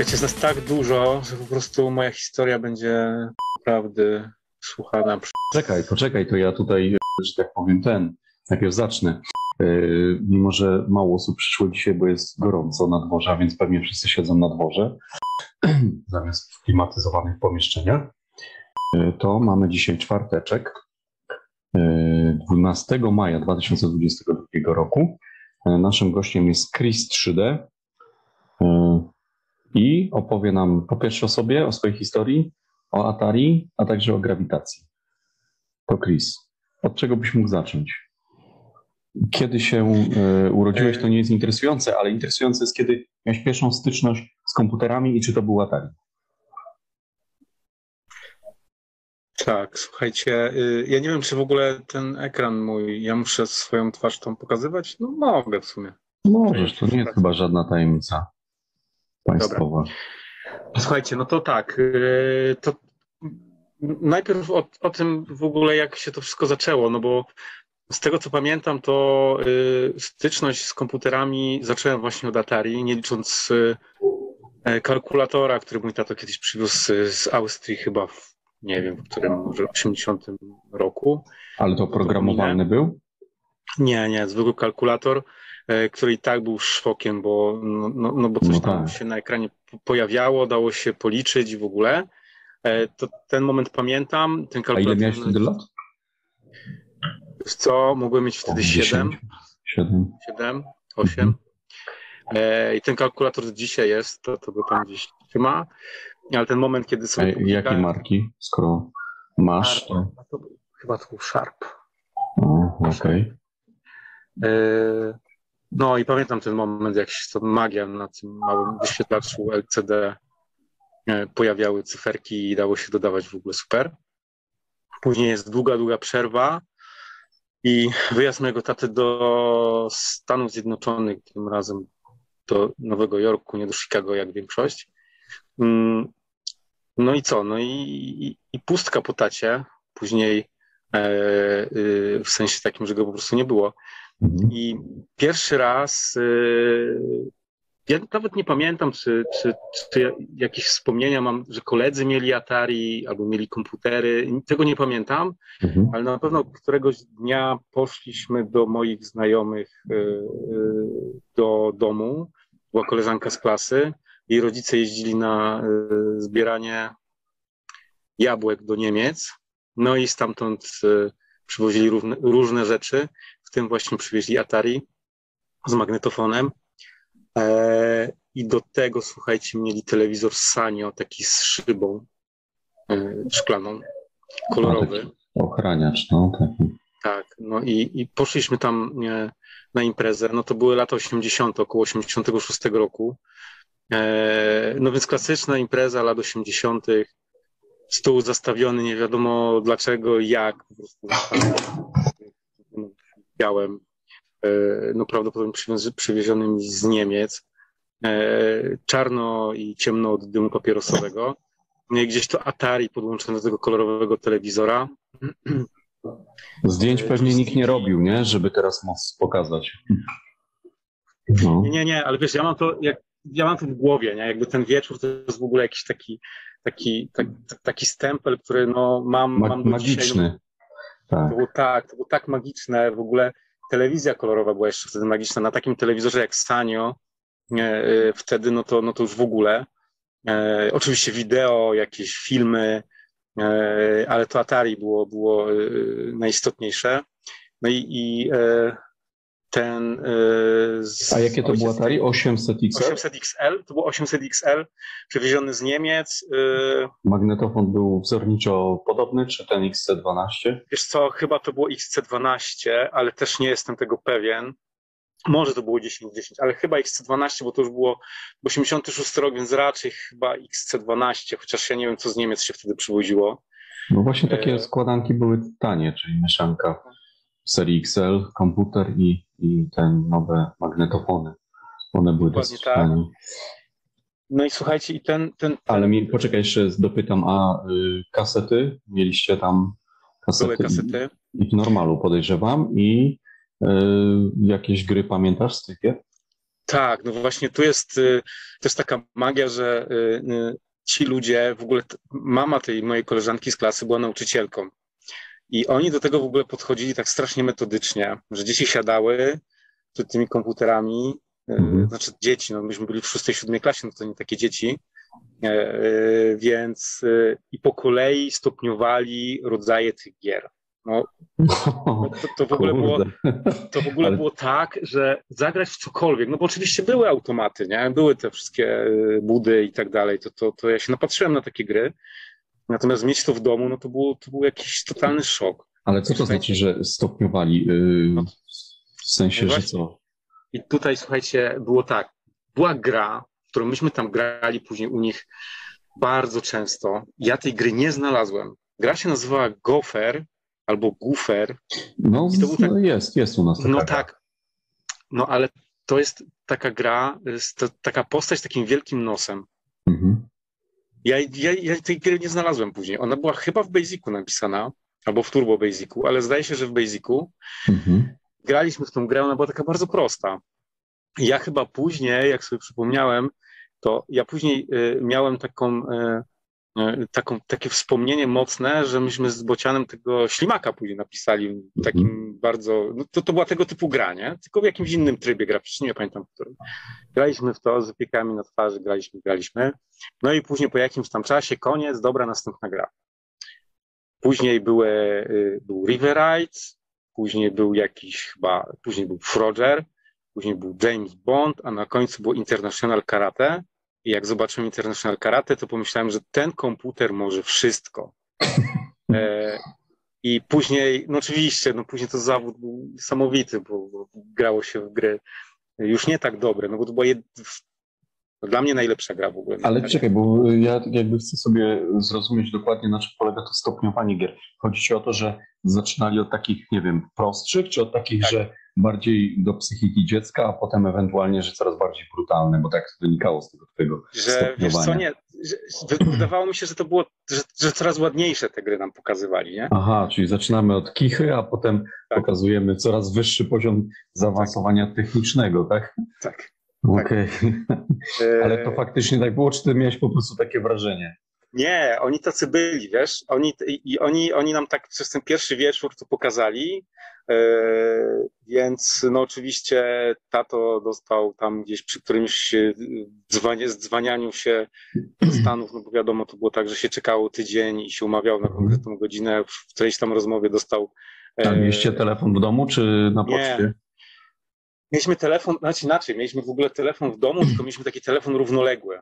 Słuchajcie, jest nas tak dużo, że po prostu moja historia będzie naprawdę słuchana. Czekaj, poczekaj, to ja tutaj, że tak powiem, ten, najpierw zacznę. Yy, mimo, że mało osób przyszło dzisiaj, bo jest gorąco na dworze, a więc pewnie wszyscy siedzą na dworze, zamiast w klimatyzowanych pomieszczeniach, yy, to mamy dzisiaj czwarteczek, yy, 12 maja 2022 roku. Naszym gościem jest Chris 3D yy, i opowie nam po pierwsze o sobie, o swojej historii, o Atari, a także o grawitacji. To Chris, od czego byś mógł zacząć? Kiedy się e, urodziłeś, to nie jest interesujące, ale interesujące jest, kiedy miałeś pierwszą styczność z komputerami i czy to był Atari. Tak, słuchajcie, y, ja nie wiem, czy w ogóle ten ekran mój, ja muszę swoją twarz tą pokazywać? No mogę w sumie. Możesz, to nie jest chyba żadna tajemnica państwowa. Słuchajcie, no to tak, y, to najpierw o, o tym w ogóle, jak się to wszystko zaczęło, no bo z tego co pamiętam, to y, styczność z komputerami zacząłem właśnie od Atari, nie licząc y, e, kalkulatora, który mój tato kiedyś przywiózł z, Austrii chyba w, nie wiem, w którym, może 80 roku. Ale to programowalny był? Nie, nie, zwykły kalkulator, który i tak był szwokiem, bo, no, no, no bo coś No tam tak. się na ekranie po- pojawiało, dało się policzyć w ogóle. E, To ten moment pamiętam. Ten A kalkulator, ile miałeś wtedy lat? Co, mogłem mieć wtedy 7, 7. 7, 8. E, I ten kalkulator dzisiaj jest, to, to go tam gdzieś trzyma. Ale ten moment, kiedy A sobie jakie poklikałem- marki? Skoro masz, to... A to Chyba to był Sharp. O, Okej. E, No i pamiętam ten moment, jak się to magia na tym małym wyświetlaczu LCD e, pojawiały cyferki i dało się dodawać w ogóle super. Później jest długa, długa przerwa i wyjazd mojego taty do Stanów Zjednoczonych, tym razem do Nowego Jorku, nie do Chicago jak większość. Mm, No i co? No i, i, i pustka po tacie. Później e, y, w sensie takim, że go po prostu nie było. Mhm. I pierwszy raz, y, ja nawet nie pamiętam, czy, czy, czy ja- jakieś wspomnienia mam, że koledzy mieli Atari albo mieli komputery. Tego nie pamiętam, Mhm. ale na pewno któregoś dnia poszliśmy do moich znajomych y, y, do domu. Była koleżanka z klasy. Jej rodzice jeździli na zbieranie jabłek do Niemiec. No i stamtąd przywozili różne, różne rzeczy, w tym właśnie przywieźli Atari z magnetofonem. E, I do tego, słuchajcie, mieli telewizor Sanio, taki z szybą e, szklaną, kolorowy. Ochraniacz, no taki. Tak, no i, i poszliśmy tam e, na imprezę. No to były lata 80., około 86 roku. E, no więc klasyczna impreza lat 80., stół zastawiony, nie wiadomo dlaczego jak. Po prostu białem, e, no prawdopodobnie przywiezionym z Niemiec. E, czarno i ciemno od dymu papierosowego. No gdzieś to Atari podłączone do tego kolorowego telewizora. Zdjęć E, pewnie nikt nie robił, nie? Żeby teraz móc pokazać. No. Nie, nie, ale wiesz, ja mam to, jak, ja mam to w głowie, nie? Jakby ten wieczór to jest w ogóle jakiś taki, taki, tak, taki stempel, który no mam, Ma- mam do dzisiaj. Tak. To było tak, to było tak magiczne. W ogóle telewizja kolorowa była jeszcze wtedy magiczna. Na takim telewizorze jak Sanio, e, e, wtedy no to, no to już w ogóle. E, oczywiście wideo, jakieś filmy, e, ale to Atari było, było e, najistotniejsze. No i, i e, ten. E, z, A jakie to było Atari? 800 XL? 800 XL, to było 800 XL, przywieziony z Niemiec. e, Magnetofon był wzorniczo podobny, czy ten XC12? Wiesz co, chyba to było XC12, ale też nie jestem tego pewien. Może to było 10-10, ale chyba XC12, bo to już było 86 rok, więc raczej chyba XC12, chociaż ja nie wiem, co z Niemiec się wtedy przywoziło. No właśnie takie E. składanki były tanie, czyli mieszanka serii XL, komputer i, i te nowe magnetofony. One były Dokładnie dosyć tak. tanie. No i słuchajcie, i ten, ten, Ale mi, poczekaj, jeszcze dopytam, a y, kasety? Mieliście tam kasety? były kasety. I w normalu podejrzewam i y, jakieś gry pamiętasz z tych gier? Tak, no właśnie tu jest, y, to jest taka magia, że y, y, ci ludzie, w ogóle mama tej mojej koleżanki z klasy była nauczycielką i oni do tego w ogóle podchodzili tak strasznie metodycznie, że dzieci siadały przed tymi komputerami, mhm. znaczy dzieci, no myśmy byli w szóstej, siódmej klasie, no to nie takie dzieci, więc i po kolei stopniowali rodzaje tych gier. No, no, to, to, w ogóle, było, to w ogóle Ale... było tak, że zagrać w cokolwiek, no bo oczywiście były automaty, nie? były te wszystkie budy i tak dalej, to, to, to ja się napatrzyłem na takie gry, natomiast mieć to w domu, no to, było, to był jakiś totalny szok. Ale co to znaczy, że stopniowali? Yy, w sensie, no że co? I tutaj, słuchajcie, było tak, była gra, którą myśmy tam grali później u nich bardzo często. Ja tej gry nie znalazłem. Gra się nazywała Gofer albo Gufer. No, tak, no jest, jest u nas. Taka no tak, no ale to jest taka gra, to, taka postać z takim wielkim nosem. Mhm. Ja, ja, ja tej gry nie znalazłem później. Ona była chyba w Basicu napisana, albo w Turbo Basicu, ale zdaje się, że w Basicu. Mhm. Graliśmy w tą grę, ona była taka bardzo prosta. Ja chyba później, jak sobie przypomniałem, to ja później y, miałem taką y, taką, takie wspomnienie mocne, że myśmy z Bocianem tego ślimaka później napisali takim mm. bardzo, no to, to była tego typu gra, nie? Tylko w jakimś innym trybie graficznym, nie pamiętam w którym. Graliśmy w to z wypiekami na twarzy, graliśmy, graliśmy. No i później po jakimś tam czasie, koniec, dobra, następna gra. Później były, y, był River Rides, później był jakiś chyba, później był Froger, później był James Bond, a na końcu było International Karate i jak zobaczyłem International Karate, to pomyślałem, że ten komputer może wszystko. E, I później, no oczywiście, no później to zawód był niesamowity, bo, bo grało się w gry już nie tak dobre, no bo to była jed... dla mnie najlepsza gra w ogóle. Ale czekaj, bo ja jakby chcę sobie zrozumieć dokładnie, na czym polega to stopniowanie gier. Chodzi ci o to, że zaczynali od takich, nie wiem, prostszych, czy od takich, tak. że bardziej do psychiki dziecka, a potem ewentualnie, że coraz bardziej brutalne, bo tak wynikało z tego twojego Że wiesz co, nie, że, wydawało mi się, że to było, że, że, coraz ładniejsze te gry nam pokazywali, nie? Aha, czyli zaczynamy od kichy, a potem tak. pokazujemy coraz wyższy poziom zaawansowania tak. technicznego, tak? Tak. Okej. Okay. Ale to faktycznie tak było, czy ty miałeś po prostu takie wrażenie? Nie, oni tacy byli, wiesz, oni, i oni, oni nam tak przez ten pierwszy wieczór to pokazali, E, więc no oczywiście tato dostał tam gdzieś przy którymś dzwanie, zdzwanianiu się Stanów, no bo wiadomo, to było tak, że się czekało tydzień i się umawiał na konkretną godzinę, w którejś tam rozmowie dostał... A mieliście telefon w domu, czy na poczcie? Nie. Mieliśmy telefon, znaczy inaczej, mieliśmy w ogóle telefon w domu, tylko mieliśmy taki telefon równoległy,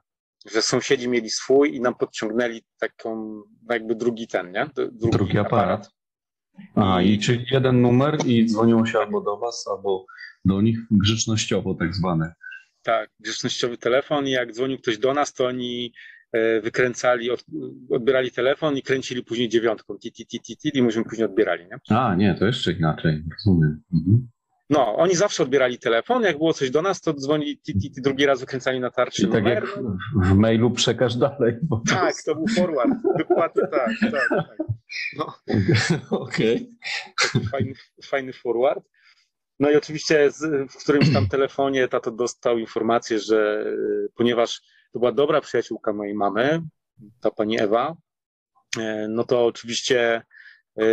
że sąsiedzi mieli swój i nam podciągnęli taką, jakby drugi ten, nie? Drugi, drugi aparat. aparat. A, i czyli jeden numer i dzwoniło się albo do was, albo do nich grzecznościowo tak zwane. Tak, grzecznościowy telefon i jak dzwonił ktoś do nas, to oni e, wykręcali, odbierali telefon i kręcili później dziewiątką, ti, ti, ti, ti, ti i myśmy później odbierali, nie? A, nie, to jeszcze inaczej, rozumiem. Mhm. No, oni zawsze odbierali telefon, jak było coś do nas, to dzwonili, ti, ti, ti, drugi raz wykręcali na tarczy Czyli tak numer. jak w mailu przekaż dalej. tak, to był forward, dokładnie tak, tak, tak. No. Okej. Okay. Fajny, fajny forward. No i oczywiście z, w którymś tam telefonie tato dostał informację, że e, ponieważ to była dobra przyjaciółka mojej mamy, ta pani Ewa, e, no to oczywiście e,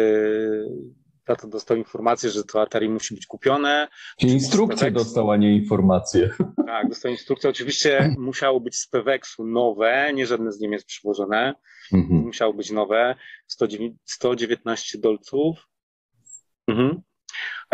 tato dostał informację, że to Atari musi być kupione. Czyli instrukcję dostał, a nie informację. Tak, dostał instrukcję. Oczywiście musiało być z Peweksu nowe, nie żadne z Niemiec przywożone. Mhm. Musiało być nowe. 119 dolców. Mhm.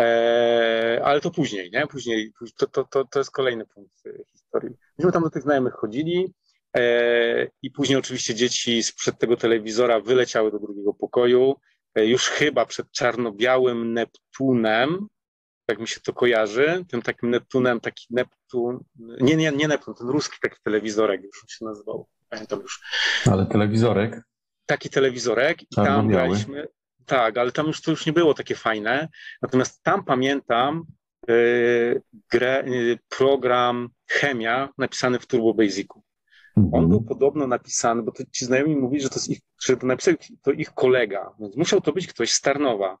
E, ale to później, nie? Później, to, to, to, to jest kolejny punkt historii. Myśmy tam do tych znajomych chodzili e, i później oczywiście dzieci sprzed tego telewizora wyleciały do drugiego pokoju już chyba przed czarno-białym Neptunem, tak mi się to kojarzy, tym takim Neptunem, taki Neptun, nie, nie, nie Neptun, ten ruski taki telewizorek już się nazywał, pamiętam już. Ale telewizorek? Taki telewizorek i tam graliśmy, tak, ale tam już to już nie było takie fajne, natomiast tam pamiętam yy, grę, yy, program Chemia napisany w Turbo Basicu. On mhm. był podobno napisany, bo to ci znajomi mówili, że to, jest ich, że to napisał to ich kolega, więc musiał to być ktoś z Tarnowa.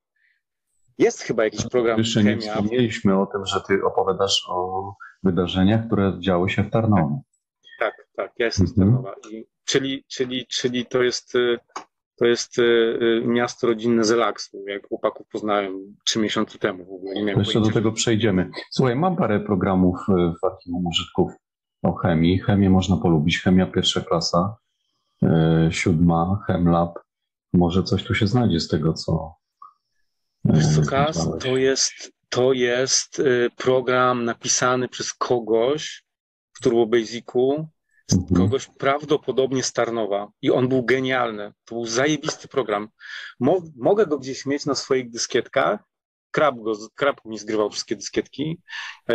Jest chyba jakiś program Jeszcze nie chemia. wspomnieliśmy o tym, że ty opowiadadasz o wydarzeniach, które działy się w Tarnowie. Tak, tak, ja jestem z Mhm. Tarnowa. I, czyli, czyli, czyli to jest, y, to jest y, y, miasto rodzinne z Relaksu. Jak chłopaków poznałem trzy miesiące temu w ogóle. Nie miałem Jeszcze do pojęcia. tego przejdziemy. Słuchaj, mam parę programów w archiwum użytków o chemii. Chemię można polubić. Chemia pierwsza klasa, e, siódma, Chemlab. Może coś tu się znajdzie z tego, co. e, Wiesz co, Kas, znalazłeś. to jest, to jest y, program napisany przez kogoś w Turbo Basicu, Mhm. kogoś prawdopodobnie z Tarnowa i on był genialny. To był zajebisty program. Mo mogę go gdzieś mieć na swoich dyskietkach. Krab, go, krab mi zgrywał wszystkie dyskietki. E,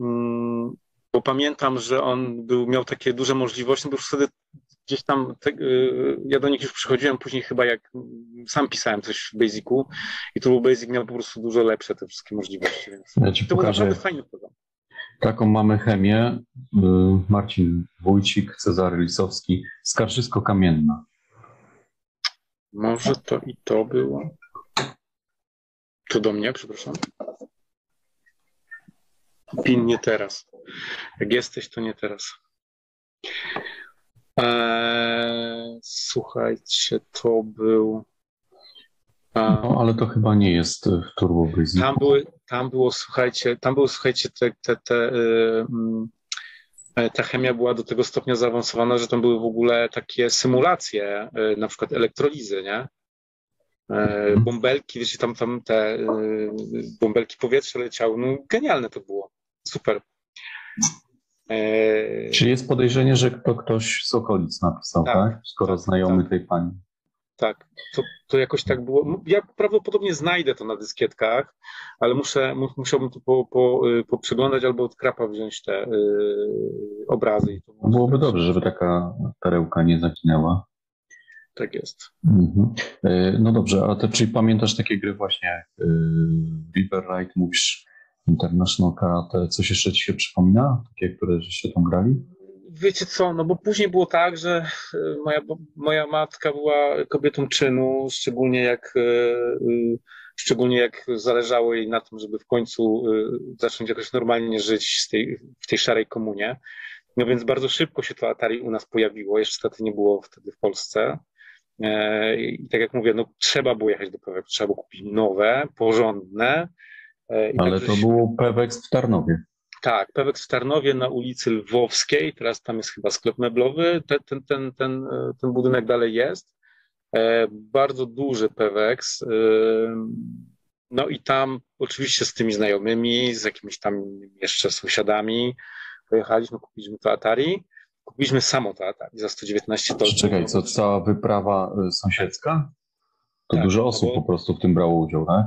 mm, bo pamiętam, że on był, miał takie duże możliwości, bo już wtedy gdzieś tam, te, y, ja do nich już przychodziłem później chyba jak sam pisałem coś w Basicu i Turbo Basic miał po prostu dużo lepsze te wszystkie możliwości, więc Ja ci to był naprawdę fajny program. Taką mamy chemię. y, Marcin Wójcik, Cezary Lisowski, Skarżysko-Kamienna. Może to i to było. To do mnie, przepraszam. Pin nie teraz. Jak jesteś, to nie teraz. Eee, słuchajcie, to był. A, No, ale to chyba nie jest w Turbo Basic. tam, były, tam było, słuchajcie, tam były, słuchajcie, te, te, te, y, mm, e, ta chemia była do tego stopnia zaawansowana, że tam były w ogóle takie symulacje, y, na przykład elektrolizy, nie? E, Bąbelki, wiecie, tam, tam te bąbelki powietrza leciały, no genialne to było, super. E, Czy jest podejrzenie, że to ktoś z okolic napisał, tak? Tak, Skoro tak, znajomy tak. tej pani. Tak, to, to jakoś tak było. Ja prawdopodobnie znajdę to na dyskietkach, ale muszę, mu- musiałbym to po, po, y, poprzeglądać albo od krapa wziąć te y, obrazy. I to No byłoby dobrze, żeby taka perełka nie zaginęła. Tak jest. Mhm. E, No dobrze, a to czyli pamiętasz takie gry właśnie jak y, Beaver Ride, mówisz International Karate, coś jeszcze ci się przypomina? Takie, które żeście tam grali? Wiecie co, no bo później było tak, że y, moja, moja matka była kobietą czynu, szczególnie jak, y, y, szczególnie jak zależało jej na tym, żeby w końcu y, zacząć jakoś normalnie żyć tej, w tej szarej komunie. No więc bardzo szybko się to Atari u nas pojawiło, jeszcze wtedy nie było wtedy w Polsce. E, I tak jak mówię, no trzeba było jechać do Pewek, trzeba było kupić nowe, porządne. E, I Ale tak to żeśmy- było Pewex w Tarnowie. tak, Pewek w Tarnowie na ulicy Lwowskiej, teraz tam jest chyba sklep meblowy, ten, ten, ten, ten, ten budynek dalej jest. E, bardzo duży Pewex. E, no i tam oczywiście z tymi znajomymi, z jakimiś tam jeszcze sąsiadami pojechaliśmy, kupiliśmy to Atari. Kupiliśmy samo to Atari za 119 dolarów. Czekaj, co cała wyprawa sąsiedzka? To Tak, dużo no osób bo- po prostu w tym brało udział, tak?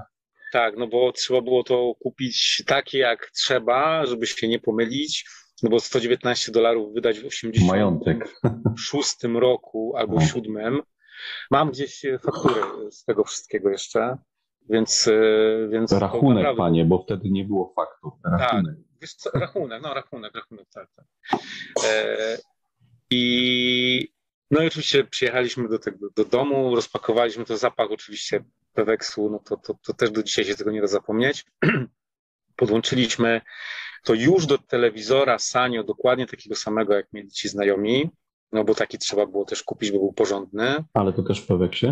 Tak, no bo trzeba było to kupić takie jak trzeba, żeby się nie pomylić, no bo 119 dolarów wydać w 80 Majątek. szóstym roku albo No. siódmym. Mam gdzieś e, faktury z tego wszystkiego jeszcze, więc. e, więc Rachunek, naprawdę- panie, bo wtedy nie było faktów. Rachunek. Wiesz co, rachunek, no rachunek, rachunek, tak, tak. E, I no i oczywiście przyjechaliśmy do tego, do domu, rozpakowaliśmy to zapach oczywiście Peweksu, no to, to, to też do dzisiaj się tego nie da zapomnieć. Podłączyliśmy to już do telewizora Sanio, dokładnie takiego samego, jak mieli ci znajomi, no bo taki trzeba było też kupić, bo był porządny, Ale to też w Peweksie?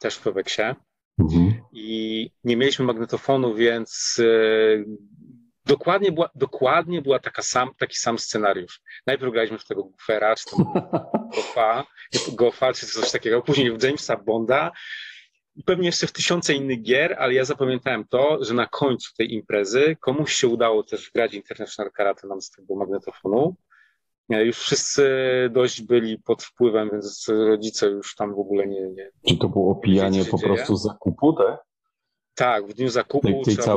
też w Peweksie Mhm. i nie mieliśmy magnetofonu, więc e, dokładnie była, dokładnie była taka sam, taki sam scenariusz. Najpierw graliśmy w tego Goofera, czy tam Goffa, Goffa, czy coś takiego, później w Jamesa Bonda i pewnie jeszcze w tysiące innych gier, ale ja zapamiętałem to, że na końcu tej imprezy komuś się udało też grać International Karate nam z tego magnetofonu. E, Już wszyscy dość byli pod wpływem, więc rodzice już tam w ogóle nie, nie, Czy to było opijanie po dzieje? prostu zakupu, tak? tak, w dniu zakupu Tej, tej trzeba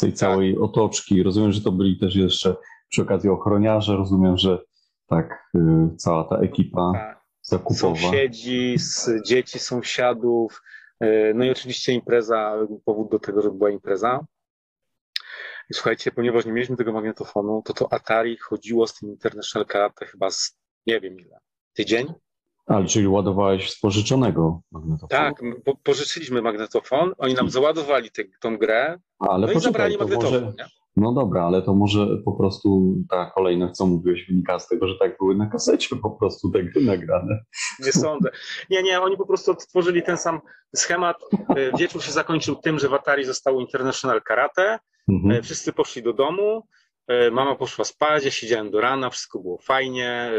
tej całej otoczki. Rozumiem, że to byli też jeszcze przy okazji ochroniarze. Rozumiem, że tak, y, cała ta ekipa tak, zakupowa. sąsiedzi, z dzieci sąsiadów, e, no i oczywiście impreza, powód do tego, żeby była impreza. I słuchajcie, ponieważ nie mieliśmy tego magnetofonu, to to Atari chodziło z tym International Karate chyba z nie wiem ile, tydzień? Ale czyli ładowałeś z pożyczonego magnetofonu? Tak, bo pożyczyliśmy magnetofon, oni nam załadowali tę tą grę, Ale no i poczekaj, zabrali to magnetofon. może, no dobra, ale to może po prostu ta kolejność, co mówiłeś, wynika z tego, że tak były na kasecie po prostu te gry nagrane. Nie sądzę. Nie, nie, oni po prostu odtworzyli ten sam schemat. E, Wieczór się zakończył tym, że w Atari zostało International Karate. Mhm. E, Wszyscy poszli do domu. E, Mama poszła spać, ja siedziałem do rana, wszystko było fajnie. e,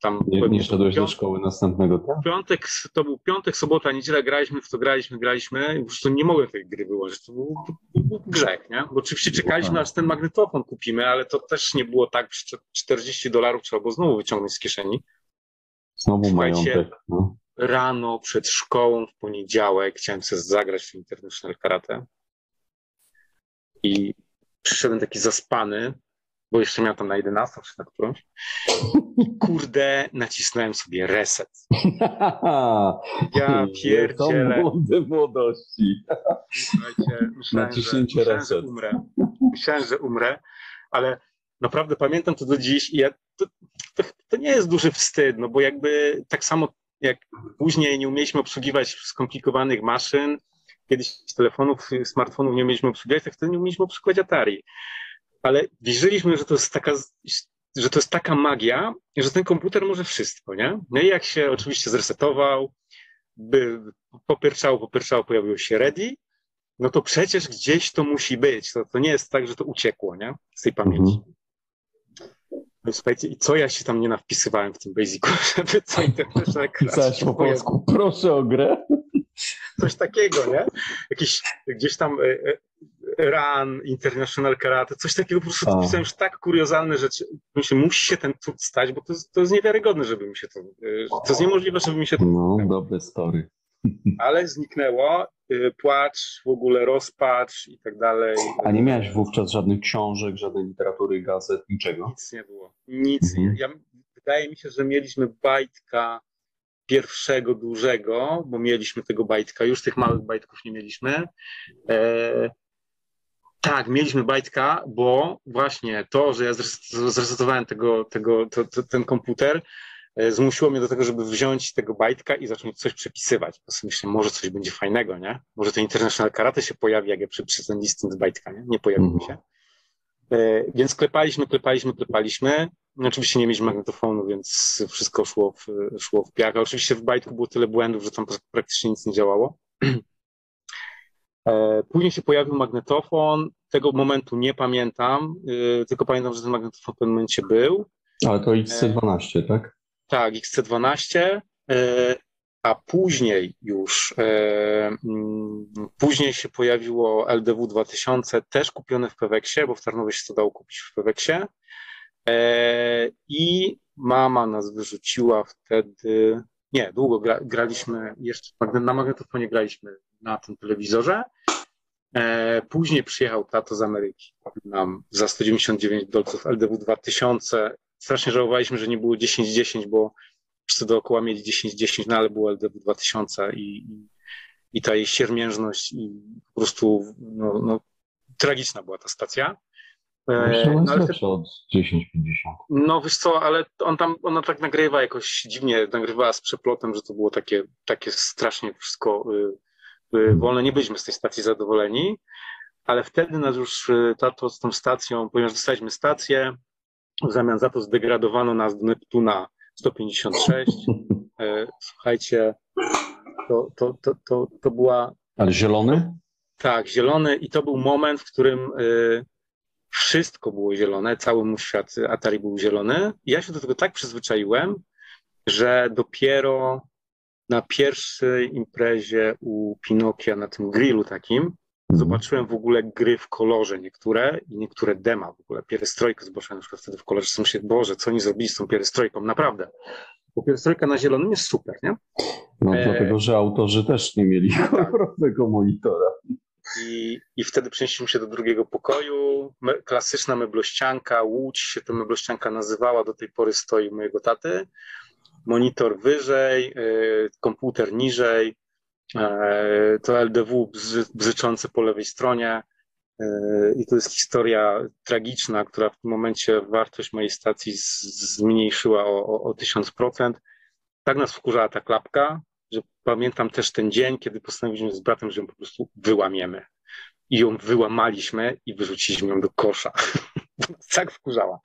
Tam Nie, pewnie nie szedłeś do szkoły następnego dnia? piątek, to był piątek, sobota, niedziela, graliśmy w to, graliśmy, graliśmy i po prostu nie mogłem tej gry wyłożyć. To był, to był grzech, nie? Bo oczywiście czekaliśmy, aż ten magnetofon kupimy, ale to też nie było tak, że 40 dolarów trzeba było znowu wyciągnąć z kieszeni. Znowu Słuchajcie, majątek. No. rano przed szkołą w poniedziałek chciałem sobie zagrać w International Karate i przyszedłem taki zaspany, bo jeszcze miałem tam na 11 czy na którąś i kurde nacisnąłem sobie reset. Ja pierdzielę. młode młodości. Słuchajcie, myślałem, że, Naciśnięcie myślałem, że reset. umrę. Myślałem, że umrę, ale naprawdę pamiętam to do dziś i ja, to, to, to nie jest duży wstyd, no bo jakby tak samo jak później nie umieliśmy obsługiwać skomplikowanych maszyn, kiedyś telefonów, smartfonów nie umieliśmy obsługiwać, tak wtedy nie umieliśmy obsługiwać Atari. Ale wierzyliśmy, że to jest taka, że to jest taka magia, że ten komputer może wszystko, nie? No i jak się oczywiście zresetował, by popierczało, popierczało, pojawiło się ready, no to przecież gdzieś to musi być. To, to nie jest tak, że to uciekło, nie? Z tej pamięci. No i słuchajcie, i co ja się tam nie nawpisywałem w tym Basicu, żeby co International Pisałeś po polsku, proszę o grę. Coś takiego, nie? Jakiś gdzieś tam e, e, Run, International Karate, coś takiego po prostu A. pisałem już tak kuriozalne rzeczy. Myślę, musi się ten cud stać, bo to jest, to jest niewiarygodne, żeby mi się to, e, to jest niemożliwe, żeby mi się to No, dobre story. ale zniknęło, y, płacz, w ogóle rozpacz i tak dalej. A nie miałeś wówczas żadnych książek, żadnej literatury, gazet, niczego? Nic nie było. Nic. Mhm. nie. Ja, wydaje mi się, że mieliśmy bajtka pierwszego dużego, bo mieliśmy tego bajtka, już tych małych bajtków nie mieliśmy. E, tak, mieliśmy bajtka, bo właśnie to, że ja zres- zresetowałem tego, tego, to, to, ten komputer, e, zmusiło mnie do tego, żeby wziąć tego bajtka i zacząć coś przepisywać. Po prostu myślę, może coś będzie fajnego, nie? Może to International Karate się pojawi, jak ja przepiszę ten listing z bajtka, nie? Nie pojawił Mhm. się. E, Więc klepaliśmy, klepaliśmy, klepaliśmy. No, oczywiście nie mieliśmy magnetofonu, więc wszystko szło w, szło w piach. A oczywiście w bajtku było tyle błędów, że tam praktycznie nic nie działało. E, Później się pojawił magnetofon. Tego momentu nie pamiętam, e, tylko pamiętam, że ten magnetofon w pewnym momencie był. Ale to XC12, tak? Tak, XC12, e, a później już, e, mm, później się pojawiło LDW 2000, też kupione w Peweksie, bo w Tarnowie się to dało kupić w Peweksie. E, I mama nas wyrzuciła wtedy, nie, długo gra, graliśmy jeszcze, na magnetofonie graliśmy na tym telewizorze. E, Później przyjechał tato z Ameryki nam za 199 dolców LDW 2000 strasznie żałowaliśmy, że nie było 10-10, bo wszyscy dookoła mieli 10-10, no ale było LDW 2000 i, i, ta jej siermiężność i po prostu no, no, tragiczna była ta stacja. E, no, jest ale te, od 1050. no wiesz co, ale on tam, ona tak nagrywa jakoś dziwnie, nagrywała z przeplotem, że to było takie, takie strasznie wszystko y, wolne. Nie byliśmy z tej stacji zadowoleni, ale wtedy nas już y, tato z tą stacją, ponieważ dostaliśmy stację, w zamian za to zdegradowano nas do Neptuna 156. E, Słuchajcie, to, to, to, to, to była Ale zielony? tak, zielony i to był moment, w którym y, wszystko było zielone, cały mój świat Atari był zielony. I ja się do tego tak przyzwyczaiłem, że dopiero na pierwszej imprezie u Pinokia na tym grillu takim zobaczyłem w ogóle gry w kolorze niektóre i niektóre dema w ogóle. Pierestrojkę zobaczyłem na przykład wtedy w kolorze. Myślę, Boże, co oni zrobili z tą pierestrojką? Naprawdę. Bo pierestrojka na zielonym jest super, nie? No E, dlatego, że autorzy też nie mieli kolorowego monitora. I, I wtedy przenieśliśmy się do drugiego pokoju. Me, klasyczna meblościanka, Łódź się ta meblościanka nazywała, do tej pory stoi mojego taty. Monitor wyżej, y, komputer niżej, y, to LDW bzy, bzyczące po lewej stronie. Y, I to jest historia tragiczna, która w tym momencie wartość mojej stacji zmniejszyła o, o, o 1000%. tak nas wkurzała ta klapka, że pamiętam też ten dzień, kiedy postanowiliśmy z bratem, że ją po prostu wyłamiemy. I ją wyłamaliśmy i wyrzuciliśmy ją do kosza. tak wkurzała.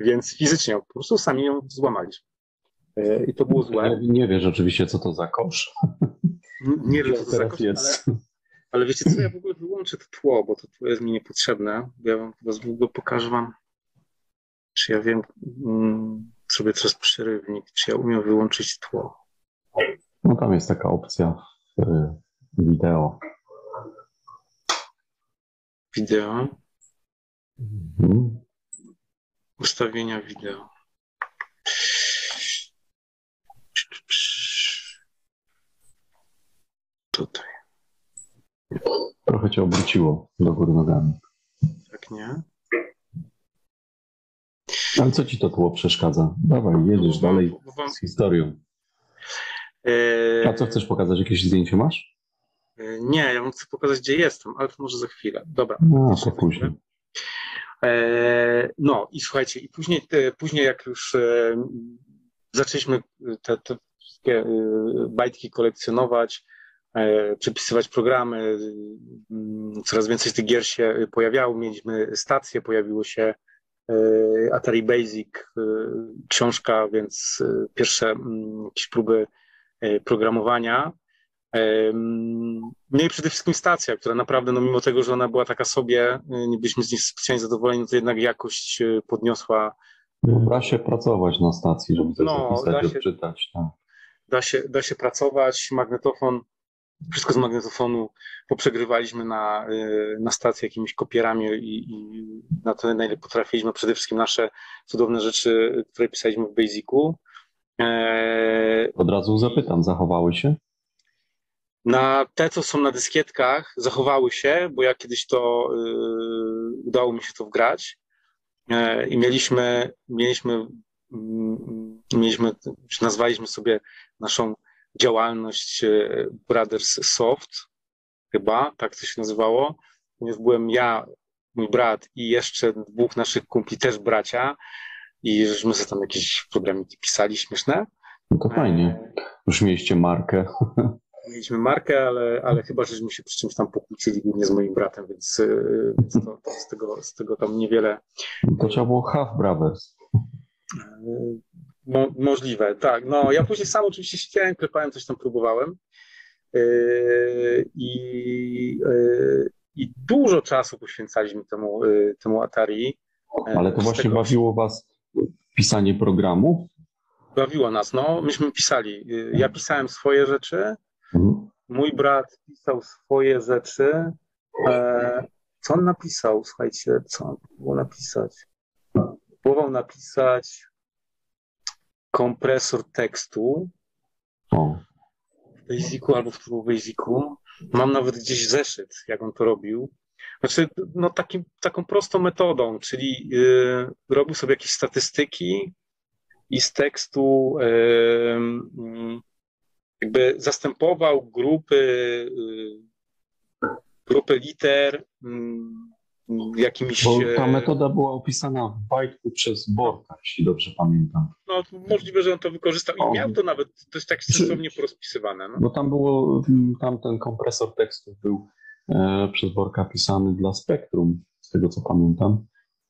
Więc fizycznie po prostu sami ją złamaliśmy. E, I to było złe. Nie, nie wiesz oczywiście, co to za kosz. Nie wiem, co to za kosz, jest. Ale, ale wiecie co, ja w ogóle wyłączę to tło, bo to tło jest mi niepotrzebne. Ja wam was w ogóle pokażę wam, czy ja wiem, mm, sobie przez przerywnik, czy ja umiem wyłączyć tło. No tam jest taka opcja w wideo. Wideo. Mhm. Ustawienia wideo. Tutaj. Trochę cię obróciło do góry nogami. Tak, nie? Ale co ci to tło przeszkadza? Dawaj, jedziesz no, dalej wam... z historią. A co chcesz pokazać? Jakieś zdjęcie masz? E, nie, ja chcę pokazać, gdzie jestem, ale to może za chwilę. Dobra. No, to później. E, no i słuchajcie, i później, później jak już zaczęliśmy te, te wszystkie bajtki kolekcjonować, przepisywać programy, coraz więcej tych gier się pojawiało, mieliśmy stacje, pojawiło się Atari Basic, książka, więc pierwsze jakieś próby E, programowania. No i przede wszystkim stacja, która naprawdę, no mimo tego, że ona była taka sobie, e, nie byliśmy z niej specjalnie zadowoleni, to jednak jakość e, podniosła. No, da się pracować na stacji, żeby coś no, zapisać, da się, odczytać. Tak. Da, się, da się pracować, magnetofon, wszystko z magnetofonu poprzegrywaliśmy na, na stacji jakimiś kopierami i, i na to, na ile potrafiliśmy, przede wszystkim nasze cudowne rzeczy, które pisaliśmy w Basicu. Eee, Od razu zapytam, zachowały się? Na te, co są na dyskietkach, zachowały się, bo ja kiedyś to yy, udało mi się to wgrać yy, i mieliśmy, mieliśmy, yy, mieliśmy, nazwaliśmy sobie naszą działalność e, Brothers Soft, chyba, tak to się nazywało. Więc byłem ja, mój brat i jeszcze dwóch naszych kumpli, też bracia, i żeśmy sobie tam jakieś programiki pisali śmieszne. No to fajnie. Już mieliście markę. Mieliśmy markę, ale, ale chyba żeśmy się przy czymś tam pokłócili, głównie z moim bratem, więc, y, więc to, to z, tego, z tego tam niewiele. To trzeba było Half Brothers. Mo, możliwe, tak. No, ja później sam oczywiście siedziałem, klepałem, coś tam próbowałem. Y, I, i dużo czasu poświęcaliśmy temu, temu Atari. Ale to właśnie tego... bawiło Was pisanie programów? Bawiło nas, no. Myśmy pisali. Ja pisałem swoje rzeczy, mhm. mój brat pisał swoje rzeczy. E, co on napisał? Słuchajcie, co on napisać? Próbował napisać kompresor tekstu o. w Basicu albo w Turbo Basicu. Mam nawet gdzieś zeszyt, jak on to robił. Znaczy, no takim, taką prostą metodą, czyli yy, robił sobie jakieś statystyki i z tekstu yy, jakby zastępował grupy, yy, grupy liter Bo ta metoda była opisana w bajku przez Borka, jeśli dobrze pamiętam. No, możliwe, że on to wykorzystał i miał to nawet, to jest tak sensownie porozpisywane. No. Bo tam było, tam ten kompresor tekstów był E, przez Borka pisany dla Spektrum, z tego co pamiętam.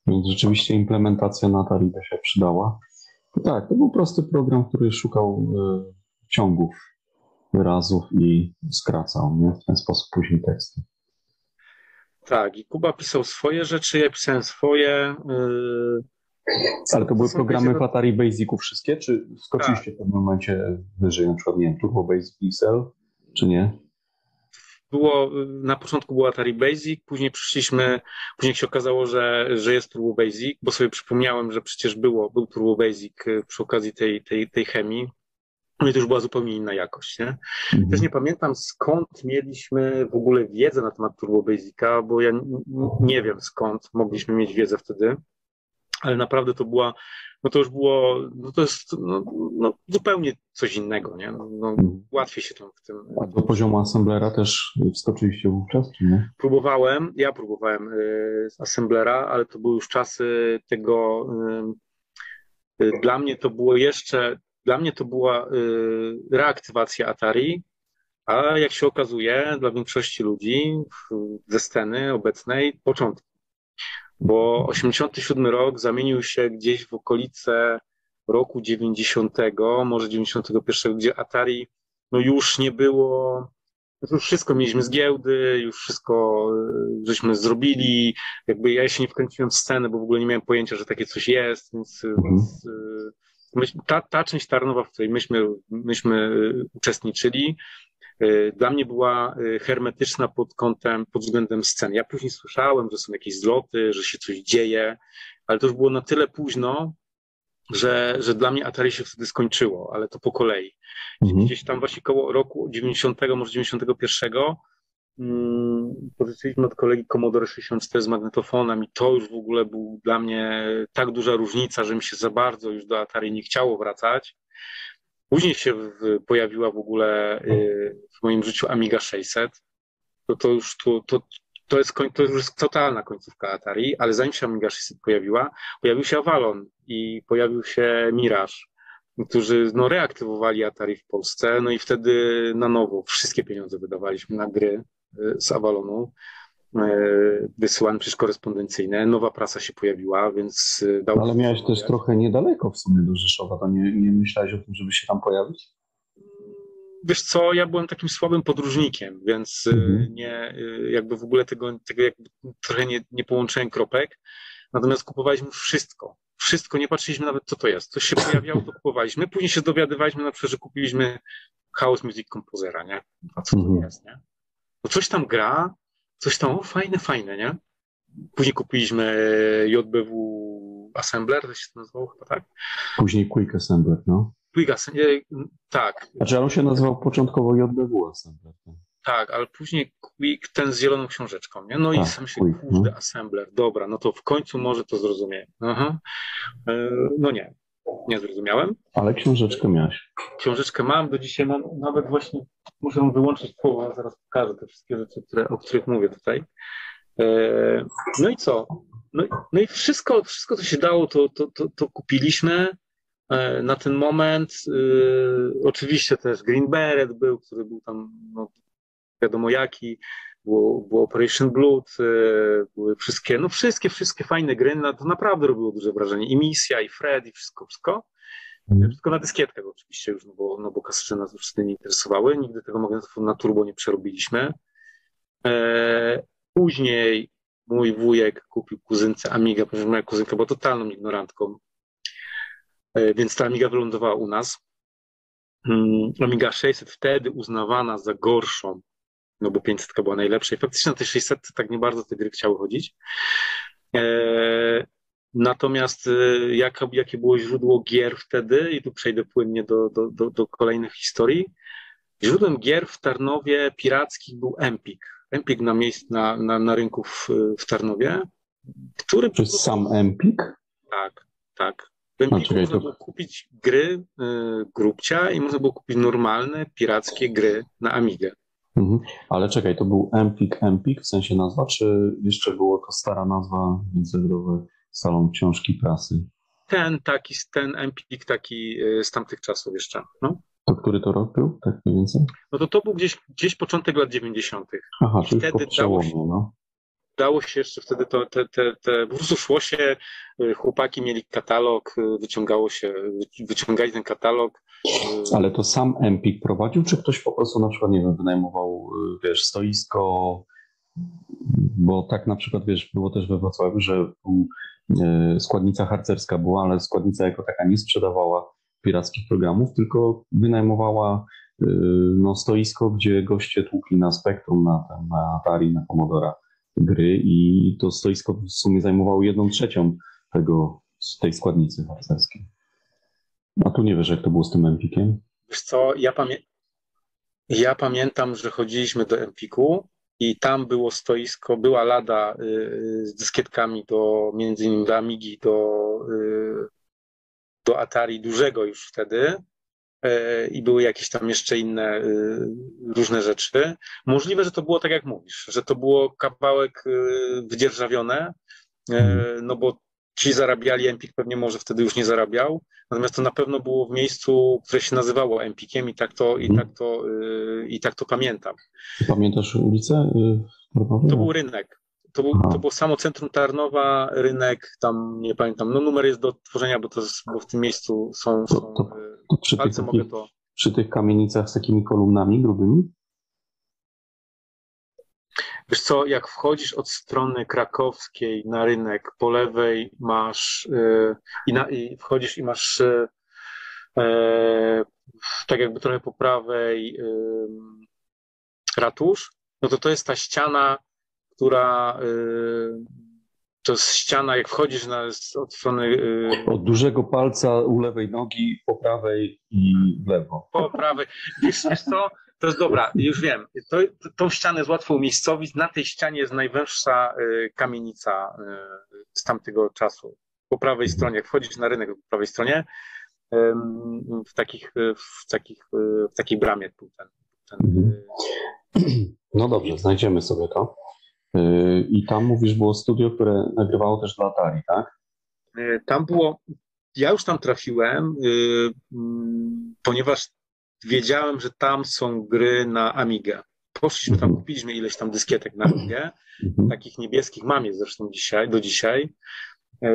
Więc rzeczywiście implementacja na Atari by się przydała. Tak, to był prosty program, który szukał e, ciągów wyrazów i skracał nie? w ten sposób później teksty. Tak, i Kuba pisał swoje rzeczy, ja pisałem swoje. Yy... Ale to były programy w Atari Basicu wszystkie, czy skoczyliście tak. w pewnym momencie wyżej, na przykład, nie wiem, Turbo Basic Pixel, czy nie? było, na początku było Atari Basic, później przyszliśmy, później się okazało, że, że jest Turbo Basic, bo sobie przypomniałem, że przecież było, był Turbo Basic y, przy okazji tej, tej, tej chemii. I to już była zupełnie inna jakość. Nie? Mhm. Też nie pamiętam skąd mieliśmy w ogóle wiedzę na temat Turbo Basica, bo ja nie wiem skąd mogliśmy mieć wiedzę wtedy, ale naprawdę to była no to już było, no to jest no, no zupełnie coś innego, nie? No, no, mhm. łatwiej się tam w tym... A do poziomu assemblera też wskoczyliście wówczas, czy nie? Próbowałem, ja próbowałem y, z assemblera, ale to były już czasy tego... Y, y, dla mnie to było jeszcze dla mnie to była reaktywacja Atari, a jak się okazuje, dla większości ludzi ze sceny obecnej początki. Bo 87 rok zamienił się gdzieś w okolice roku 90, może 91, gdzie Atari no już nie było, już wszystko mieliśmy z giełdy, już wszystko y, żeśmy zrobili, jakby ja się nie wkręciłem w scenę, bo w ogóle nie miałem pojęcia, że takie coś jest, więc, mhm. więc y, ta, ta część Tarnowa, w której myśmy, myśmy y, uczestniczyli, dla mnie była hermetyczna pod kątem, pod względem sceny. Ja później słyszałem, że są jakieś zloty, że się coś dzieje, ale to już było na tyle późno, że, że dla mnie Atari się wtedy skończyło, ale to po kolei. Mhm. Gdzieś tam właśnie koło roku 90, może 91 hmm, pożyczyliśmy od kolegi Commodore 64 z magnetofonem i to już w ogóle był dla mnie tak duża różnica, że mi się za bardzo już do Atari nie chciało wracać. Później się pojawiła w ogóle y, w moim życiu Amiga 600. To, to już to, to, to jest, to już jest totalna końcówka Atari, ale zanim się Amiga 600 pojawiła, pojawił się Avalon i pojawił się Mirage, którzy no, reaktywowali Atari w Polsce, no i wtedy na nowo wszystkie pieniądze wydawaliśmy na gry z Avalonu, y, wysyłane przez korespondencyjne. Nowa prasa się pojawiła, więc y, dało Ale miałeś też trochę niedaleko w sumie do Rzeszowa, to nie, nie myślałeś o tym, żeby się tam pojawić? wiesz co, ja byłem takim słabym podróżnikiem, więc y, mhm. nie, jakby w ogóle tego, tego jakby trochę nie, nie połączyłem kropek. Natomiast kupowaliśmy wszystko. Wszystko, nie patrzyliśmy nawet, co to jest. Coś się pojawiało, to kupowaliśmy. Później się dowiadywaliśmy na przykład, że kupiliśmy House Music Composera, nie? A co to mhm. jest, nie? No coś tam gra, coś tam, o, fajne, fajne, nie? Później kupiliśmy JBW Assembler, to się to nazywało chyba, tak? Później Quick Assembler, no. Quigas, tak. Znaczy on się nazywał początkowo JBW Assembler. Tak, ale później Quick, ten z zieloną książeczką, nie? No i tak, sam się, quick, kurde, no. Assembler, dobra, no to w końcu może to zrozumiem. Aha. E, no nie, nie zrozumiałem. Ale książeczkę miałeś. Książeczkę mam, do dzisiaj mam, nawet właśnie muszę wyłączyć słowa, zaraz pokażę te wszystkie rzeczy, które, o których mówię tutaj. E, no i co? No, no i wszystko, wszystko, co się dało, to, to, to, to kupiliśmy. E, na ten moment. Y, oczywiście też Green Beret był, który był tam no, wiadomo jaki, było, było Operation Blood, były wszystkie, no wszystkie, wszystkie fajne gry, to naprawdę robiło duże wrażenie. I misja, i Fred, i wszystko, wszystko. Mhm. Wszystko na dyskietkach oczywiście już, no bo, no bo kasety nas już nie interesowały. Nigdy tego magnetofonu na turbo nie przerobiliśmy. E, później mój wujek kupił kuzynce Amiga, ponieważ moja kuzynka była totalną ignorantką E, więc ta Amiga wylądowała u nas. Mm, Amiga 600 wtedy uznawana za gorszą, no bo 500 była najlepsza i faktycznie na tej 600 tak nie bardzo te gry chciały chodzić. E, natomiast e, jaka, jakie było źródło gier wtedy, i tu przejdę płynnie do, do, do, do kolejnych historii. Źródłem gier w Tarnowie pirackich był Empik. Empik na, miejsc, na, na, na rynku w, w Tarnowie, który... Jest sam Empik? Tak, tak. W Empiku można było kupić gry y, grubcia i można było kupić normalne, pirackie gry na Amigę. Mhm. Ale czekaj, to był Empik Empik w sensie nazwa, czy jeszcze było to stara nazwa międzynarodowy Salon Książki Prasy? Ten taki, ten Empik taki y, z tamtych czasów jeszcze. No. To który to rok był, tak mniej więcej? No to to był gdzieś, gdzieś początek lat 90. Aha, czyli wtedy dało się, no dało się jeszcze wtedy to, te, te, te, po prostu szło się, y, chłopaki mieli katalog, y, wyciągało się, wyciągali ten katalog. Ale to sam Empik prowadził, czy ktoś po prostu na przykład, nie wiem, wynajmował, wiesz, stoisko, bo tak na przykład, wiesz, było też we Wrocławiu, że składnica harcerska była, ale składnica jako taka nie sprzedawała pirackich programów, tylko wynajmowała no, stoisko, gdzie goście tłukli na Spektrum, na, na Atari, na Commodora gry i to stoisko w sumie zajmowało jedną trzecią tego, tej składnicy harcerskiej. A tu nie wiesz, jak to było z tym Empikiem? Wiesz co, ja, pamię ja pamiętam, że chodziliśmy do Empiku i tam było stoisko, była lada y, z dyskietkami do, między innymi do Amigi, do, y, do Atari dużego już wtedy, E, i były jakieś tam jeszcze inne y, różne rzeczy. Możliwe, że to było tak jak mówisz, że to było kawałek wydzierżawione, e, no bo ci zarabiali, Empik pewnie może wtedy już nie zarabiał, natomiast to na pewno było w miejscu, które się nazywało Empikiem i tak to, i Mhm. tak to, y, i tak to pamiętam. Pamiętasz ulicę? y? To był rynek. To, był, to było samo centrum Tarnowa, rynek, tam nie pamiętam, no numer jest do tworzenia, bo, to jest, bo w tym miejscu są, To- są to- y, To przy, tych, palce, mogę to... przy tych kamienicach z takimi kolumnami grubymi? Wiesz co, jak wchodzisz od strony krakowskiej na rynek, po lewej masz y, i, na, i wchodzisz i masz y, e, tak jakby trochę po prawej y, ratusz, no to to jest ta ściana, która y, to jest ściana, jak wchodzisz na, od strony y, Od dużego palca u lewej nogi, po prawej i w lewo. po prawej. Wiesz, wiesz co? To jest dobra, już wiem. To, tą ścianę jest łatwo umiejscowić. Na tej ścianie jest najwęższa y, kamienica y, z tamtego czasu. Po prawej stronie, jak wchodzisz na rynek po prawej stronie, w, takich, y, w, takich, w takiej bramie tu ten, ten, Mhm. No dobrze, znajdziemy sobie to. I tam mówisz, było studio, które nagrywało też dla Atari, tak? Tam było, ja już tam trafiłem, mm, ponieważ wiedziałem, że tam są gry na Amigę. Poszliśmy tam, Mhm. kupiliśmy ileś tam dyskietek na Amigę, Mhm. takich niebieskich mam je zresztą dzisiaj, do dzisiaj. Y,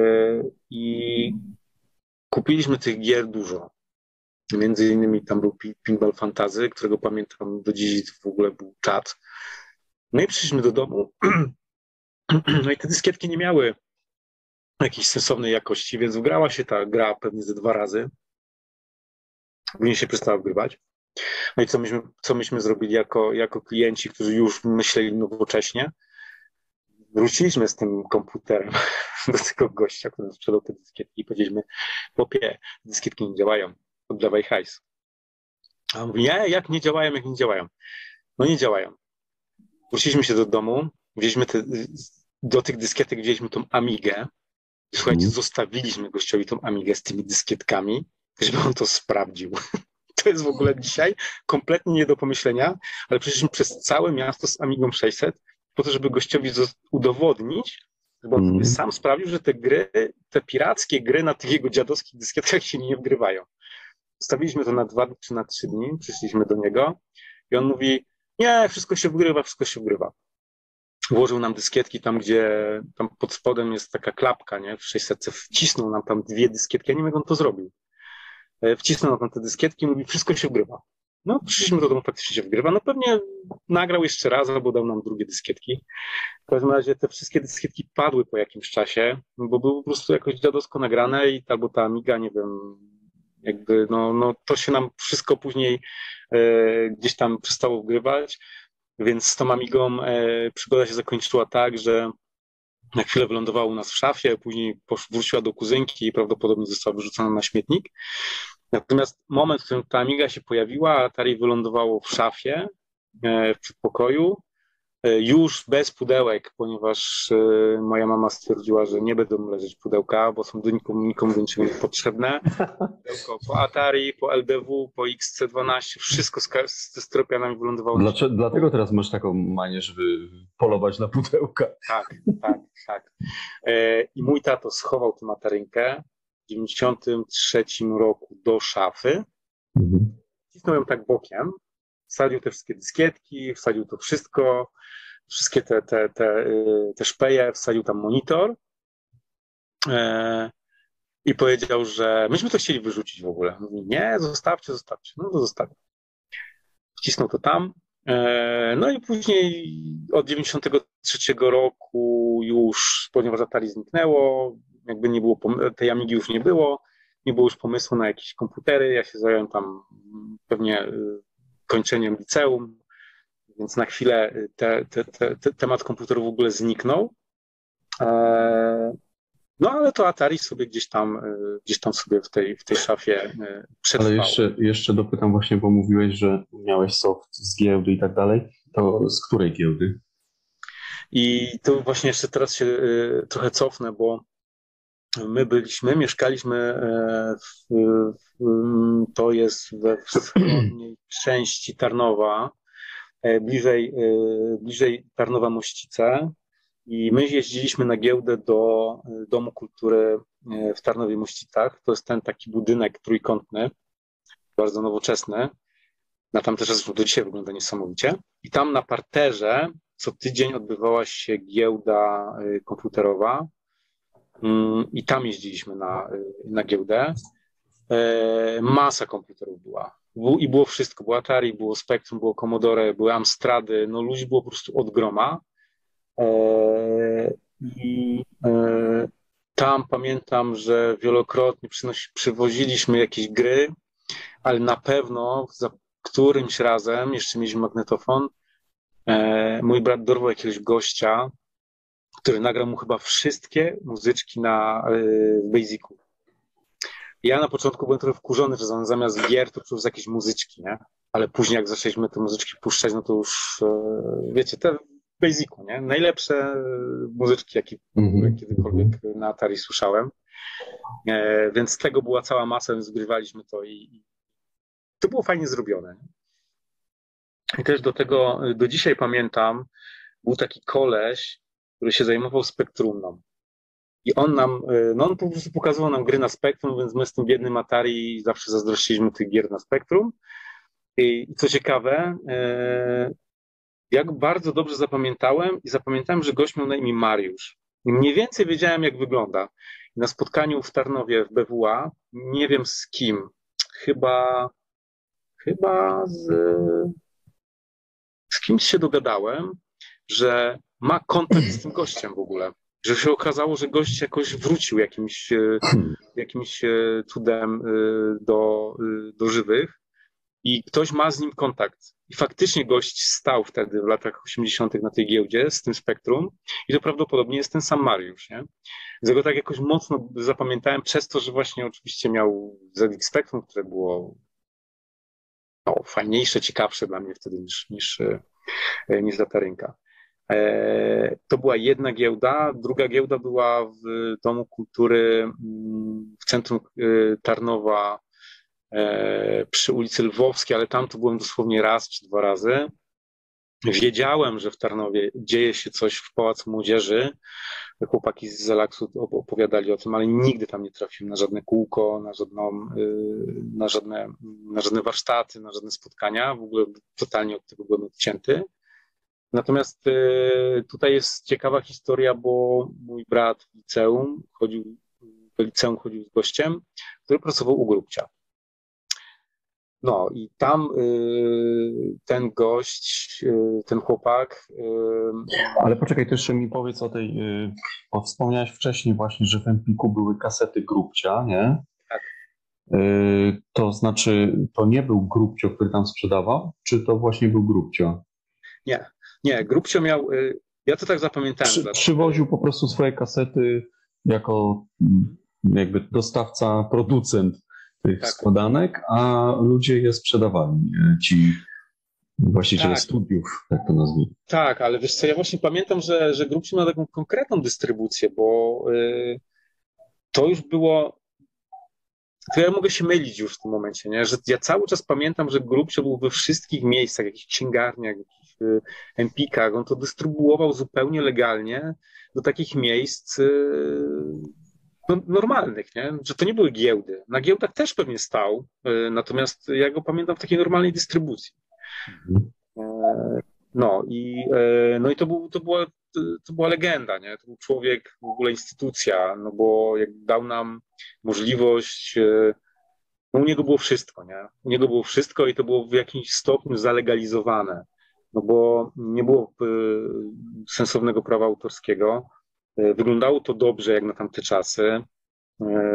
I kupiliśmy tych gier dużo. Między innymi tam był Pi- Pinball Fantazy, którego pamiętam do dziś w ogóle był czat. No i przyszliśmy do domu. No i te dyskietki nie miały jakiejś sensownej jakości, więc wgrała się ta gra pewnie ze dwa razy. Później się przestała wgrywać. No i co myśmy, co myśmy zrobili jako, jako klienci, którzy już myśleli nowocześnie? Wróciliśmy z tym komputerem do tego gościa, który sprzedał te dyskietki i powiedzieliśmy, popie, dyskietki nie działają, oddawaj hajs. A on mówi, nie, jak nie działają, jak nie działają? No nie działają. Wróciliśmy się do domu, wzięliśmy te, do tych dyskietek wzięliśmy tą Amigę. Słuchajcie, Mhm. zostawiliśmy gościowi tą Amigę z tymi dyskietkami, żeby on to sprawdził. To jest w ogóle dzisiaj kompletnie nie do pomyślenia, ale przeszliśmy przez całe miasto z Amigą 600 po to, żeby gościowi udowodnić, żeby on sobie sam sprawił, że te gry, te pirackie gry na tych jego dziadowskich dyskietkach się nie wgrywają. Zostawiliśmy to na dwa czy na trzy dni, przyszliśmy do niego i on mówi, nie, wszystko się wgrywa, wszystko się wgrywa. Włożył nam dyskietki tam, gdzie tam pod spodem jest taka klapka, nie? W 600 wcisnął nam tam dwie dyskietki, ja nie wiem, jak on to zrobił. E, Wcisnął nam tam te dyskietki i mówi, wszystko się wgrywa. No, przyszliśmy do domu, faktycznie się wgrywa. No pewnie nagrał jeszcze raz, albo dał nam drugie dyskietki. W każdym razie te wszystkie dyskietki padły po jakimś czasie, bo były po prostu jakoś dziadowsko nagrane i albo ta Amiga, nie wiem, jakby, no, no to się nam wszystko później e, gdzieś tam przestało wgrywać, więc z tą Amigą e, przygoda się zakończyła tak, że na chwilę wylądowała u nas w szafie, później wróciła do kuzynki i prawdopodobnie została wyrzucona na śmietnik. Natomiast moment, w którym ta Amiga się pojawiła, Atari wylądowało w szafie e, w przedpokoju, już bez pudełek, ponieważ e, moja mama stwierdziła, że nie będą leżeć pudełka, bo są do nikomu, nikomu niepotrzebne. Pudełko po Atari, po LDW, po XC12, wszystko z, z stropianami wylądowało. Dlaczego, dlatego teraz masz taką manię, żeby polować na pudełka. Tak, tak, tak. E, I mój tato schował tę materynkę w 93 roku do szafy, Mhm. wcisnął ją tak bokiem, wsadził te wszystkie dyskietki, wsadził to wszystko, wszystkie te, te, te, y, te szpeje, wsadził tam monitor e, i powiedział, że myśmy to chcieli wyrzucić w ogóle. Mówi, nie, zostawcie, zostawcie. No to zostawię. Wcisnął to tam. E, no i później od 93 roku już, ponieważ Atari zniknęło, jakby nie było, tej Amigi już nie było, nie było już pomysłu na jakieś komputery. Ja się zająłem tam pewnie y, kończeniem liceum, więc na chwilę y, te, te, te, te, temat komputerów w ogóle zniknął. E, No ale to Atari sobie gdzieś tam, y, gdzieś tam sobie w tej, w tej szafie y, przetrwało. Ale jeszcze, jeszcze dopytam właśnie, bo mówiłeś, że miałeś soft z giełdy i tak dalej. To z której giełdy? I tu właśnie jeszcze teraz się trochę cofnę, bo my byliśmy, mieszkaliśmy e, w, w, to jest we wschodniej części Tarnowa, e, bliżej, e, bliżej Tarnowa Mościce I my jeździliśmy na giełdę do Domu Kultury w Tarnowie Mościcach. To jest ten taki budynek trójkątny, bardzo nowoczesny. Na tamte czasy do dzisiaj wygląda niesamowicie. I tam na parterze co tydzień odbywała się giełda komputerowa mm, i tam jeździliśmy na, na giełdę. Masa komputerów była i było wszystko. Było Atari, było Spectrum, było Commodore, były Amstrady, no ludzi było po prostu od groma. E, I e, tam pamiętam, że wielokrotnie przywoziliśmy jakieś gry, ale na pewno za którymś razem, jeszcze mieliśmy magnetofon, e, mój brat dorwał jakiegoś gościa, który nagrał mu chyba wszystkie muzyczki na w Basicu. Ja na początku byłem trochę wkurzony, że on zamiast gier to przez jakieś muzyczki, nie? Ale później jak zaczęliśmy te muzyczki puszczać, no to już, e, wiecie, te w Basicu, nie? Najlepsze muzyczki, jakie mm-hmm. kiedykolwiek na Atari słyszałem. E, więc z tego była cała masa, zgrywaliśmy to i, i to było fajnie zrobione. Nie? I też do tego, do dzisiaj pamiętam, był taki koleś, który się zajmował spektrumną. I on nam, e, no on po prostu pokazywał nam gry na Spektrum, więc my z tym biednym Atari zawsze zazdrościliśmy tych gier na Spektrum. I co ciekawe, e, jak bardzo dobrze zapamiętałem i zapamiętałem, że gość miał na imię Mariusz. I mniej więcej wiedziałem, jak wygląda. Na spotkaniu w Tarnowie w BWA, nie wiem z kim, chyba, chyba z, z kimś się dogadałem, że ma kontakt z tym gościem w ogóle że się okazało, że gość jakoś wrócił jakimś, e, hmm. jakimś e, cudem e, do, do żywych i ktoś ma z nim kontakt. I faktycznie gość stał wtedy w latach 80. na tej giełdzie z tym spektrum i to prawdopodobnie jest ten sam Mariusz. Nie? Dlatego tak jakoś mocno zapamiętałem przez to, że właśnie oczywiście miał ZX Spectrum, które było no, fajniejsze, ciekawsze dla mnie wtedy niż, niż, niż data rynka. E, to była jedna giełda, druga giełda była w Domu Kultury mm, w centrum e, Tarnowa e, przy ulicy Lwowskiej, ale tam to byłem dosłownie raz czy dwa razy. Wiedziałem, że w Tarnowie dzieje się coś w Pałacu Młodzieży. Chłopaki z Zelaksu opowiadali o tym, ale nigdy tam nie trafiłem na żadne kółko, na, żadną, na, żadne, na żadne warsztaty, na żadne spotkania. W ogóle totalnie od tego byłem odcięty. Natomiast e, tutaj jest ciekawa historia, bo mój brat w liceum chodził, do liceum chodził z gościem, który pracował u Grubcia. No i tam e, ten gość, e, ten chłopak. Ale poczekaj, to jeszcze mi powiedz o tej, bo wspomniałeś wcześniej właśnie, że w Empiku były kasety Grubcia, nie? Tak. To znaczy, to nie był Grubcio, który tam sprzedawał, czy to właśnie był Grubcio? Nie, nie, Grubsio miał, y, ja to tak zapamiętałem. Przy, przywoził po prostu swoje kasety jako mm, jakby dostawca, producent tych tak. składanek, a ludzie je sprzedawali, ci właściciele tak. studiów, tak to nazwijmy. Tak, ale wiesz co, ja właśnie pamiętam, że, że Grubsio miał taką konkretną dystrybucję, bo y, to już było to ja mogę się mylić już w tym momencie, nie? że ja cały czas pamiętam, że Grubsio był we wszystkich miejscach, jakichś księgarniach, jakichś y, empikach, on to dystrybuował zupełnie legalnie do takich miejsc y, no, normalnych, nie? że to nie były giełdy. Na giełdach też pewnie stał, y, natomiast ja go pamiętam w takiej normalnej dystrybucji. Mhm. E, no i, e, no i to, był, to, była, to była legenda, nie? To był człowiek, w ogóle instytucja, no bo jak dał nam możliwość, e, no u niego było wszystko, nie? U niego było wszystko i to było w jakimś stopniu zalegalizowane, no bo nie było e, sensownego prawa autorskiego. Wyglądało to dobrze jak na tamte czasy.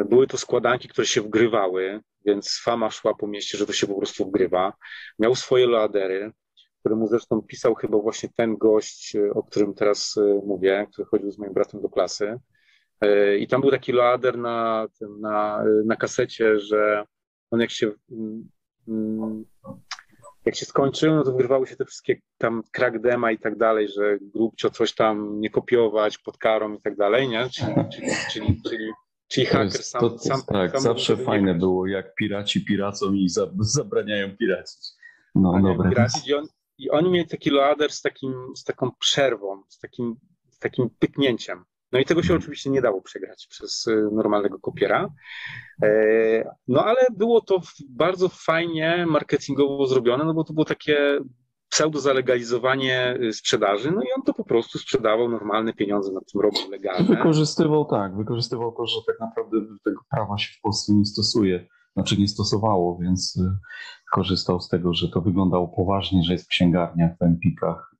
Były to składanki, które się wgrywały, więc fama szła po mieście, że to się po prostu wgrywa. Miał swoje ladery, któremu zresztą pisał chyba właśnie ten gość, o którym teraz mówię, który chodził z moim bratem do klasy. I tam był taki loader na, na, na kasecie, że on jak się mm, mm, jak się skończył, no to wygrywały się te wszystkie tam crack dema i tak dalej, że grubcio coś tam nie kopiować pod karą i tak dalej, nie? Czyli, czyli, czyli, czyli, czyli haker sam, to, sam, Tak, sam zawsze fajne było, jak piraci piracą i zabraniają piracić. No, dobra. Piracić i on, i oni mieli taki loader z, takim, z taką przerwą, z takim takim pyknięciem. No i tego się oczywiście nie dało przegrać przez y, normalnego kopiera. E, no ale było to bardzo fajnie marketingowo zrobione, no bo to było takie pseudo-zalegalizowanie y, sprzedaży, no i on to po prostu sprzedawał normalne pieniądze na tym robił legalne. Wykorzystywał tak, wykorzystywał to, że tak naprawdę tego prawa się w Polsce nie stosuje, znaczy nie stosowało, więc y, korzystał z tego, że to wyglądało poważnie, że jest w księgarniach, w Empikach,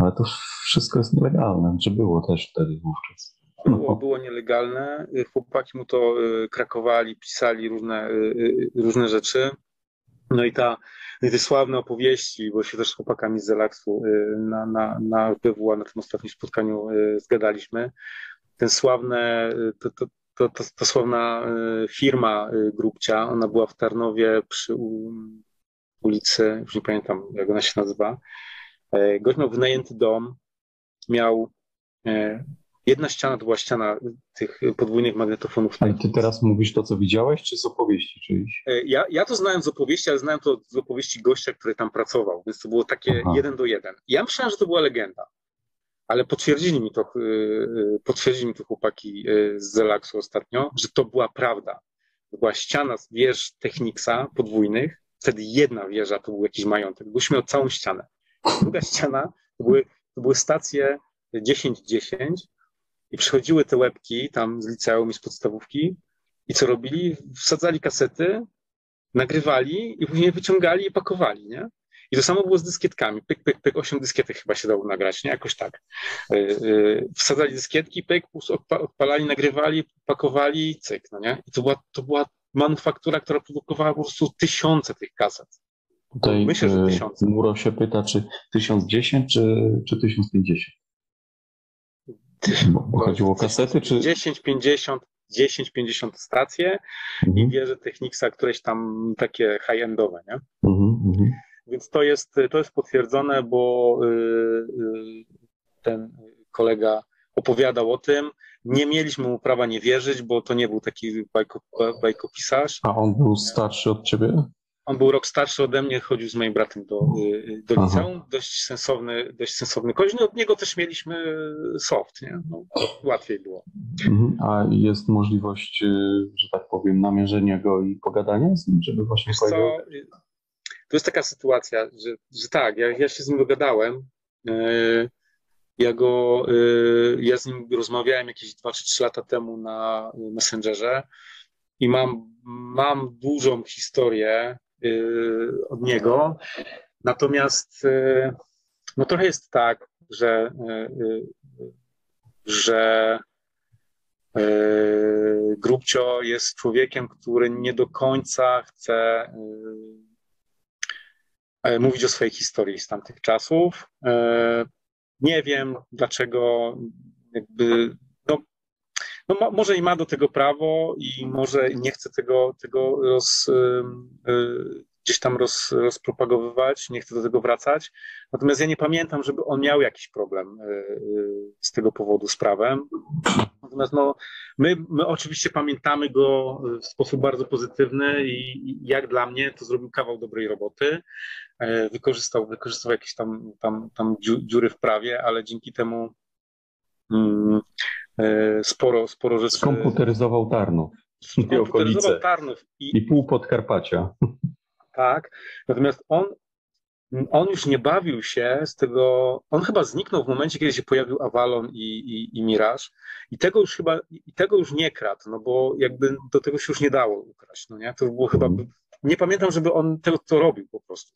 ale to wszystko jest nielegalne, czy było też wtedy wówczas. Było, było nielegalne, chłopaki mu to y, krakowali, pisali różne, różne rzeczy, no i ta i te sławne opowieści, bo się też z chłopakami z Zelaksu y, na, na, na BWA na tym ostatnim spotkaniu y, zgadaliśmy. Ten sławne, y, to, to, to, to, to sławna firma Grubcia, ona była w Tarnowie przy ulicy, już nie pamiętam jak ona się nazywa. Gość miał wynajęty dom, miał Jedna ściana to była ściana tych podwójnych magnetofonów. Ale ty teraz mówisz to, co widziałeś, czy z opowieści czyjś? E, ja, ja to znałem z opowieści, ale znałem to z opowieści gościa, który tam pracował, więc to było takie Aha. jeden do jeden. Ja myślałem, że to była legenda, ale potwierdzili mi to, e, e, potwierdzili mi to chłopaki z Zelaksu ostatnio, że to była prawda. To była ściana z wież Technicsa podwójnych, wtedy jedna wieża to był jakiś majątek, byśmy miał całą ścianę. Druga ściana to były, to były stacje 10-10, i przychodziły te łebki tam z liceum i z podstawówki i co robili? Wsadzali kasety, nagrywali i później wyciągali i pakowali, nie? I to samo było z dyskietkami. Pyk, pyk, pyk, osiem dyskietek chyba się dało nagrać, nie? Jakoś tak. Y, y, wsadzali dyskietki, pyk, odpalali, nagrywali, pakowali, cyk, no nie? I to była, to była manufaktura, która produkowała po prostu tysiące tych kaset. Tutaj Myślę, że y, tysiące. Muro się pyta, czy 1010 czy, czy 1050? Bo chodziło o kasety, czy... 10-50 10-50 stacje mhm. i wieże Technicsa, któreś tam takie high-endowe, nie? Mhm, mhm. Więc to jest, to jest potwierdzone, bo yy, yy, ten kolega opowiadał o tym. Nie mieliśmy mu prawa nie wierzyć, bo to nie był taki bajko, bajkopisarz. A on był starszy od ciebie? On był rok starszy ode mnie, chodził z moim bratem do, y, do liceum. Dość sensowny, dość sensowny koleś. No, od niego też mieliśmy soft, nie? No, łatwiej było. Mhm. A jest możliwość, y, że tak powiem, namierzenia go i pogadania z nim, żeby właśnie co, y, To jest taka sytuacja, że, że tak, ja, ja się z nim dogadałem. Ja go, ja z nim rozmawiałem jakieś 2 czy 3 lata temu na Messengerze i mam, mam dużą historię Y, od niego. Natomiast y, no trochę jest tak, że, y, że Grubcio jest człowiekiem, który nie do końca chce mówić o swojej historii z tamtych czasów. Nie wiem, dlaczego jakby no, no może i ma do tego prawo i może nie chce tego, tego roz, y, gdzieś tam roz, rozpropagowywać, nie chce do tego wracać. Natomiast ja nie pamiętam, żeby on miał jakiś problem y, y, z tego powodu z prawem. Natomiast no, my, my oczywiście pamiętamy go w sposób bardzo pozytywny i jak dla mnie to zrobił kawał dobrej roboty. Wykorzystał, wykorzystał jakieś tam, tam, tam dziury w prawie, ale dzięki temu mm, E, sporo, sporo rzeczy. Skomputeryzował Tarnów. Skomputeryzował Tarnów. I, I pół Podkarpacia. Tak, natomiast on, on już nie bawił się z tego, on chyba zniknął w momencie, kiedy się pojawił Avalon i, i, i Mirage i tego już chyba, i tego już nie kradł, no bo jakby do tego się już nie dało ukraść, no nie? To było chyba, mm. nie pamiętam, żeby on to, to robił po prostu.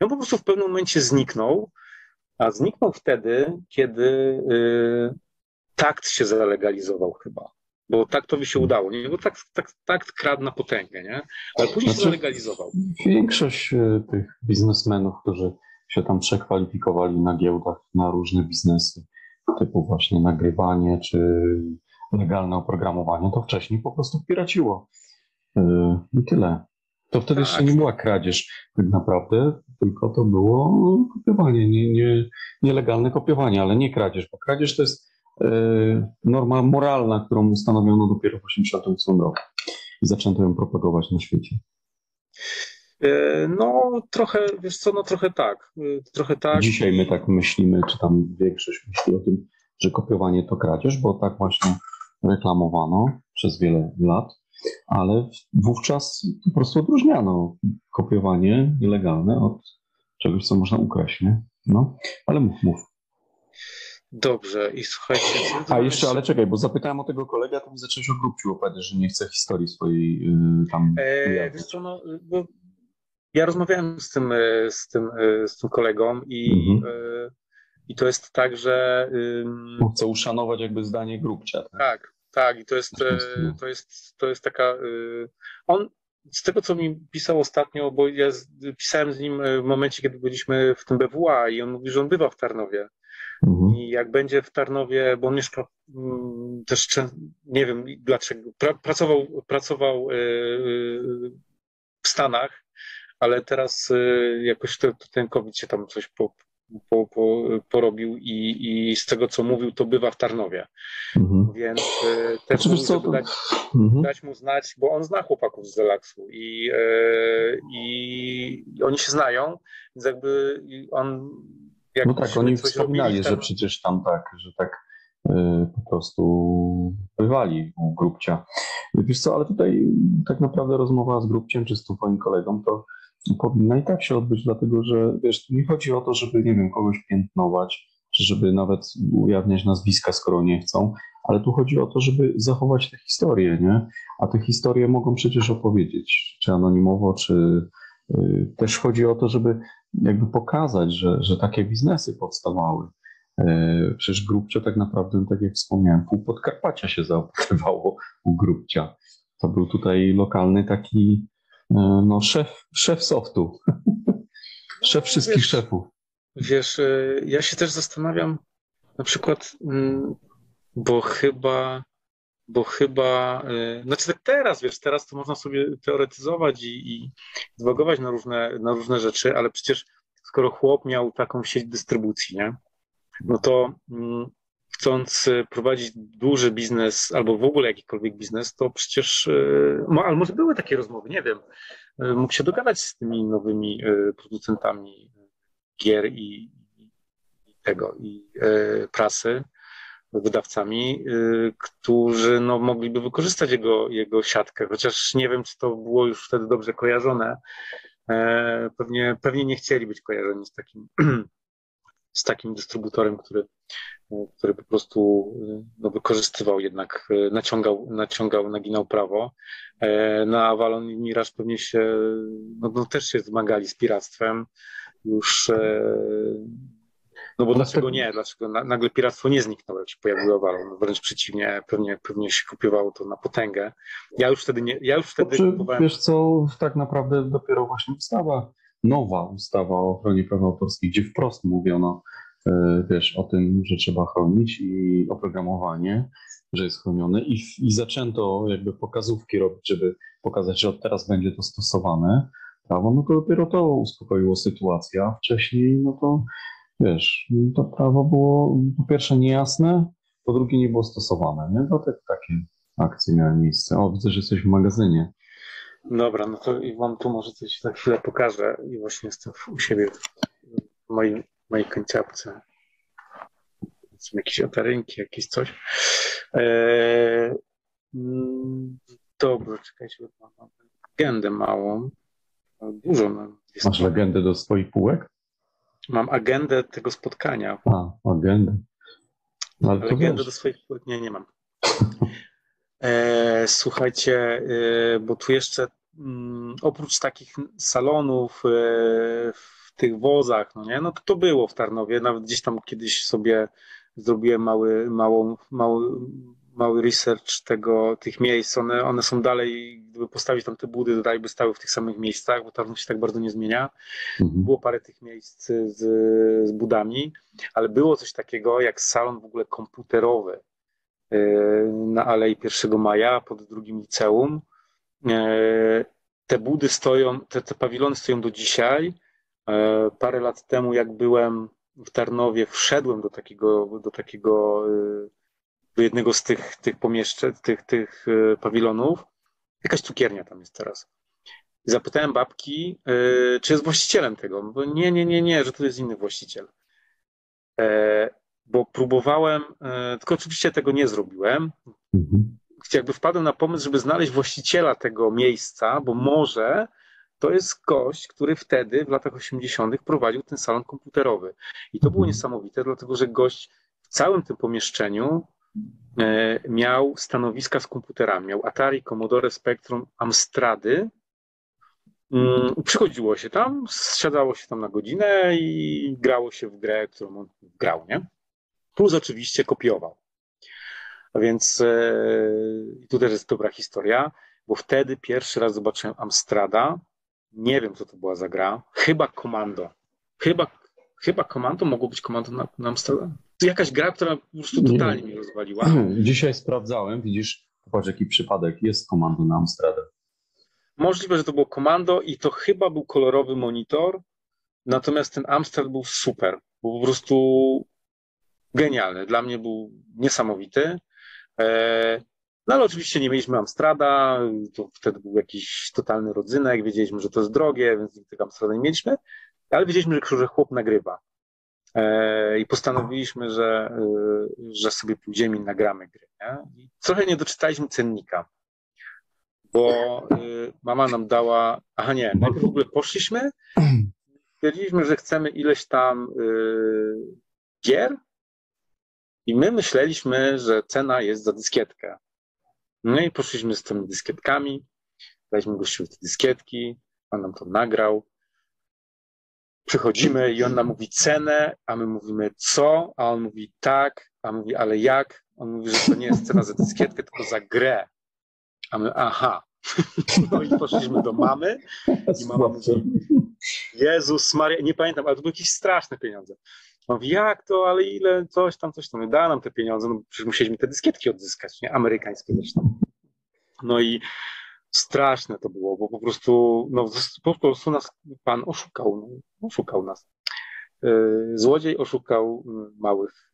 I on po prostu w pewnym momencie zniknął, a zniknął wtedy, kiedy yy, takt się zalegalizował chyba. Bo tak to by się udało, nie? Bo tak, tak, takt kradł na potęgę, nie? Ale później znaczy, się zalegalizował. Większość e, tych biznesmenów, którzy się tam przekwalifikowali na giełdach na różne biznesy, typu właśnie nagrywanie czy legalne oprogramowanie, to wcześniej po prostu piraciło. E, I tyle. To wtedy tak. jeszcze nie była kradzież tak naprawdę, tylko to było kopiowanie, nie, nie, nielegalne kopiowanie, ale nie kradzież, bo kradzież to jest norma moralna, którą ustanowiono dopiero w 1988 roku i zaczęto ją propagować na świecie. E, no, trochę, wiesz co, no trochę tak. E, trochę tak. Dzisiaj my tak myślimy, czy tam większość myśli o tym, że kopiowanie to kradzież, bo tak właśnie reklamowano przez wiele lat, ale wówczas po prostu odróżniano kopiowanie nielegalne od czegoś, co można ukraść, nie? No, ale mów, mów. Dobrze, i słuchajcie. A jeszcze, ale czekaj, bo zapytałem o tego kolegę, to mi zacząłeś o Grubciu opowiadać, że nie chce historii swojej yy, tam. E, wiesz co, no, bo ja rozmawiałem z tym, e, z tym, e, z tym kolegą i, mhm. e, i to jest tak, że. Chcę uszanować jakby zdanie Grubcia. Tak, tak, tak i to jest, to jest, to jest taka. On z tego, co mi pisał ostatnio, bo ja pisałem z nim w momencie, kiedy byliśmy w tym BWA i on mówi, że on bywa w Tarnowie. Mhm. I jak będzie w Tarnowie, bo on mieszka mm, też, nie wiem dlaczego, pra, pracował, pracował e, w Stanach, ale teraz e, jakoś to, ten COVID się tam coś po, po, po, porobił i, i z tego, co mówił, to bywa w Tarnowie. Mhm. Więc e, też mówił, żeby dać, mhm. dać, mu znać, bo on zna chłopaków z Relaksu i, i, i oni się znają, więc jakby on jak no tak, oni wspominali, że przecież tam tak, że tak y, po prostu bywali u Grubcia. Wiesz co, ale tutaj tak naprawdę rozmowa z Grubciem czy z twoim kolegą to powinna i tak się odbyć, dlatego że wiesz, tu nie chodzi o to, żeby, nie wiem, kogoś piętnować, czy żeby nawet ujawniać nazwiska, skoro nie chcą, ale tu chodzi o to, żeby zachować te historie, nie? A te historie mogą przecież opowiedzieć, czy anonimowo, czy y, też chodzi o to, żeby jakby pokazać, że, że takie biznesy powstawały. E, przecież Grubcia tak naprawdę, tak jak wspomniałem, pół Podkarpacia się zaopatrywało u Grubcia. To był tutaj lokalny taki e, no, szef, szef softu. szef wszystkich wiesz, szefów. Wiesz, e, ja się też zastanawiam na przykład, mm, bo chyba bo chyba, y, znaczy tak teraz, wiesz, teraz to można sobie teoretyzować i, i na różne, na różne rzeczy, ale przecież skoro chłop miał taką sieć dystrybucji, nie? no to mm, chcąc y, prowadzić duży biznes albo w ogóle jakikolwiek biznes, to przecież, y, ale może były takie rozmowy, nie wiem, mógł się dogadać z tymi nowymi producentami gier i, i tego, i prasy, wydawcami, y, którzy no, mogliby wykorzystać jego, jego siatkę, chociaż nie wiem, czy to było już wtedy dobrze kojarzone. E, pewnie, pewnie nie chcieli być kojarzeni z takim, z takim dystrybutorem, który, który po prostu no, wykorzystywał jednak, naciągał, naciągał, naginał prawo. E, na Avalon i Mirage pewnie się, no, no też się zmagali z piractwem. Już e, no bo dlaczego nie? Dlaczego nagle piractwo nie zniknęło, jak się pojawiło Avalon? No wręcz przeciwnie, pewnie, pewnie się kopiowało to na potęgę. Ja już wtedy nie, ja już wtedy znaczy, kupowałem... Wiesz co, tak naprawdę dopiero właśnie ustawa, nowa ustawa o ochronie praw autorskich, gdzie wprost mówiono, e, wiesz, o tym, że trzeba chronić i oprogramowanie, że jest chronione i, i zaczęto jakby pokazówki robić, żeby pokazać, że od teraz będzie to stosowane prawo, no to dopiero to uspokoiło sytuację, a wcześniej, no to wiesz, to prawo było po pierwsze niejasne, po drugie nie było stosowane, nie? Dlatego takie akcje miały miejsce. O, widzę, że jesteś w magazynie. Dobra, no to i wam tu może coś za chwilę pokażę i właśnie jestem u siebie w mojej, mojej końcapce. Są jakieś otarynki, jakieś coś. Eee, mm, dobrze, czekajcie, mam legendę małą. Dużo mam. Masz legendę do swoich półek? Mam agendę tego spotkania. A, agendę. No, ale Legendę do swoich. Nie, nie mam. E, słuchajcie, e, bo tu jeszcze mm, oprócz takich salonów e, w tych wozach, no nie, no to to było w Tarnowie. Nawet gdzieś tam kiedyś sobie zrobiłem mały, małą, mały, mały research tego, tych miejsc. One, one są dalej, gdyby postawić tam te budy, to dalej by stały w tych samych miejscach, bo Tarnów się tak bardzo nie zmienia. Mhm. Było parę tych miejsc z, z budami, ale było coś takiego jak salon w ogóle komputerowy e, na Alei 1 Maja pod drugim liceum. E, te budy stoją, te, te pawilony stoją do dzisiaj. E, parę lat temu, jak byłem w Tarnowie, wszedłem do takiego, do takiego do jednego z tych, tych pomieszczeń, tych, tych e, pawilonów. Jakaś cukiernia tam jest teraz. Zapytałem babki, e, czy jest właścicielem tego. Bo nie, nie, nie, nie, że to jest inny właściciel. E, bo próbowałem, e, tylko oczywiście tego nie zrobiłem. Mhm. Jakby wpadłem na pomysł, żeby znaleźć właściciela tego miejsca, bo może to jest gość, który wtedy w latach 80. prowadził ten salon komputerowy. I to było mhm. niesamowite, dlatego że gość w całym tym pomieszczeniu miał stanowiska z komputerami. Miał Atari, Commodore, Spectrum, Amstrady. Mm, przychodziło się tam, siadało się tam na godzinę i grało się w grę, którą on grał, nie? Plus oczywiście kopiował. A więc e, tu też jest dobra historia, bo wtedy pierwszy raz zobaczyłem Amstrada. Nie wiem, co to była za gra. Chyba Komando. Chyba, chyba Komando mogło być Komando na, na Amstrada. To jakaś gra, która po prostu totalnie mnie rozwaliła. Dzisiaj sprawdzałem, widzisz, popatrz jaki przypadek, jest Komando na Amstradę. Możliwe, że to było Komando i to chyba był kolorowy monitor, natomiast ten Amstrad był super, bo po prostu genialny. Dla mnie był niesamowity. E, no ale oczywiście nie mieliśmy Amstrada, to wtedy był jakiś totalny rodzynek, wiedzieliśmy, że to jest drogie, więc tego Amstrada nie mieliśmy, ale wiedzieliśmy, że chłop nagrywa. E, I postanowiliśmy, że, e, że sobie pójdziemy i nagramy gry. Nie? I trochę nie doczytaliśmy cennika, bo mama nam dała, aha nie, najpierw w ogóle poszliśmy, stwierdziliśmy, że chcemy ileś tam gier, i my myśleliśmy, że cena jest za dyskietkę. No i poszliśmy z tymi dyskietkami, daliśmy gościowi te dyskietki, on nam to nagrał. Przychodzimy i on nam mówi cenę, a my mówimy co, a on mówi tak, a mówi ale jak? On mówi, że to nie jest cena za dyskietkę, tylko za grę. A my aha. No i poszliśmy do mamy i mama mówi, Jezus Maria, nie pamiętam, ale to były jakieś straszne pieniądze. On mówi, jak to, ale ile, coś tam, coś tam. Da nam te pieniądze, no przecież musieliśmy te dyskietki odzyskać, nie? Amerykańskie zresztą. No i straszne to było, bo po prostu, no po prostu nas pan oszukał, no, oszukał nas. E, złodziej oszukał małych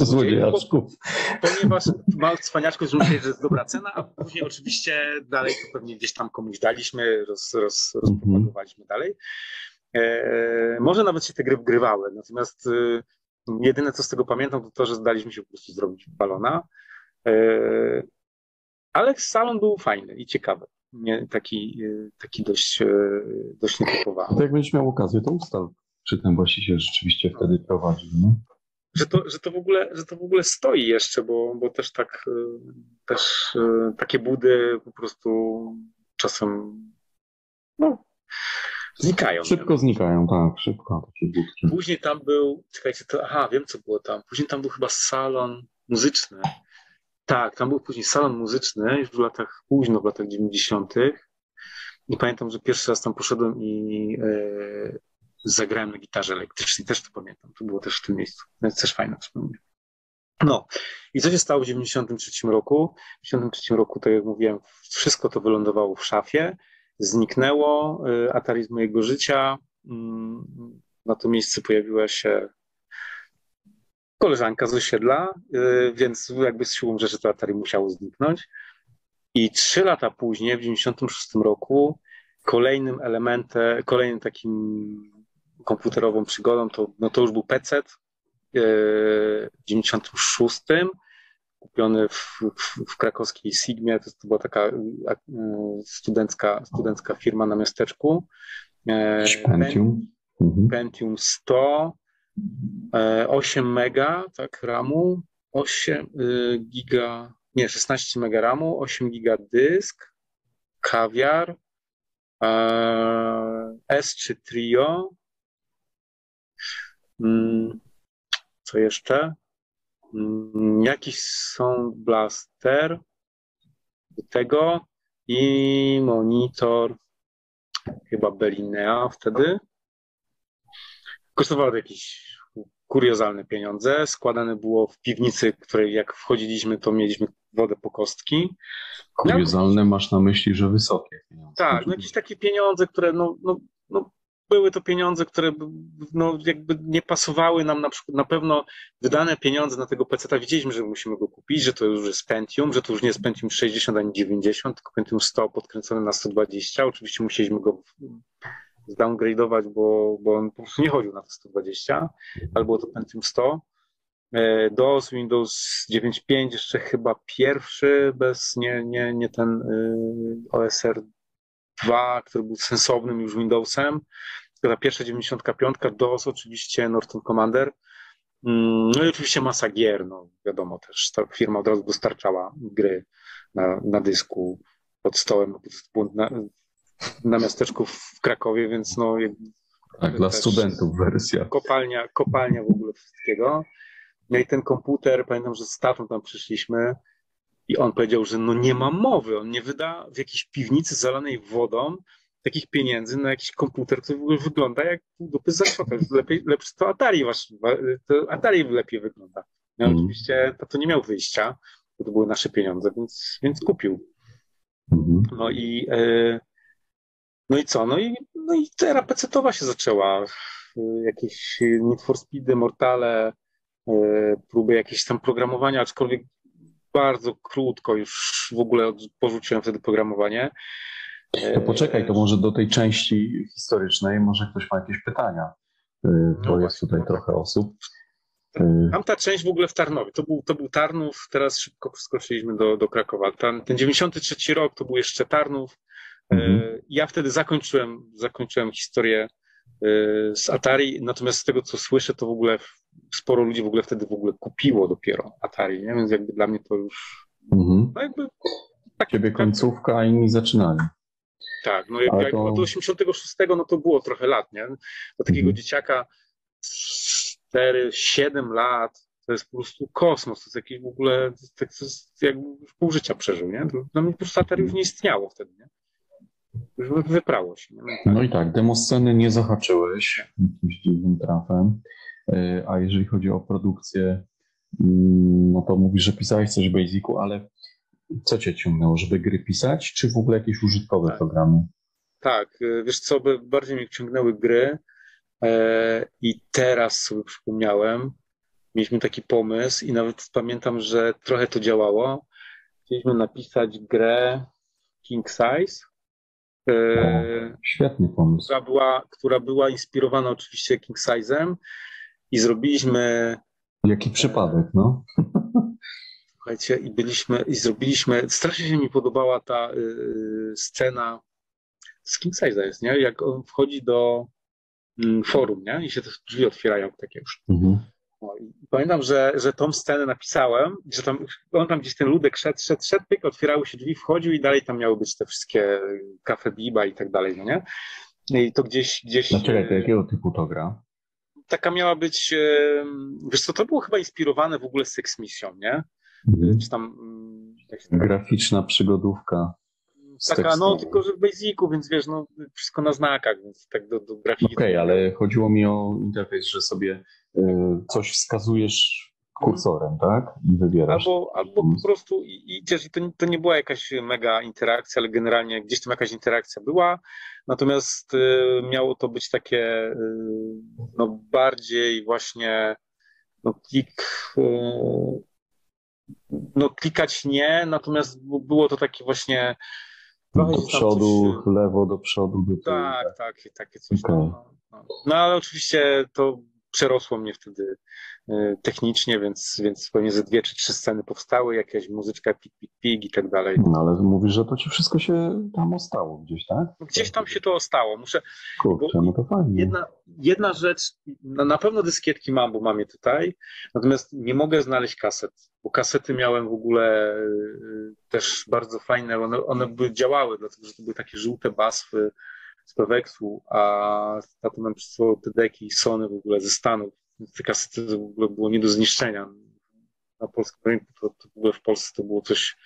e, złodziejaszków. Ponieważ małych cwaniaczków myśleli, że jest dobra cena, a później oczywiście dalej to pewnie gdzieś tam komuś daliśmy, roz, roz, rozpropagowaliśmy dalej. E, może nawet się te gry wgrywały, natomiast e, jedyne co z tego pamiętam to to, że zdaliśmy się po prostu zrobić balona. E, ale salon był fajny i ciekawy. Nie, taki, taki dość, dość nietypowy. To jak będziesz miał okazję, to ustal, czy ten właściciel rzeczywiście wtedy prowadził. No? Że to, że, to w ogóle, że to w ogóle stoi jeszcze, bo, bo też tak też takie budy po prostu czasem no, Znikają. Szybko nie? znikają, tak, szybko takie budki. Później tam był, czekajcie, to, aha, wiem co było tam. Później tam był chyba salon muzyczny. Tak, tam był później salon muzyczny już w latach, późno w latach 90. I pamiętam, że pierwszy raz tam poszedłem i e, zagrałem na gitarze elektrycznej, też to pamiętam. To było też w tym miejscu. Więc też fajne wspomnienie. No i co się stało w 93 roku? W 93 roku, tak jak mówiłem, wszystko to wylądowało w szafie zniknęło, y, Atari z mojego życia. Mm, na to miejsce pojawiła się koleżanka z osiedla, y, więc jakby z siłą rzeczy to Atari musiało zniknąć. I trzy lata później, w 1996 roku, kolejnym elementem, kolejnym takim komputerową przygodą to, no to już był PC y, w 96 kupiony w, w, w krakowskiej Sigmie. To, była taka e, studencka, studencka firma na miasteczku. E, Pentium. Mhm. Pentium 100, 8 e, mega, tak, RAMu, 8 giga, nie, 16 mega RAMu, 8 giga dysk, kawiar, S3 Trio, mm, co jeszcze? Mm, jakiś Sound Blaster do tego i monitor chyba Belinea wtedy. Kosztowało to jakieś kuriozalne pieniądze. Składane było w piwnicy, której jak wchodziliśmy, to mieliśmy wodę po kostki. Kuriozalne masz na myśli, że wysokie pieniądze. Tak, no jakieś takie pieniądze, które no, no, no były to pieniądze, które no, jakby nie pasowały nam na przykład, na pewno wydane pieniądze na tego PC, widzieliśmy, że musimy go kupić, że to już jest Pentium, że to już nie jest Pentium 60 ani 90, tylko Pentium 100 podkręcone na 120. Oczywiście musieliśmy go zdowngrade'ować, bo, bo on po prostu nie chodził na to 120, albo to Pentium 100. e, DOS, Windows 9.5 jeszcze chyba pierwszy, bez nie, nie, nie ten y, OSR 2, który był sensownym już Windowsem. Ta pierwsza 95, DOS oczywiście, Norton Commander. Mm, no i oczywiście masa gier, no wiadomo też, ta firma od razu dostarczała gry na, na dysku pod stołem, na, miasteczku w Krakowie, więc no tak, dla studentów wersja. Kopalnia, kopalnia w ogóle wszystkiego. No i ten komputer, pamiętam, że z tatą tam przyszliśmy i on powiedział, że no nie ma mowy, on nie wyda w jakiejś piwnicy zalanej wodą takich pieniędzy na jakiś komputer, który w ogóle wygląda jak dupy za Lepiej, lepszy to Atari, wasz, to Atari lepiej wygląda. No mm. oczywiście to, nie miał wyjścia, bo to były nasze pieniądze, więc, więc kupił. Mm. No i e, no i co? No i, no i era pecetowa się zaczęła. Jakieś Need for Speedy, Mortale, e, próby jakieś tam programowania, aczkolwiek bardzo krótko już w ogóle porzuciłem wtedy programowanie. To poczekaj, to może do tej części historycznej, może ktoś ma jakieś pytania. E, to no jest tutaj trochę osób. E, Tam ta część w ogóle w Tarnowie. To był, to był Tarnów, teraz szybko skoczyliśmy do, do Krakowa. Ten, ten 93 rok to był jeszcze Tarnów. Mhm. E, ja wtedy zakończyłem, zakończyłem historię z Atari, natomiast z tego co słyszę, to w ogóle sporo ludzi w ogóle wtedy w ogóle kupiło dopiero Atari, nie? więc jakby dla mnie to już mhm. no jakby tak, Ciebie końcówka, a inni zaczynali. Tak, no jak, jak to... od 86 no to było trochę lat, nie? Do takiego mhm. dzieciaka 4, 7 lat, to jest po prostu kosmos, to jest jakiś w ogóle, to jest jakby pół życia przeżył, nie? Dla mnie po prostu Atari już nie istniało wtedy, nie? Już wyprało się. Nie? No i tak, demosceny nie zahaczyłeś jakimś dziwnym trafem, e, a jeżeli chodzi o produkcję, mm, no to mówisz, że pisałeś coś w Basicu, ale co cię ciągnęło, żeby gry pisać, czy w ogóle jakieś użytkowe tak. programy? Tak, y, wiesz co, bardziej mnie ciągnęły gry e, i teraz sobie przypomniałem, mieliśmy taki pomysł i nawet pamiętam, że trochę to działało. Chcieliśmy napisać grę King Size. E, świetny pomysł. Która była, która była inspirowana oczywiście King Size'em i zrobiliśmy... Jaki przypadek, no. Słuchajcie, i byliśmy, i zrobiliśmy, strasznie się mi podobała ta y, scena z King Size jest, nie? Jak on wchodzi do y, forum, nie? I się te drzwi otwierają takie już. Mhm. No, pamiętam, że, że tą scenę napisałem, że tam, on tam gdzieś ten ludek szedł, szedł, szedł, pyk, otwierały się drzwi, wchodził i dalej tam miały być te wszystkie kafe Biba i tak dalej, no nie? I to gdzieś... gdzieś Dlaczego, to jakiego typu to gra? Taka miała być, wiesz co, to było chyba inspirowane w ogóle Sex Mission, nie? Mhm. Czy tam, mm, Graficzna przygodówka. Taka, no tylko, że w Basicu, więc wiesz, no wszystko na znakach, więc tak do, do grafiki. Okej, okay, ale chodziło mi o interfejs, że sobie coś wskazujesz kursorem, tak? I wybierasz. Albo, albo po prostu idziesz i to, to nie była jakaś mega interakcja, ale generalnie gdzieś tam jakaś interakcja była, natomiast y, miało to być takie y, no bardziej właśnie no, klik y, no klikać nie, natomiast było to takie właśnie do przodu, coś... lewo, do przodu, do tyłu. Tak, tak, takie coś. Okay. No, no. no ale oczywiście to przerosło mnie wtedy y, technicznie, więc, więc pewnie ze dwie czy trzy sceny powstały, jakaś muzyczka pik, pik, pik i tak dalej. No ale mówisz, że to ci wszystko się tam ostało gdzieś, tak? Gdzieś tam się to ostało. Muszę. Kurczę, no to fajnie. Jedna, jedna rzecz, no na pewno dyskietki mam, bo mam je tutaj, natomiast nie mogę znaleźć kaset, bo kasety miałem w ogóle y, też bardzo fajne, one, one by działały, dlatego że to były takie żółte baswy, z Peweksu, a tato nam przysłał te deki Sony w ogóle ze Stanów. Te kasety w ogóle było nie do zniszczenia. Na polskim rynku to, to w ogóle w Polsce to było coś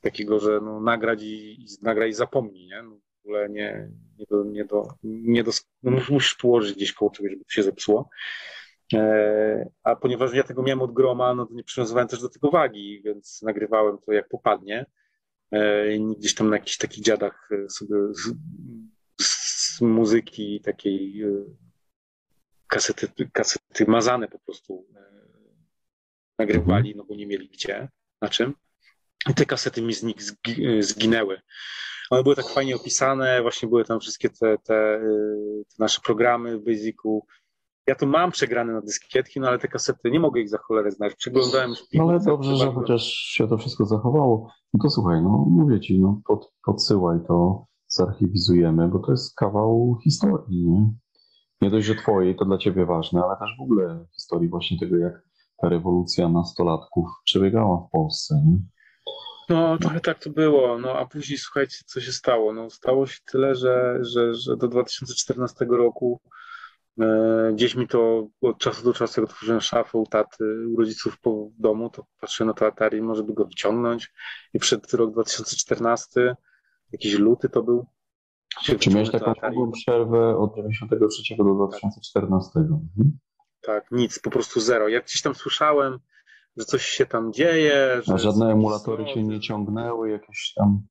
takiego, że no, nagrać i, i nagraj i zapomnij, nie? No, w ogóle nie, nie do, nie do, nie do no, musisz położyć gdzieś koło czegoś, żeby się zepsuło. E, a ponieważ ja tego miałem od groma, no to nie przywiązywałem też do tego wagi, więc nagrywałem to jak popadnie. E, gdzieś tam na jakichś takich dziadach sobie z muzyki takiej e, kasety, kasety mazane po prostu e, nagrywali, no bo nie mieli gdzie, na czym. I te kasety mi znik, zginęły. One były tak fajnie opisane, właśnie były tam wszystkie te, te, te nasze programy w Basicu, ja to mam przegrane na dyskietki, no ale te kasety, nie mogę ich za cholerę znaleźć. Przeglądałem No ale dobrze, że chociaż się to wszystko zachowało. No to słuchaj, no mówię ci, no pod, podsyłaj to, zarchiwizujemy, bo to jest kawał historii, nie? Nie dość, że twojej, to dla ciebie ważne, ale też w ogóle historii właśnie tego, jak ta rewolucja nastolatków przebiegała w Polsce, nie? No, trochę tak to było. No, a później słuchajcie, co się stało. No, stało się tyle, że, że, że do 2014 roku e, gdzieś mi to od czasu do czasu, jak otworzyłem szafę u taty, u rodziców po domu, to patrzyłem na to Atari, może by go wyciągnąć. I przed rok 2014, jakiś luty to był. się Czy miałeś taką długą przerwę od 93 do 2014? Mhm. Tak, nic, po prostu zero. Ja gdzieś tam słyszałem, że coś się tam dzieje, A żadne emulatory cię nie ciągnęły, jakieś tam...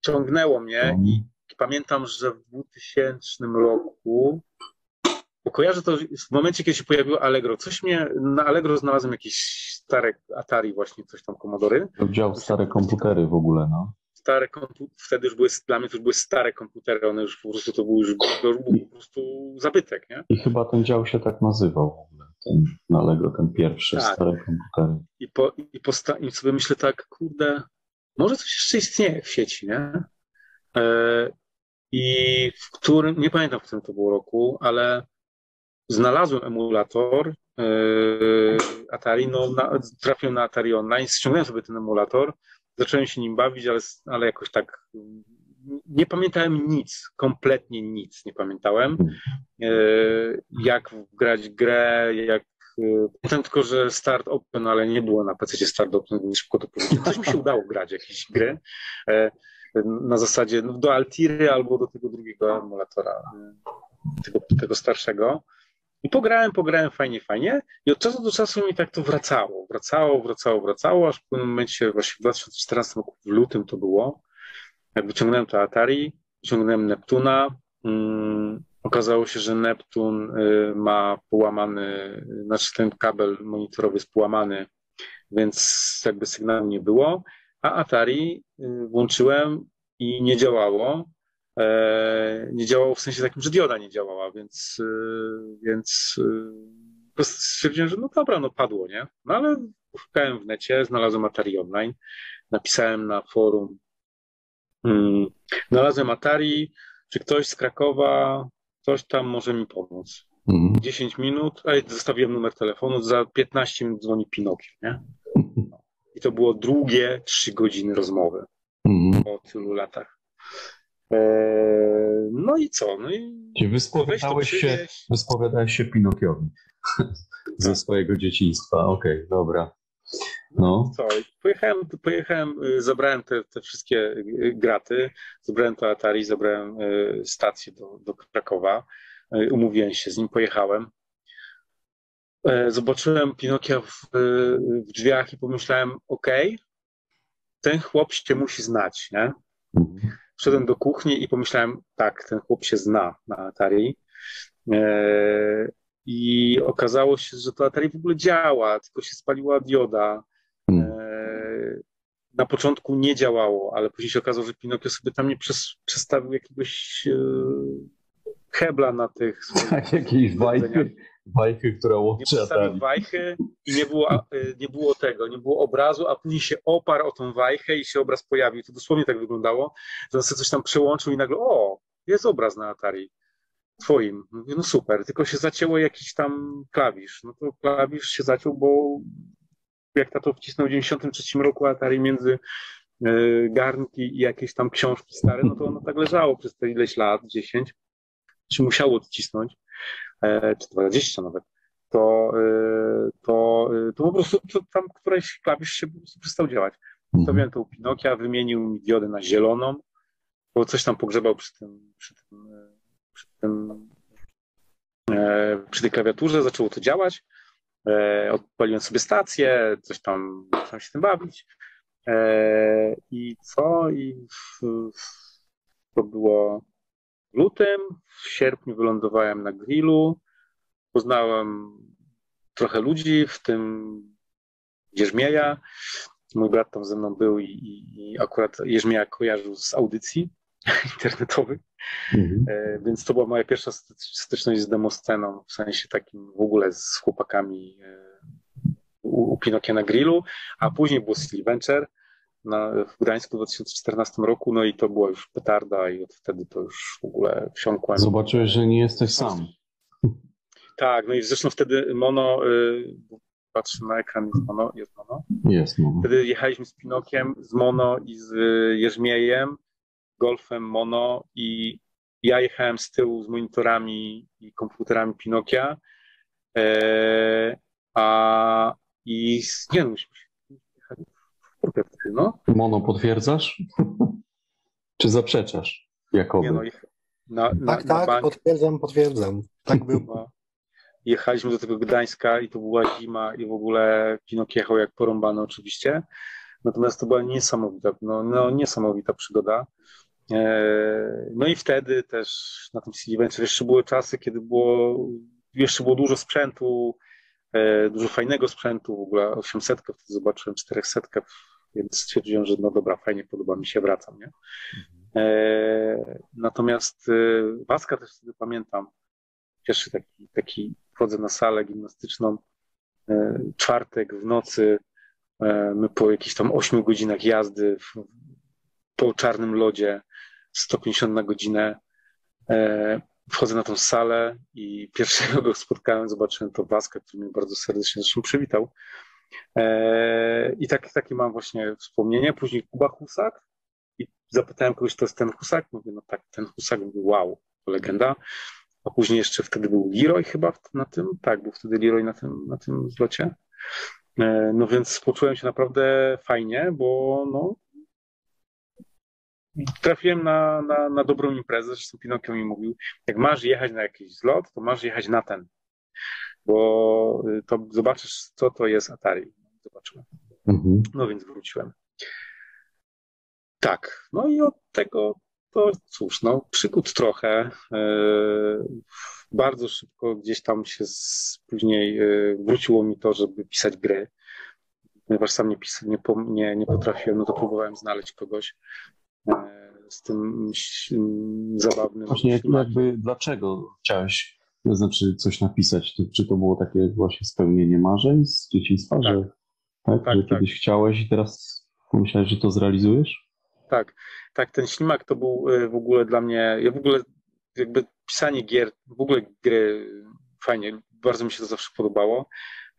ciągnęło mnie No. i pamiętam, że w 2000 roku, bo kojarzę to w momencie, kiedy się pojawiło Allegro, coś mnie, na Allegro znalazłem jakieś stare Atari właśnie, coś tam Komodory, Dział stare komputery w ogóle, no. Stare komputery, wtedy już były, dla mnie to już były stare komputery, one już po prostu, to był już, to już był po prostu zabytek, nie? I chyba ten dział się tak nazywał w ogóle, ten na Allegro, ten pierwszy, Tak. stare komputery. I, po, i, posta- i sobie myślę tak, kurde, może coś jeszcze istnieje w sieci, nie? E, I w którym, nie pamiętam w którym to było roku, ale znalazłem emulator e, Atari, no na, trafiłem na Atari Online, ściągnąłem sobie ten emulator, zacząłem się nim bawić, ale, ale jakoś tak nie pamiętałem nic, kompletnie nic nie pamiętałem. E, jak grać grę, jak e, Pamiętam tylko, że Start Open, ale nie było na PC Start Open, więc szybko to powiedzieć. Coś mi się udało grać, jakieś gry. e, Na zasadzie no, do Altiry albo do tego drugiego emulatora, tego, tego starszego. I pograłem, pograłem fajnie, fajnie. I od czasu do czasu mi tak to wracało. Wracało, wracało, wracało, aż w pewnym momencie, właśnie w 2014 roku, w lutym to było. Jak wyciągnąłem to Atari, wyciągnąłem Neptuna. Mm, okazało się, że Neptun y, ma połamany, znaczy ten kabel monitorowy jest połamany, więc jakby sygnału nie było. A Atari y, włączyłem i nie działało. E, nie działało w sensie takim, że dioda nie działała, więc, y, więc y, po prostu stwierdziłem, że no dobra, no padło, nie? No ale szukałem w necie, znalazłem Atari Online, napisałem na forum, mm, znalazłem Atari, czy ktoś z Krakowa, coś tam może mi pomóc. Mhm. 10 minut, a ja zostawiłem numer telefonu, za 15 minut dzwoni Pinokio, nie? I to było drugie 3 godziny rozmowy Mhm. po tylu latach. Eee, no i co? No i Czy wyspowiadałeś się, wyspowiadałeś się Pinokiowi ze swojego dzieciństwa. Okej, dobra. No. Co? i Pojechałem, pojechałem, y, zabrałem te, te wszystkie y, graty, zabrałem to Atari, zabrałem y, stację do, do Krakowa, umówiłem się z nim, pojechałem. E, Zobaczyłem Pinokia w, w drzwiach i pomyślałem, okej, ten chłop się musi znać, nie? Mhm. Wszedłem do kuchni i pomyślałem, tak, ten chłop się zna na Atari. E, I okazało się, że to Atari w ogóle działa, tylko się spaliła dioda. Mhm. E, Na początku nie działało, ale później się okazało, że Pinokio sobie tam nie przes- przestawił jakiegoś e, hebla na tych Tak, jakiejś urządzeniach. Wajchy, która Nie łączy przestawił Atari. wajchy i nie było, e, nie było tego, nie było obrazu, a później się oparł o tą wajchę i się obraz pojawił. To dosłownie tak wyglądało, że on sobie coś tam przełączył i nagle, o, jest obraz na Atari. Twoim. Mówię, no super, tylko się zacięło jakiś tam klawisz. No to klawisz się zaciął, bo jak tato wcisnął w 93 roku Atari między e, garnki i jakieś tam książki stare, no to ono tak leżało przez te ileś lat, 10, czy musiało odcisnąć, czy 20 nawet, to, e, to, e, to po prostu to tam któryś klawisz się po prostu przestał działać. Mhm. To u Pinokia, wymienił mi diodę na zieloną, bo coś tam pogrzebał przy tym, przy tym, e, przy tym e, przy tej klawiaturze, zaczęło to działać. E, odpaliłem sobie stację, coś tam, zacząłem się tym bawić. E, I co? I to było lutym, w sierpniu wylądowałem na grillu, poznałem trochę ludzi, w tym Jerzmieja. Mój brat tam ze mną był i, i, i akurat Jerzmieja kojarzył z audycji. internetowych. Mhm. E, więc to była moja pierwsza styczność z demosceną, w sensie takim w ogóle z chłopakami e, u, u Pinokia na grillu, a później było Steel Venture na, w Gdańsku w 2014 roku, no i to była już petarda i od wtedy to już w ogóle wsiąkłem. Zobaczyłeś, że nie jesteś sam. Tak, no i zresztą wtedy Mono, y, patrzę na ekran, jest Mono, jest Mono. Jest Mono. Wtedy jechaliśmy z Pinokiem, z Mono i z Jerzmiejem, Golfem Mono i ja jechałem z tyłu z monitorami i komputerami Pinokia, e, a i z, nie no, myśmy no. Mono potwierdzasz? Czy zaprzeczasz? Jakoby? Nie no, na, na, tak, na tak, potwierdzam, potwierdzam. Tak było. Jechaliśmy do tego Gdańska i to była zima i w ogóle Pinok jechał jak porąbany oczywiście. Natomiast to była niesamowita, no, no niesamowita przygoda. E, no i wtedy też na tym CD Venture jeszcze były czasy, kiedy było, jeszcze było dużo sprzętu, dużo fajnego sprzętu, w ogóle 800 wtedy zobaczyłem 400, więc stwierdziłem, że no dobra, fajnie, podoba mi się, wracam, nie? E, natomiast Waska też wtedy pamiętam, pierwszy taki, taki wchodzę na salę gimnastyczną, czwartek w nocy, my po jakichś tam 8 godzinach jazdy w, po czarnym lodzie 150 na godzinę. Wchodzę na tą salę i pierwszego go spotkałem, zobaczyłem to Waska, który mnie bardzo serdecznie zresztą przywitał. E, I tak, takie mam właśnie wspomnienie. Później Kuba Husak i zapytałem kogoś, to jest ten Husak? Mówię, no tak, ten Husak, mówię, wow, to legenda. A później jeszcze wtedy był Leroy chyba na tym, tak, był wtedy Leroy na tym, na tym zlocie. E, no więc poczułem się naprawdę fajnie, bo no, trafiłem na, na, na dobrą imprezę, zresztą Pinokio mi mówił, jak masz jechać na jakiś zlot, to masz jechać na ten, bo y, to zobaczysz, co to jest Atari. Zobaczyłem. Mhm. No więc wróciłem. Tak, no i od tego to cóż, no przygód trochę. Yy, bardzo szybko gdzieś tam się z, później yy, wróciło mi to, żeby pisać gry. Ponieważ sam nie, pis, nie, nie, nie potrafiłem, no to próbowałem znaleźć kogoś, z tym zabawnym. Właśnie jakby dlaczego chciałeś, to znaczy coś napisać? Czy to było takie właśnie spełnienie marzeń z dzieciństwa, tak. że, tak, tak, że tak. kiedyś chciałeś i teraz pomyślałeś, że to zrealizujesz? Tak, tak, ten ślimak to był e, w ogóle dla mnie, ja w ogóle jakby pisanie gier, w ogóle gry fajnie, bardzo mi się to zawsze podobało.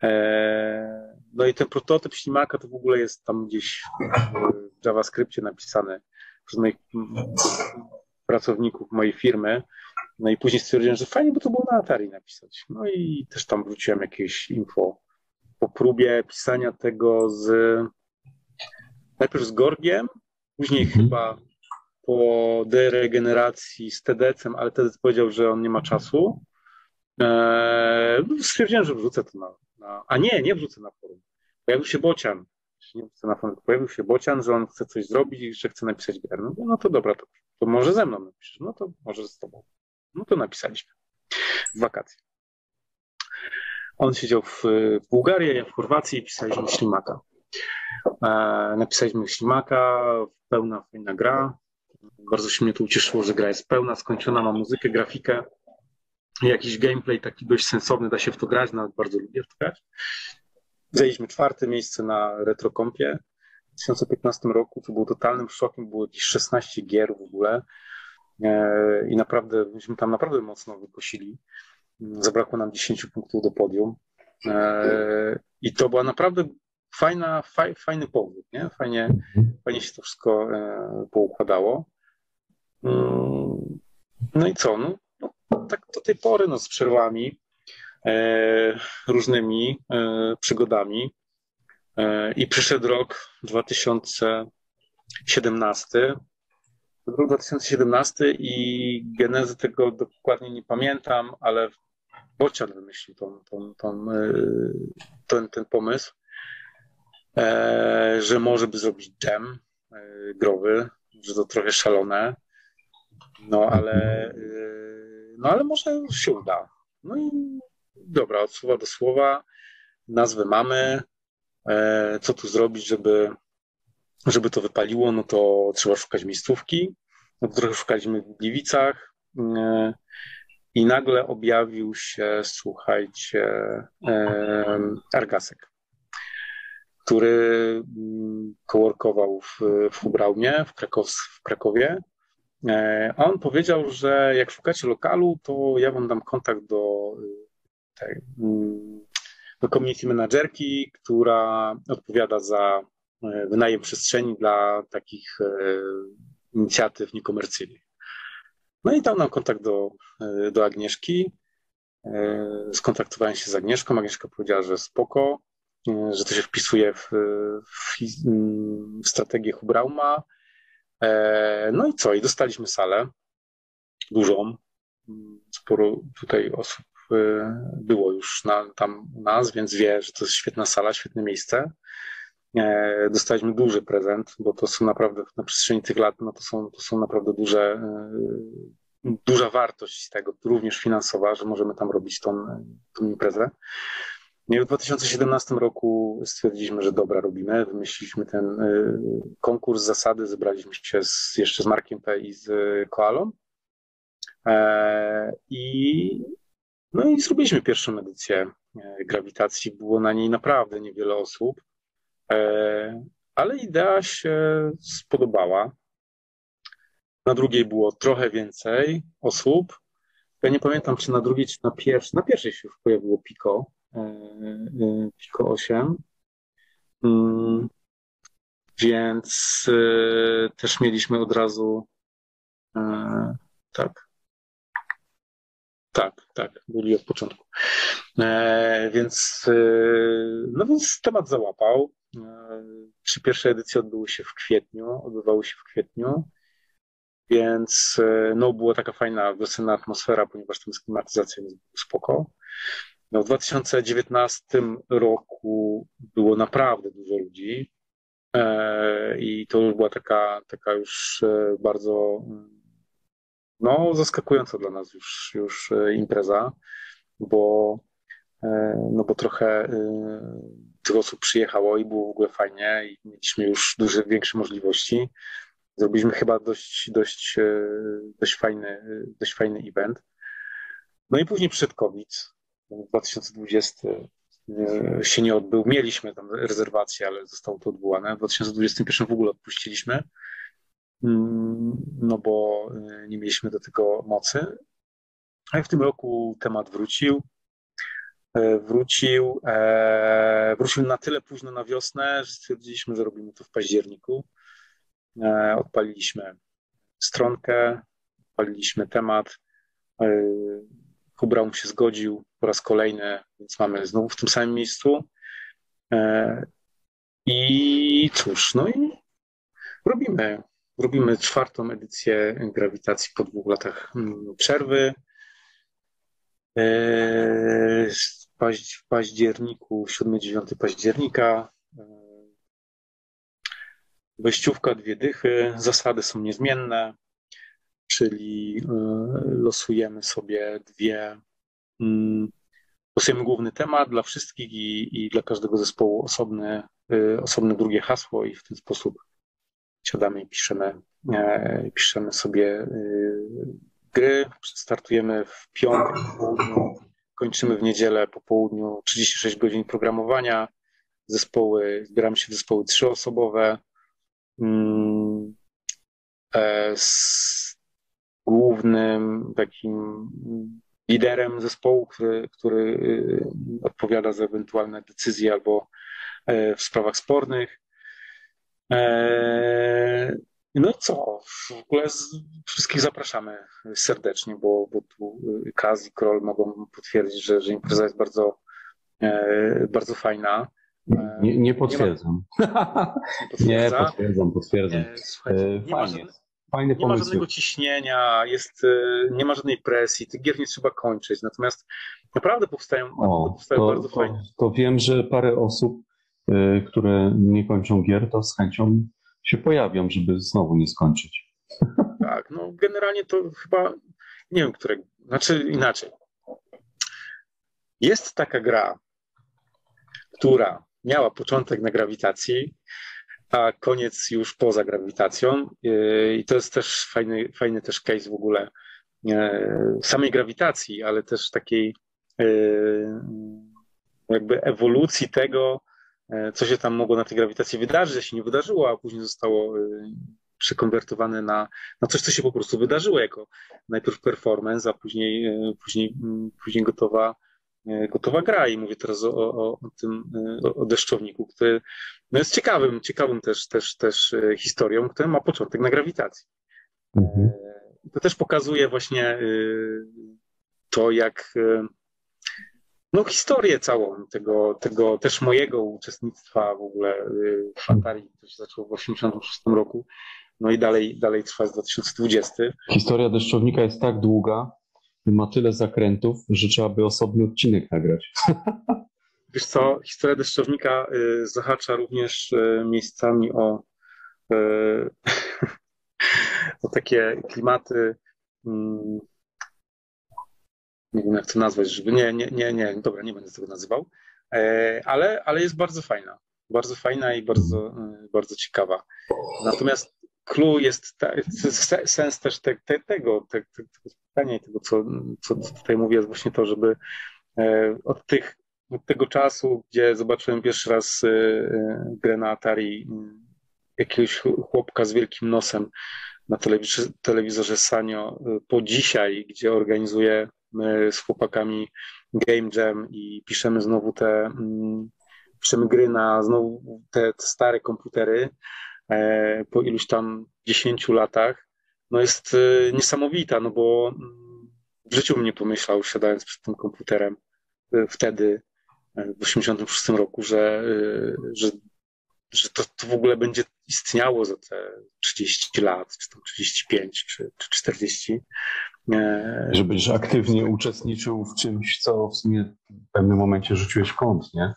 E, no i ten prototyp ślimaka to w ogóle jest tam gdzieś w JavaScriptie napisany moich pracowników mojej firmy. No i później stwierdziłem, że fajnie by to było na Atari napisać. No i też tam wróciłem jakieś info po próbie pisania tego z najpierw z Gorgiem, później mhm. chyba po deregeneracji z TDC-em, ale TDC powiedział, że on nie ma czasu. Eee, stwierdziłem, że wrzucę to na, na, A nie, nie wrzucę na forum. Pojawił się Bocian, nie chce na forum, pojawił się Bocian, że on chce coś zrobić że chce napisać grę. No, no to dobra, to, to może ze mną napiszesz, no to może z tobą. No to napisaliśmy w wakacje. On siedział w, w Bułgarii, ja w Chorwacji i pisaliśmy Ślimaka. E, napisaliśmy Ślimaka, pełna fajna gra. Bardzo się mnie to ucieszyło, że gra jest pełna, skończona, ma muzykę, grafikę, jakiś gameplay taki dość sensowny, da się w to grać, nawet bardzo lubię w to grać. Zajęliśmy czwarte miejsce na retrokompie w 2015 roku, co było totalnym szokiem, było jakieś 16 gier w ogóle e, i naprawdę, myśmy tam naprawdę mocno wykosili. Zabrakło nam 10 punktów do podium e, i to była naprawdę fajna, faj, fajny powód, nie? Fajnie, fajnie się to wszystko e, poukładało. Mm, no i co? No, no, tak do tej pory, no z przerwami, różnymi e, przygodami. E, I przyszedł rok 2017. Rok 2017 i genezy tego dokładnie nie pamiętam, ale Bocian wymyślił tą, tą, tą, ten, ten pomysł, że może by zrobić jam growy, że to trochę szalone, no ale, no ale może się uda. No i dobra, od słowa do słowa, nazwę mamy, e, co tu zrobić, żeby, żeby to wypaliło, no to trzeba szukać miejscówki. no trochę szukaliśmy w Gliwicach i nagle objawił się, słuchajcie, Argasek, który kołorkował w, w Hubraumie, w, Krakow, w Krakowie. A on powiedział, że jak szukacie lokalu, to ja wam dam kontakt do tej, do community managerki, która odpowiada za e, wynajem przestrzeni dla takich e, inicjatyw niekomercyjnych. No i dał nam kontakt do, e, do Agnieszki. Skontaktowałem się z Agnieszką. Agnieszka powiedziała, że spoko, że to się wpisuje w, w, w strategię Hubrauma. No i co? I dostaliśmy salę dużą. Sporo tutaj osób było już na, tam u nas, więc wie, że to jest świetna sala, świetne miejsce. E, dostaliśmy duży prezent, bo to są naprawdę na przestrzeni tych lat, no to są, to są naprawdę duże, e, duża wartość tego, również finansowa, że możemy tam robić tą, tą imprezę. No I w 2017 roku stwierdziliśmy, że dobra, robimy. Wymyśliliśmy ten e, konkurs, zasady, zebraliśmy się z, jeszcze z Markiem P. i z Koalą. I no i zrobiliśmy pierwszą edycję e, grawitacji. Było na niej naprawdę niewiele osób, e, ale idea się spodobała. Na drugiej było trochę więcej osób. Ja nie pamiętam, czy na drugiej, czy na pierwszej. Na pierwszej się już pojawiło Pico, e, Pico 8. Mm, więc też mieliśmy od razu tak, tak, tak, byli od początku. E, więc, e, no więc temat załapał. E, trzy pierwsze edycje odbyły się w kwietniu, odbywały się w kwietniu, więc e, no, była taka fajna wiosenna atmosfera, ponieważ tam klimatyzacja jest spoko. No, w 2019 roku było naprawdę dużo ludzi e, i to już była taka, taka już e, bardzo no, zaskakująca dla nas już, już e, impreza, bo, e, no bo trochę e, tych osób przyjechało i było w ogóle fajnie i mieliśmy już duże, większe możliwości. Zrobiliśmy chyba dość, dość, dość, fajny, dość fajny event. No i później przed COVID, 2020 się nie odbył. Mieliśmy tam rezerwację, ale zostało to odwołane. W 2021 w ogóle odpuściliśmy. Mm, no bo y, nie mieliśmy do tego mocy. A w tym roku temat wrócił. E, wrócił, e, wrócił na tyle późno na wiosnę, że stwierdziliśmy, że robimy to w październiku. E, odpaliliśmy stronkę, odpaliliśmy temat. Hubraum się zgodził po raz kolejny, więc mamy znowu w tym samym miejscu. I cóż, no i robimy. Robimy czwartą edycję grawitacji po dwóch latach mm, przerwy. E, w październiku, 7-9 października. E, wejściówka, dwie dychy. Zasady są niezmienne, czyli e, losujemy sobie dwie. Mm, losujemy główny temat dla wszystkich i, i dla każdego zespołu osobne, osobne drugie hasło, i w ten sposób siadamy i piszemy, e, piszemy sobie e, gry, startujemy w piątek po południu, kończymy w niedzielę po południu. 36 godzin programowania, zespoły, zbieramy się w zespoły trzyosobowe, mm, e, z głównym takim liderem zespołu, który, który odpowiada za ewentualne decyzje albo w sprawach spornych. Eee, no co? W ogóle wszystkich zapraszamy serdecznie, bo, bo tu Kaz i Kroll mogą potwierdzić, że, że impreza jest bardzo, e, bardzo fajna. Nie, nie potwierdzam. Nie, ma, nie, potwierdzam, potwierdzam. E, słuchajcie, e, nie, ma, Fajny nie ma żadnego ciśnienia, jest, nie ma żadnej presji, tych gier nie trzeba kończyć. Natomiast naprawdę powstają, o, powstają to, bardzo to, fajne. To wiem, że parę osób Y, które nie kończą gier, to z chęcią się pojawią, żeby znowu nie skończyć. Tak, no generalnie to chyba nie wiem, które, znaczy inaczej. Jest taka gra, która miała początek na grawitacji, a koniec już poza grawitacją. I to jest też fajny, fajny też case w ogóle samej grawitacji, ale też takiej jakby ewolucji tego, co się tam mogło na tej grawitacji wydarzyć, że się nie wydarzyło, a później zostało przekonwertowane na, na coś, co się po prostu wydarzyło jako najpierw performance, a później, e, później, później gotowa, e, gotowa gra. I mówię teraz o, o, o tym, e, o deszczowniku, który no jest ciekawym, ciekawym też, też, też historią, który ma początek na grawitacji. Mhm. To też pokazuje właśnie to, jak no, historię całą tego, tego też mojego uczestnictwa w ogóle w Atari, to się zaczęło w 1986 roku, no i dalej, dalej trwa z 2020. Historia deszczownika jest tak długa i ma tyle zakrętów, że trzeba by osobny odcinek nagrać. Wiesz co, historia deszczownika y, zahacza również y, miejscami o, y, o takie klimaty. Mm, nie wiem, jak to nazwać, żeby. Nie, nie, nie, nie, dobra, nie będę tego nazywał, e, ale, ale jest bardzo fajna. Bardzo fajna i bardzo, bardzo ciekawa. Natomiast clue jest ta, sens też te, te, tego, te, tego spotkania i tego, co, co tutaj mówię, jest właśnie to, żeby e, od, tych, od tego czasu, gdzie zobaczyłem pierwszy raz e, e, grę na Atari jakiegoś chłopka z wielkim nosem na telewizorze, telewizorze Sanio, po dzisiaj, gdzie organizuję z chłopakami Game Jam i piszemy znowu te, mm, piszemy gry na znowu te stare komputery, E, po iluś tam dziesięciu latach, no jest e, niesamowita, no bo mm, w życiu bym nie pomyślał, siadając przed tym komputerem e, wtedy, w 86 roku, że, że, że to, to w ogóle będzie istniało za te 30 lat, czy tam 35, czy, czy 40. Żebyś aktywnie uczestniczył w czymś, co w sumie w pewnym momencie rzuciłeś w kąt, nie?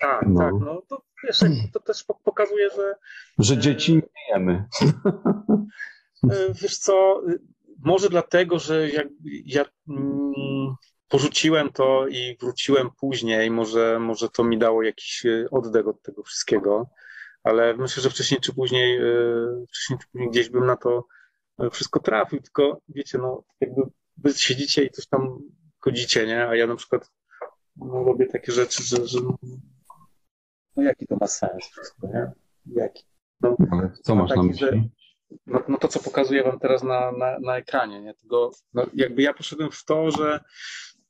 Tak, no. tak. No to wiesz, to też pokazuje, że. Że e, dzieci nie jemy. E, wiesz co, może dlatego, że jak ja mm, porzuciłem to i wróciłem później, może, może to mi dało jakiś e, oddech od tego wszystkiego, ale myślę, że wcześniej czy później, wcześniej czy później gdzieś bym na to wszystko trafił, tylko wiecie, no jakby wy siedzicie i coś tam chodzicie, nie? A ja na przykład no, robię takie rzeczy, że, że no jaki to ma sens wszystko, nie? Jaki? No, Ale co masz taki, na myśli? Że, no, no, to, co pokazuję wam teraz na, na, na ekranie, nie? Tego, no, jakby ja poszedłem w to, że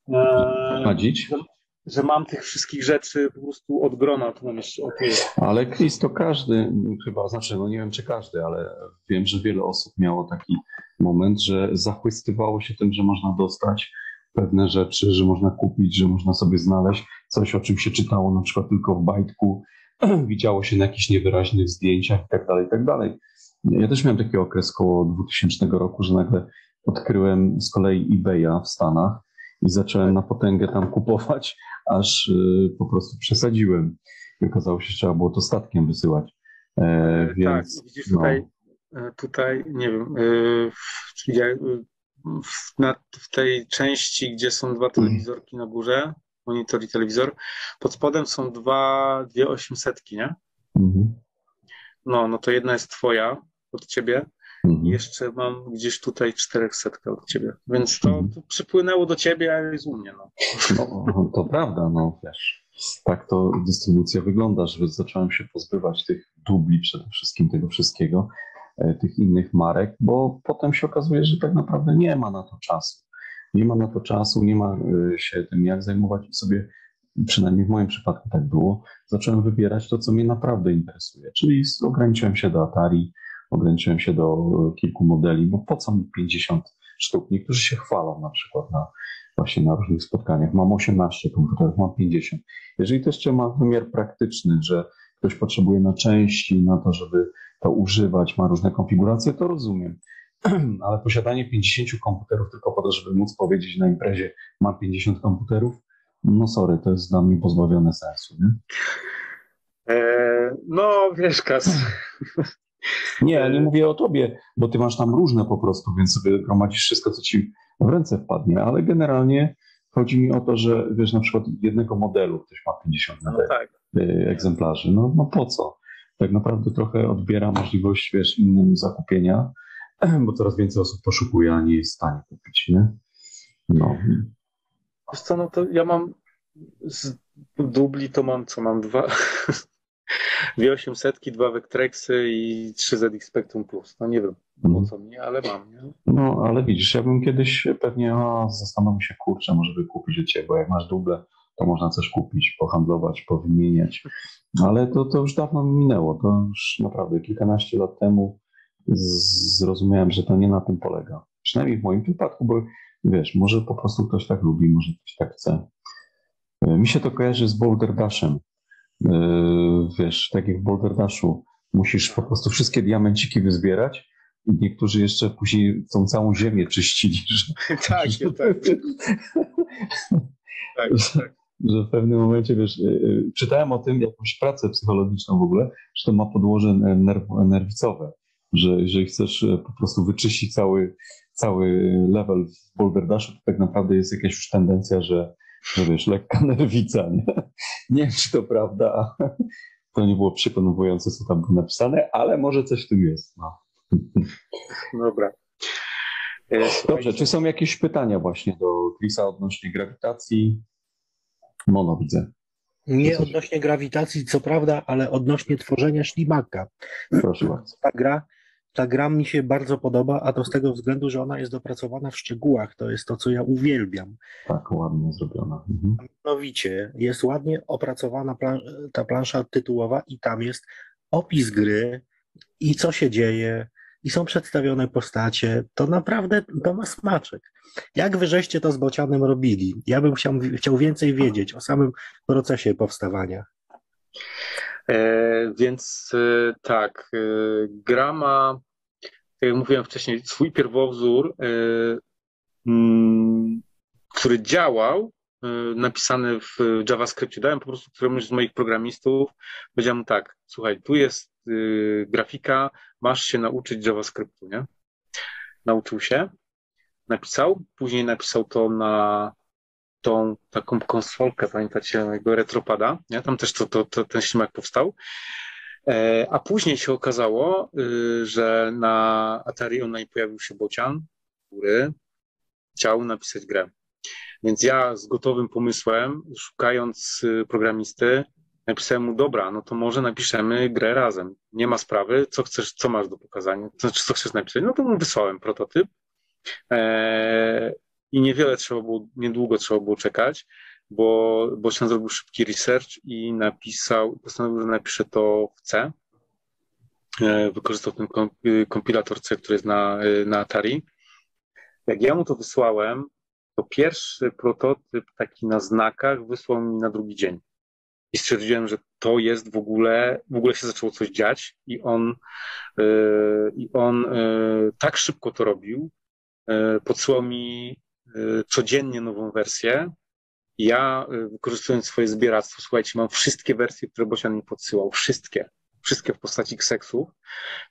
e, że, że mam tych wszystkich rzeczy po prostu od grona tu jeszcze okay. Ale Chris, to każdy chyba, znaczy, no nie wiem czy każdy, ale wiem, że wiele osób miało taki moment, że zachwystywało się tym, że można dostać pewne rzeczy, że można kupić, że można sobie znaleźć coś, o czym się czytało na przykład tylko w bajtku, widziało się na jakichś niewyraźnych zdjęciach i tak dalej, i tak dalej. Ja też miałem taki okres koło 2000 roku, że nagle odkryłem z kolei eBaya w Stanach i zacząłem na potęgę tam kupować, aż y, po prostu przesadziłem. I okazało się, że trzeba było to statkiem wysyłać. E, e więc, tak, widzisz tutaj, no. E, tutaj, nie wiem, yy, w, na, w tej części, gdzie są dwa telewizorki na górze, monitor i telewizor, pod spodem są dwa, dwie osiemsetki, nie? Mhm. No, no to jedna jest twoja od ciebie. Mhm. Jeszcze mam gdzieś tutaj czterechsetkę od ciebie. Więc to, mhm. to przypłynęło do ciebie, a jest u mnie. No. no. to prawda, no wiesz. Tak to dystrybucja wygląda, że zacząłem się pozbywać tych dubli przede wszystkim tego wszystkiego E, tych innych marek, bo potem się okazuje, że tak naprawdę nie ma na to czasu. Nie ma na to czasu, nie ma e, się tym jak zajmować i sobie, przynajmniej w moim przypadku tak było, zacząłem wybierać to, co mnie naprawdę interesuje. Czyli ograniczyłem się do Atari, ograniczyłem się do e, kilku modeli, bo po co mi 50 sztuk? Niektórzy się chwalą na przykład na, właśnie na różnych spotkaniach. Mam 18 komputerów, mam 50. Jeżeli to jeszcze ma wymiar praktyczny, że ktoś potrzebuje na części, na to, żeby to używać, ma różne konfiguracje, to rozumiem. Ale posiadanie 50 komputerów tylko po to, żeby móc powiedzieć na imprezie, mam 50 komputerów, no sorry, to jest dla mnie pozbawione sensu. Nie? Eee, no, wiesz, Kas. Nie, nie mówię o tobie, bo ty masz tam różne po prostu, więc sobie gromadzisz wszystko, co ci w ręce wpadnie, ale generalnie chodzi mi o to, że wiesz, na przykład jednego modelu ktoś ma 50 no tak. egzemplarzy. No, no po co? tak naprawdę trochę odbiera możliwość, wiesz, innym zakupienia, bo coraz więcej osób poszukuje, a nie jest w stanie kupić, nie? No. Wiesz co, no to ja mam z dubli to mam, co mam dwa, dwie 800, dwa Vectrexy i 3 ZX Spectrum Plus. No nie wiem po mhm. co mnie, ale mam. Nie? No ale widzisz, ja bym kiedyś pewnie a, zastanowił się, kurczę, może wykupić życie, bo jak masz duble, to można coś kupić, pohandlować, powymieniać. Ale to, to już dawno minęło. To już naprawdę kilkanaście lat temu zrozumiałem, że to nie na tym polega. Przynajmniej w moim przypadku, bo wiesz, może po prostu ktoś tak lubi, może ktoś tak chce. E, mi się to kojarzy z Boulder Dashem. E, wiesz, tak jak w Boulder Dashu musisz po prostu wszystkie diamenciki wyzbierać i niektórzy jeszcze później tą całą ziemię czyścili. Że, tak, że, tak. tak, tak. Że w pewnym momencie, wiesz, e, czytałem o tym jakąś pracę psychologiczną w ogóle, że to ma podłoże nerw, nerwicowe, że jeżeli chcesz po prostu wyczyścić cały, cały level w Boulder Dashu, to tak naprawdę jest jakaś już tendencja, że że wiesz, lekka nerwica, nie? Nie wiem, czy to prawda. To nie było przekonujące, co tam było napisane, ale może coś w tym jest. No. Dobra. E, Dobrze, czy są jakieś pytania właśnie do Chrisa odnośnie grawitacji? Mono widzę. Nie odnośnie grawitacji, co prawda, ale odnośnie tworzenia ślimaka. Proszę bardzo. Ta gra ta gra mi się bardzo podoba, a to z tego względu, że ona jest dopracowana w szczegółach. To jest to, co ja uwielbiam. Tak, ładnie zrobiona. Mhm. Mianowicie jest ładnie opracowana plan ta plansza tytułowa i tam jest opis gry i co się dzieje, i są przedstawione postacie. To naprawdę to ma smaczek. Jak wy żeście to z Bocianem robili? Ja bym chciał, chciał więcej wiedzieć o samym procesie powstawania. E, więc e, tak, e, gra ma tak jak mówiłem wcześniej, swój pierwowzór, e, mm, który działał, e, napisany w JavaScriptie. Dałem po prostu któremuś z moich programistów, powiedziałem tak, słuchaj, tu jest e, grafika, masz się nauczyć JavaScriptu, nie? Nauczył się, napisał, później napisał to na tą taką konsolkę, pamiętacie, jego retropada, nie? Tam też to, to, to, ten ślimak powstał. E, a później się okazało, y, że na Atari Online pojawił się Bocian, który chciał napisać grę. Więc ja z gotowym pomysłem, szukając y, programisty, napisałem mu, dobra, no to może napiszemy grę razem. Nie ma sprawy, co chcesz, co masz do pokazania, znaczy co chcesz napisać. No to mu wysłałem prototyp eee, i niewiele trzeba było, niedługo trzeba było czekać bo, bo się zrobił szybki research i napisał, postanowił, że napisze to w C. E, wykorzystał ten kompilator C, który jest na, e, na Atari. Jak ja mu to wysłałem, to pierwszy prototyp taki na znakach wysłał mi na drugi dzień. I stwierdziłem, że to jest w ogóle, w ogóle się zaczęło coś dziać i on, i on tak szybko to robił, podsyłał mi codziennie nową wersję, ja, y, wykorzystując swoje zbieractwo, słuchajcie, mam wszystkie wersje, które Bosian mi podsyłał, wszystkie, wszystkie w postaci kseksów,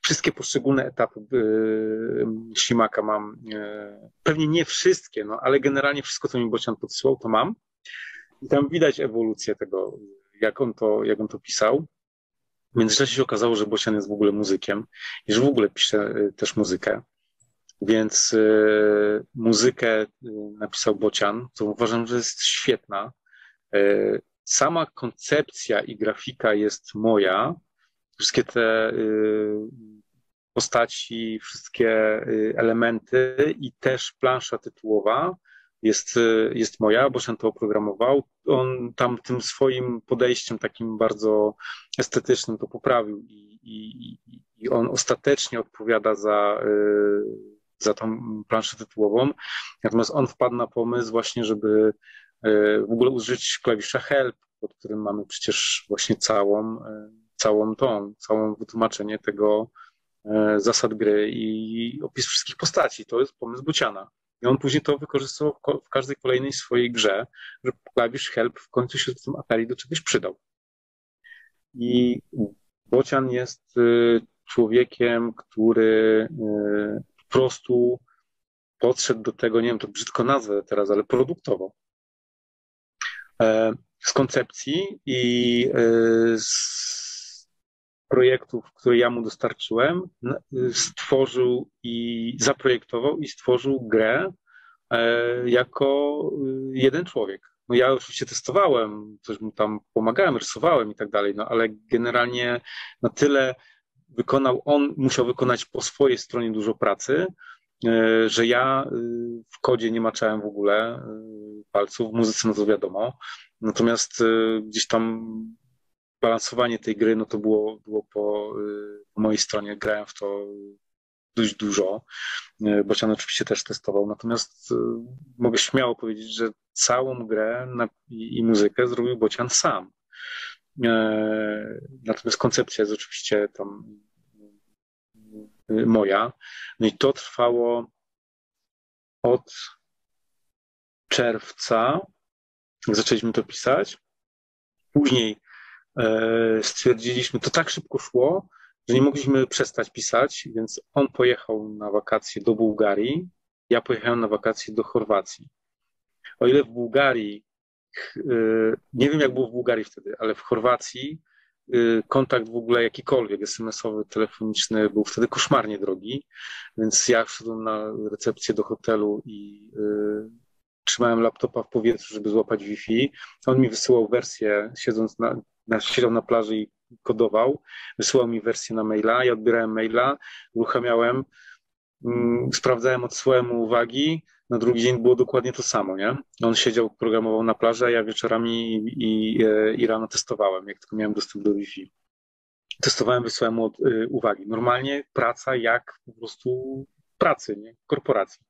wszystkie poszczególne etapy yy, ślimaka mam, yy, pewnie nie wszystkie, no, ale generalnie wszystko, co mi Bosian podsyłał, to mam. I tam widać ewolucję tego, jak on to, jak on to pisał. W międzyczasie się okazało, że Bosian jest w ogóle muzykiem i że w ogóle pisze y, też muzykę. Więc y, muzykę y, napisał Bocian, co uważam, że jest świetna. Y, sama koncepcja i grafika jest moja. Wszystkie te postaci, wszystkie elementy i też plansza tytułowa jest, jest moja, Bocian to oprogramował. On tam tym swoim podejściem takim bardzo estetycznym to poprawił i, i, i on ostatecznie odpowiada za za tą planszę tytułową. Natomiast on wpadł na pomysł właśnie, żeby e, w ogóle użyć klawisza help, pod którym mamy przecież właśnie całą, e, całą tą, całą wytłumaczenie tego e, zasad gry i opis wszystkich postaci. To jest pomysł Buciana. I on później to wykorzystywał w każdej kolejnej swojej grze, że klawisz help w końcu się w tym Atari do czegoś przydał. I Bocian jest człowiekiem, który po prostu podszedł do tego, nie wiem, to brzydko nazwę teraz, ale produktowo. E, z koncepcji i e, z, projektów, które ja mu dostarczyłem, stworzył i zaprojektował i stworzył grę jako jeden człowiek. No ja oczywiście testowałem, coś mu tam pomagałem, rysowałem i tak dalej, no ale generalnie na tyle wykonał, on musiał wykonać po swojej stronie dużo pracy, e, że ja e, w kodzie nie maczałem w ogóle e, palców, w muzyce no to wiadomo, natomiast gdzieś tam balansowanie tej gry, no to było, było po, po mojej stronie, grałem w to dość dużo. Bocian oczywiście też testował, natomiast mogę śmiało powiedzieć, że całą grę i, muzykę zrobił Bocian sam. Natomiast koncepcja jest oczywiście tam moja. No i to trwało od czerwca, jak zaczęliśmy to pisać. Później e, stwierdziliśmy, to tak szybko szło, że nie mogliśmy przestać pisać, więc on pojechał na wakacje do Bułgarii, ja pojechałem na wakacje do Chorwacji. O ile w Bułgarii, e, nie wiem jak było w Bułgarii wtedy, ale w Chorwacji Y, kontakt w ogóle jakikolwiek SMS-owy, telefoniczny był wtedy koszmarnie drogi, więc ja wszedłem na recepcję do hotelu i y, trzymałem laptopa w powietrzu, żeby złapać Wi-Fi. On mi wysyłał wersję, siedząc na, na, siedział na plaży i kodował, wysyłał mi wersję na maila, ja odbierałem maila, uruchamiałem, sprawdzałem, odsyłałem mu uwagi, na drugi dzień było dokładnie to samo, nie? On siedział, programował na plaży, a ja wieczorami i, i, e, i rano testowałem, jak tylko miałem dostęp do Wi-Fi. Testowałem, wysłałem mu y, uwagi. Normalnie praca jak po prostu pracy, nie? Korporacji.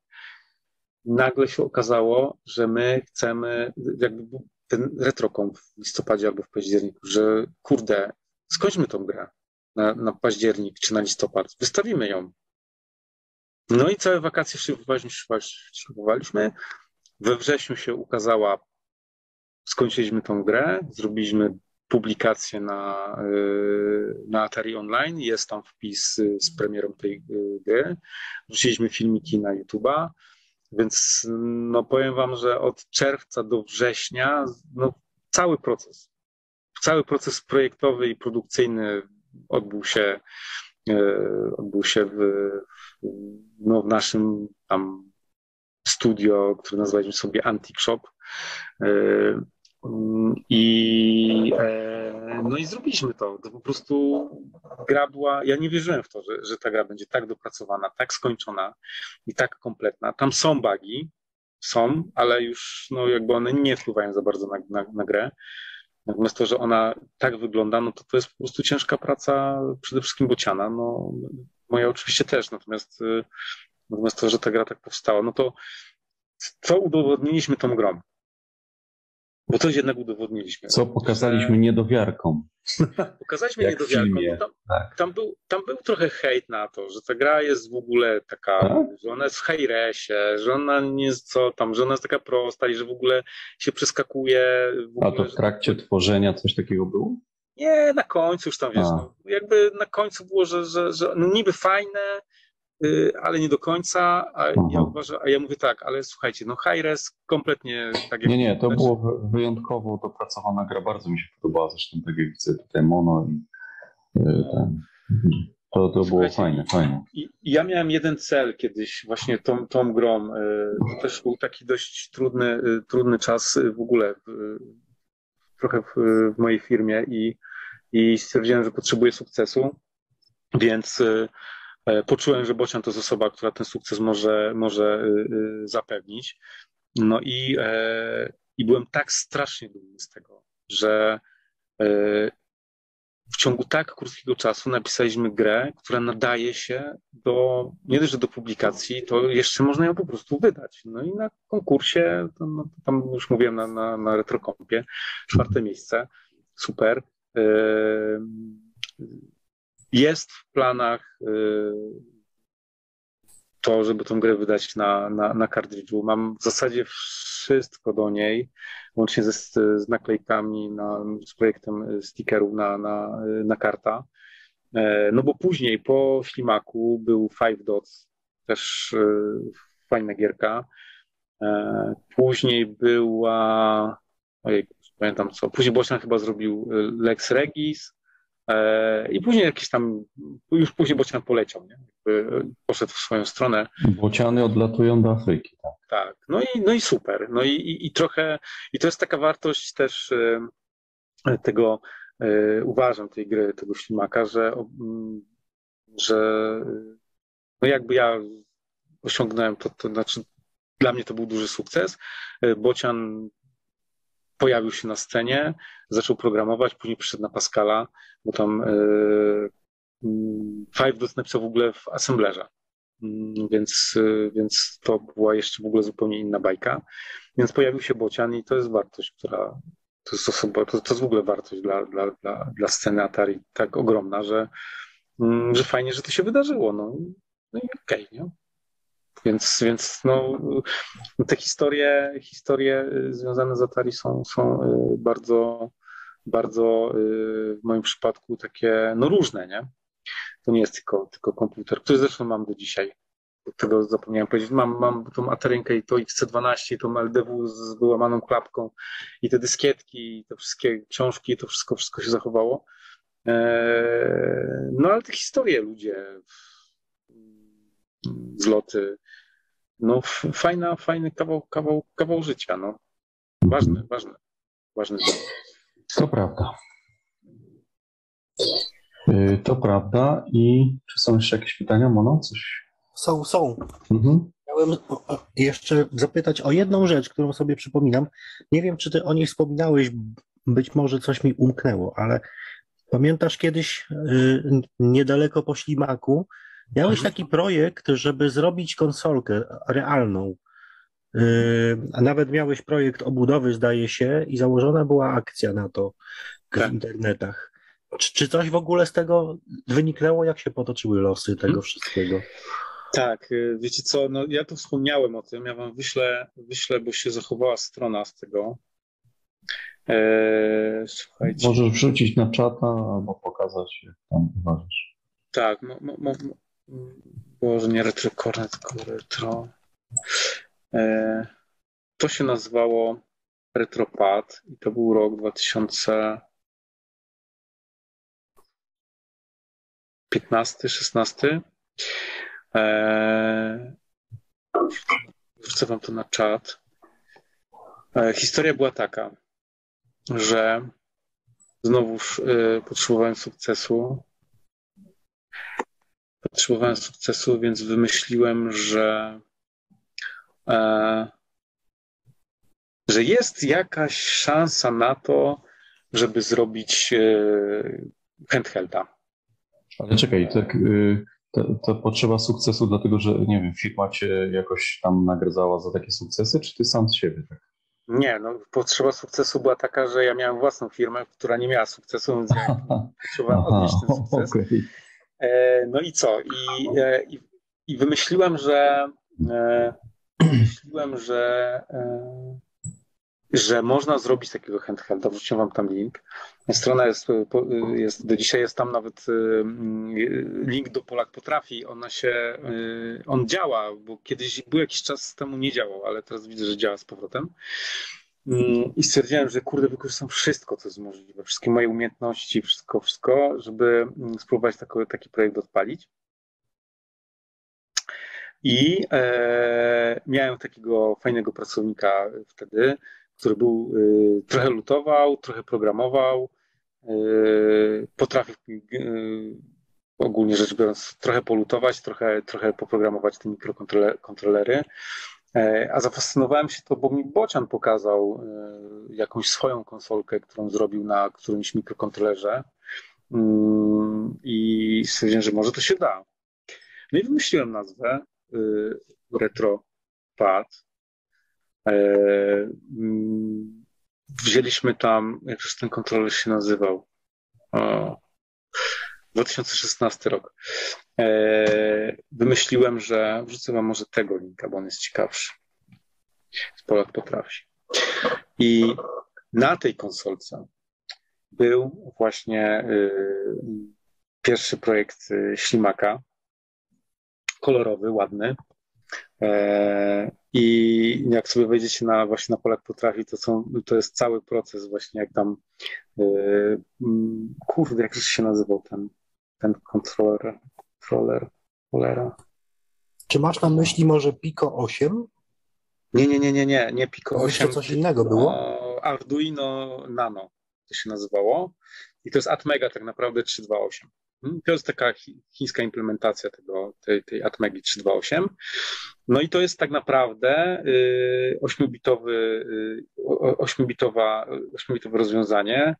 Nagle się okazało, że my chcemy, jakby ten retrocomp w listopadzie albo w październiku, że kurde, skończmy tą grę na, na październik czy na listopad, wystawimy ją, no i całe wakacje szybowaliśmy, szybowaliśmy. We wrześniu się ukazała, skończyliśmy tą grę, zrobiliśmy publikację na, y, na Atari Online, jest tam wpis y, z premierą tej y, gry. Wrzuciliśmy filmiki na YouTube'a, więc no powiem wam, że od czerwca do września no, cały proces, cały proces projektowy i produkcyjny odbył się, odbył się w, no, w naszym tam studio, które nazwaliśmy sobie Antique Shop. E, I, e, no i zrobiliśmy to. To po prostu gra była. Ja nie wierzyłem w to, że, że ta gra będzie tak dopracowana, tak skończona i tak kompletna. Tam są bugi, są, ale już no, jakby one nie wpływają za bardzo na, na, na grę. Natomiast to, że ona tak wygląda, no to to jest po prostu ciężka praca przede wszystkim Bociana. No, moja oczywiście też, natomiast, y, natomiast to, że ta gra tak powstała, no to co udowodniliśmy tą grą? Bo coś jednak udowodniliśmy. Co pokazaliśmy że... niedowiarkom. Pokazaliśmy Jak niedowiarkom. Tam, tak. tam, był, tam był trochę hejt na to, że ta gra jest w ogóle taka, tak? że ona jest w hejresie, że ona nie jest co tam, że ona jest taka prosta i że w ogóle się przeskakuje. Ogóle, A to w trakcie że... tworzenia coś takiego było? Nie, na końcu już tam wiesz, no, jakby na końcu było, że, że, że no niby fajne, ale nie do końca, a ja uważam, a ja mówię tak, ale słuchajcie, no Hi-Res kompletnie tak jak... Nie, nie, to było wyjątkowo dopracowana gra, bardzo mi się podobała, zresztą tak jak widzę tutaj Mono i yy, ten... To, to było fajne, fajne. Ja miałem jeden cel kiedyś, właśnie tą, tą grą. Y, to też był taki dość trudny, y, trudny czas w ogóle, trochę w, w mojej firmie i i stwierdziłem, że potrzebuję sukcesu, więc y, poczułem, że Bocian to jest osoba, która ten sukces może, może y, y, zapewnić. No i, e, i byłem tak strasznie dumny z tego, że e, w ciągu tak krótkiego czasu napisaliśmy grę, która nadaje się do, nie tylko do publikacji, to jeszcze można ją po prostu wydać. No i na konkursie, tam, tam już mówiłem na, na, na Retrokompie, czwarte miejsce, super. Jest w planach to, żeby tą grę wydać na, na, na kartridżu. Mam w zasadzie wszystko do niej, łącznie ze, z naklejkami, na, z projektem stickerów na, na, na karta. E, no bo później po Ślimaku był Five Dots, też e, fajna gierka. E, później była, ojej, pamiętam co. Później Bocian chyba zrobił y, Lex Regis, I później jakiś tam, już później Bocian poleciał, nie? poszedł w swoją stronę. Bociany odlatują do Afryki, tak. Tak, no i, no i super. No i, i, i trochę, i to jest taka wartość też e, tego, e, uważam, tej gry, tego ślimaka, że, że no jakby ja osiągnąłem to, to znaczy dla mnie to był duży sukces. Bocian pojawił się na scenie, zaczął programować, później przyszedł na Pascala, bo tam yy, Five napisał w ogóle w assemblerze. Mm, więc, yy, więc to była jeszcze w ogóle zupełnie inna bajka. Więc pojawił się Bocian i to jest wartość, która to jest, osoba, to, to jest w ogóle wartość dla, dla, dla, dla sceny Atari tak ogromna, że, mm, że fajnie, że to się wydarzyło. No, no i okej, okay, nie? Więc, więc no, te historie, historie związane z Atari są, są y, bardzo, bardzo y, w moim przypadku takie no różne, nie? To nie jest tylko, tylko komputer, który zresztą mam do dzisiaj. Tego zapomniałem powiedzieć. Mam, mam tą Atarynkę i to XC12, i tą LDW z wyłamaną klapką, i te dyskietki, i te wszystkie książki, i to wszystko, wszystko się zachowało. Eee, no ale te historie ludzie, zloty, no fajna, fajny kawał, kawał, kawał życia, no. Ważny, ważny, ważny. To prawda. Y, to prawda. I czy są jeszcze jakieś pytania, Mono? Coś? Są, są. Mhm. Chciałem jeszcze zapytać o jedną rzecz, którą sobie przypominam. Nie wiem, czy ty o niej wspominałeś, być może coś mi umknęło, ale pamiętasz kiedyś y, niedaleko po Ślimaku Miałeś taki projekt, żeby zrobić konsolkę realną. Yy, a nawet miałeś projekt obudowy, zdaje się, i założona była akcja na to w tak. internetach. Czy, czy, coś w ogóle z tego wyniknęło? Jak się potoczyły losy tego hmm. wszystkiego? Tak, y, wiecie co, no ja tu wspomniałem o tym, ja wam wyślę, wyślę bo się zachowała strona z tego. Eee, słuchajcie. Możesz wrzucić na czata albo pokazać, jak tam uważasz. Tak, mo, mo, Boże, nie retro cornet, tylko retro. E, to się nazywało Retropad i to był rok 2015, 16. E, wrzucę wam to na czat. E, historia była taka, że znowuż e, potrzebowałem sukcesu potrzebowałem sukcesu, więc wymyśliłem, że, e, że jest jakaś szansa na to, żeby zrobić e, handhelda. Ale czekaj, tak, y, to, to, potrzeba sukcesu, dlatego że, nie wiem, firma cię jakoś tam nagradzała za takie sukcesy, czy ty sam z siebie tak? Nie, no potrzeba sukcesu była taka, że ja miałem własną firmę, która nie miała sukcesu, więc ja potrzebowałem odnieść ten sukces. Okay. E, no i co? I, e, i, i wymyśliłem, że e, wymyśliłem, że że można zrobić takiego handhelda. Wrzuciłem wam tam link. Strona jest, jest, do dzisiaj jest tam nawet link do Polak Potrafi. Ona się, on działa, bo kiedyś był jakiś czas temu nie działał, ale teraz widzę, że działa z powrotem. Mm, I stwierdziłem, że kurde, wykorzystam wszystko, co jest możliwe, wszystkie moje umiejętności, wszystko, wszystko, żeby mm, spróbować taki, taki projekt odpalić. I e, miałem takiego fajnego pracownika wtedy, który był y, trochę lutował, trochę programował, y, potrafił y, ogólnie rzecz biorąc trochę polutować, trochę, trochę poprogramować te mikrokontrolery. E, a zafascynowałem się to, bo mi Bocian pokazał e, jakąś swoją konsolkę, którą zrobił na którymś mikrokontrolerze mm, i stwierdziłem, że może to się da. No i wymyśliłem nazwę e, RetroPad. Mm, wzięliśmy tam, jak już ten kontroler się nazywał, 2016 rok. E, wymyśliłem, że wrzucę wam może tego linka, bo on jest ciekawszy. Z Polak potrafi. I na tej konsolce był właśnie y, pierwszy projekt y, Ślimaka. Kolorowy, ładny. E, I jak sobie wejdziecie na właśnie na Polak Potrafi, to, są, to jest cały proces właśnie jak tam e, mm, kurde, jak się nazywał ten, ten kontroler, kontroler, cholera. Czy masz na myśli może Pico 8? Nie, nie, nie, nie, nie, nie Pico 8. Jeszcze coś innego było? Arduino Nano to się nazywało. I to jest Atmega tak naprawdę 328. Hmm, to jest taka chińska implementacja tego, tej, tej Atmegi 328. No i to jest tak naprawdę 8-bitowy, y, 8-bitowa, y, 8-bitowe rozwiązanie.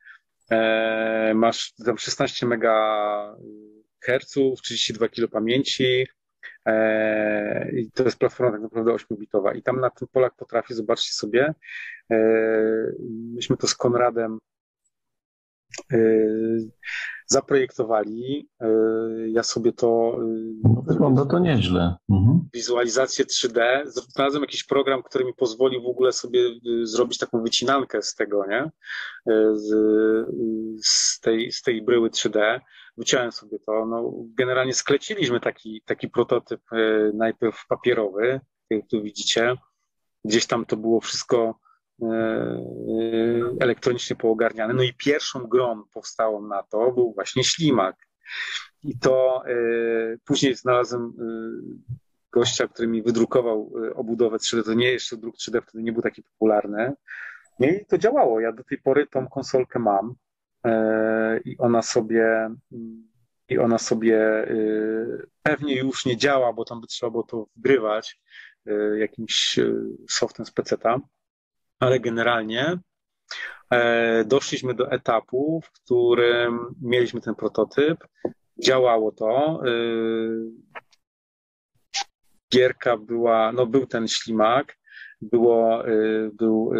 E, masz tam 16 MHz, 32 kg pamięci, e, i to jest platforma tak naprawdę 8-bitowa. I tam na tym Polak potrafi, zobaczcie sobie, e, myśmy to z Konradem zaprojektowali. Ja sobie to. No, wygląda to nieźle. Mhm. Wizualizację 3D. Znalazłem jakiś program, który mi pozwoli w ogóle sobie zrobić taką wycinankę z tego, nie? Z, z, tej, z tej bryły 3D. Wyciąłem sobie to. No, generalnie skleciliśmy taki, taki prototyp najpierw papierowy, jak tu widzicie. Gdzieś tam to było wszystko E, e, elektronicznie poogarniane. No i pierwszą grą powstałą na to był właśnie ślimak. I to e, później znalazłem gościa, który mi wydrukował obudowę 3D. To nie jeszcze druk 3D wtedy nie był taki popularny. No i to działało. Ja do tej pory tą konsolkę mam i ona sobie i ona sobie pewnie już nie działa, bo tam by trzeba było to wgrywać jakimś softem z peceta ale generalnie e, doszliśmy do etapu, w którym mieliśmy ten prototyp, działało to. E, gierka była, no był ten ślimak, było, e, był,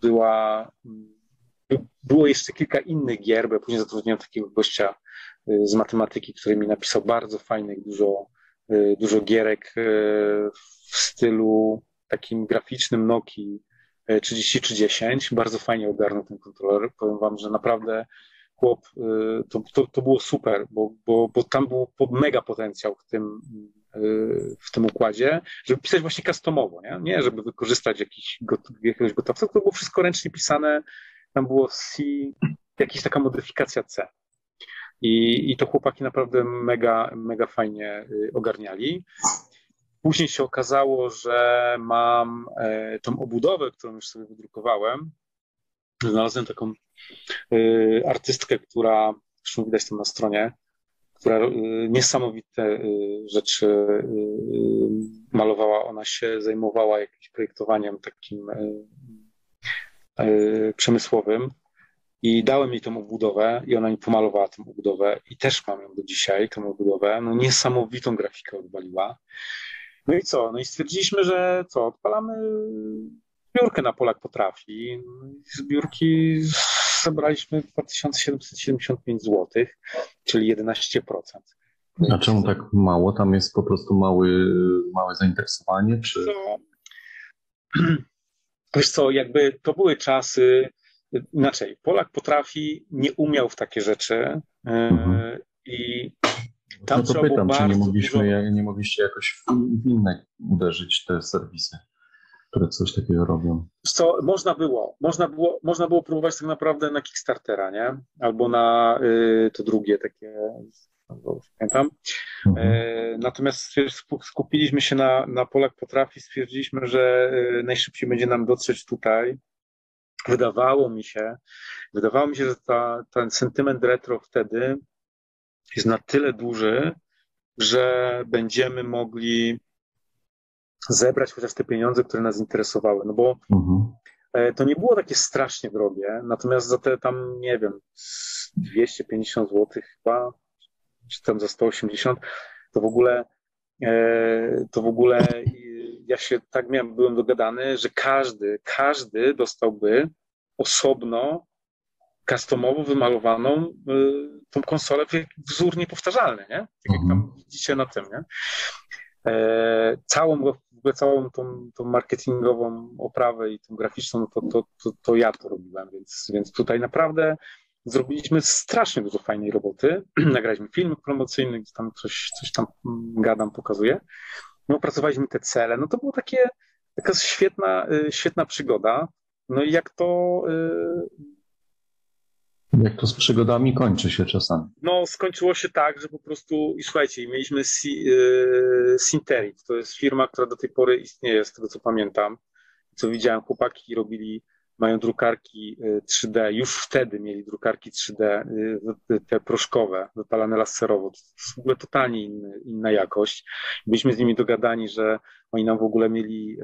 była, było jeszcze kilka innych gier, bo ja później zatrudniłem takiego gościa z matematyki, który mi napisał bardzo fajnych, dużo, dużo gierek w stylu takim graficznym Nokii, 3310. Bardzo fajnie ogarnął ten kontroler. Powiem wam, że naprawdę chłop, y, to, to, to było super, bo, bo, bo tam był mega potencjał w tym, y, w tym układzie, żeby pisać właśnie customowo, nie? nie żeby wykorzystać jakiś, jakiegoś gotowca, to było wszystko ręcznie pisane, tam było C, jakaś taka modyfikacja C. I, I to chłopaki naprawdę mega, mega fajnie y, ogarniali. Później się okazało, że mam e, tą obudowę, którą już sobie wydrukowałem. Znalazłem taką e, artystkę, która, zresztą widać tam na stronie, która e, niesamowite rzeczy malowała. Ona się zajmowała jakimś projektowaniem takim przemysłowym i dałem jej tą obudowę i ona mi pomalowała tę obudowę i też mam ją do dzisiaj, tę obudowę. No niesamowitą grafikę odwaliła. No i co? No i stwierdziliśmy, że co, odpalamy zbiórkę na Polak Potrafi. Zbiórki zebraliśmy 2775 zł, czyli 11%. A czemu tak mało? Tam jest po prostu mały, małe zainteresowanie? Czy... Co? Wiesz co, jakby to były czasy, inaczej, Polak potrafi, nie umiał w takie rzeczy mhm. i tam no to pytam, czy nie mogliśmy, dużo... nie mogliście jakoś w inne uderzyć te serwisy, które coś takiego robią? Co, można było, można było, można było próbować tak naprawdę na Kickstartera, nie? Albo na y, to drugie takie, pamiętam. Mhm. E, natomiast skupiliśmy się na, na Polak Potrafi, stwierdziliśmy, że y, najszybciej będzie nam dotrzeć tutaj. Wydawało mi się, wydawało mi się, że ta, ten sentyment retro wtedy jest na tyle duży, że będziemy mogli zebrać chociaż te pieniądze, które nas interesowały. No bo mhm. E, to nie było takie strasznie drogie, natomiast za te tam, nie wiem, 250 zł chyba, czy tam za 180, to w ogóle e, to w ogóle ja się tak miałem, byłem dogadany, że każdy, każdy dostałby osobno customowo wymalowaną y, tą konsolę w wzór niepowtarzalny, nie? Tak jak tam mhm. widzicie na tym, nie? E, całą, całą tą, tą marketingową oprawę i tą graficzną, to, to, to, to ja to robiłem, więc, więc tutaj naprawdę zrobiliśmy strasznie dużo fajnej roboty. Nagraliśmy film promocyjny, gdzie tam coś, coś tam gadam, pokazuję. my opracowaliśmy te cele, no to było takie, taka świetna, świetna przygoda. No i jak to jak to z przygodami kończy się czasami. No, skończyło się tak, że po prostu, i słuchajcie, mieliśmy Sinterit, to jest firma, która do tej pory istnieje, z tego co pamiętam, co widziałem, chłopaki robili, mają drukarki 3D, już wtedy mieli drukarki 3D, te proszkowe, wypalane laserowo, to jest w ogóle totalnie inny, inna jakość. Byliśmy z nimi dogadani, że oni nam w ogóle mieli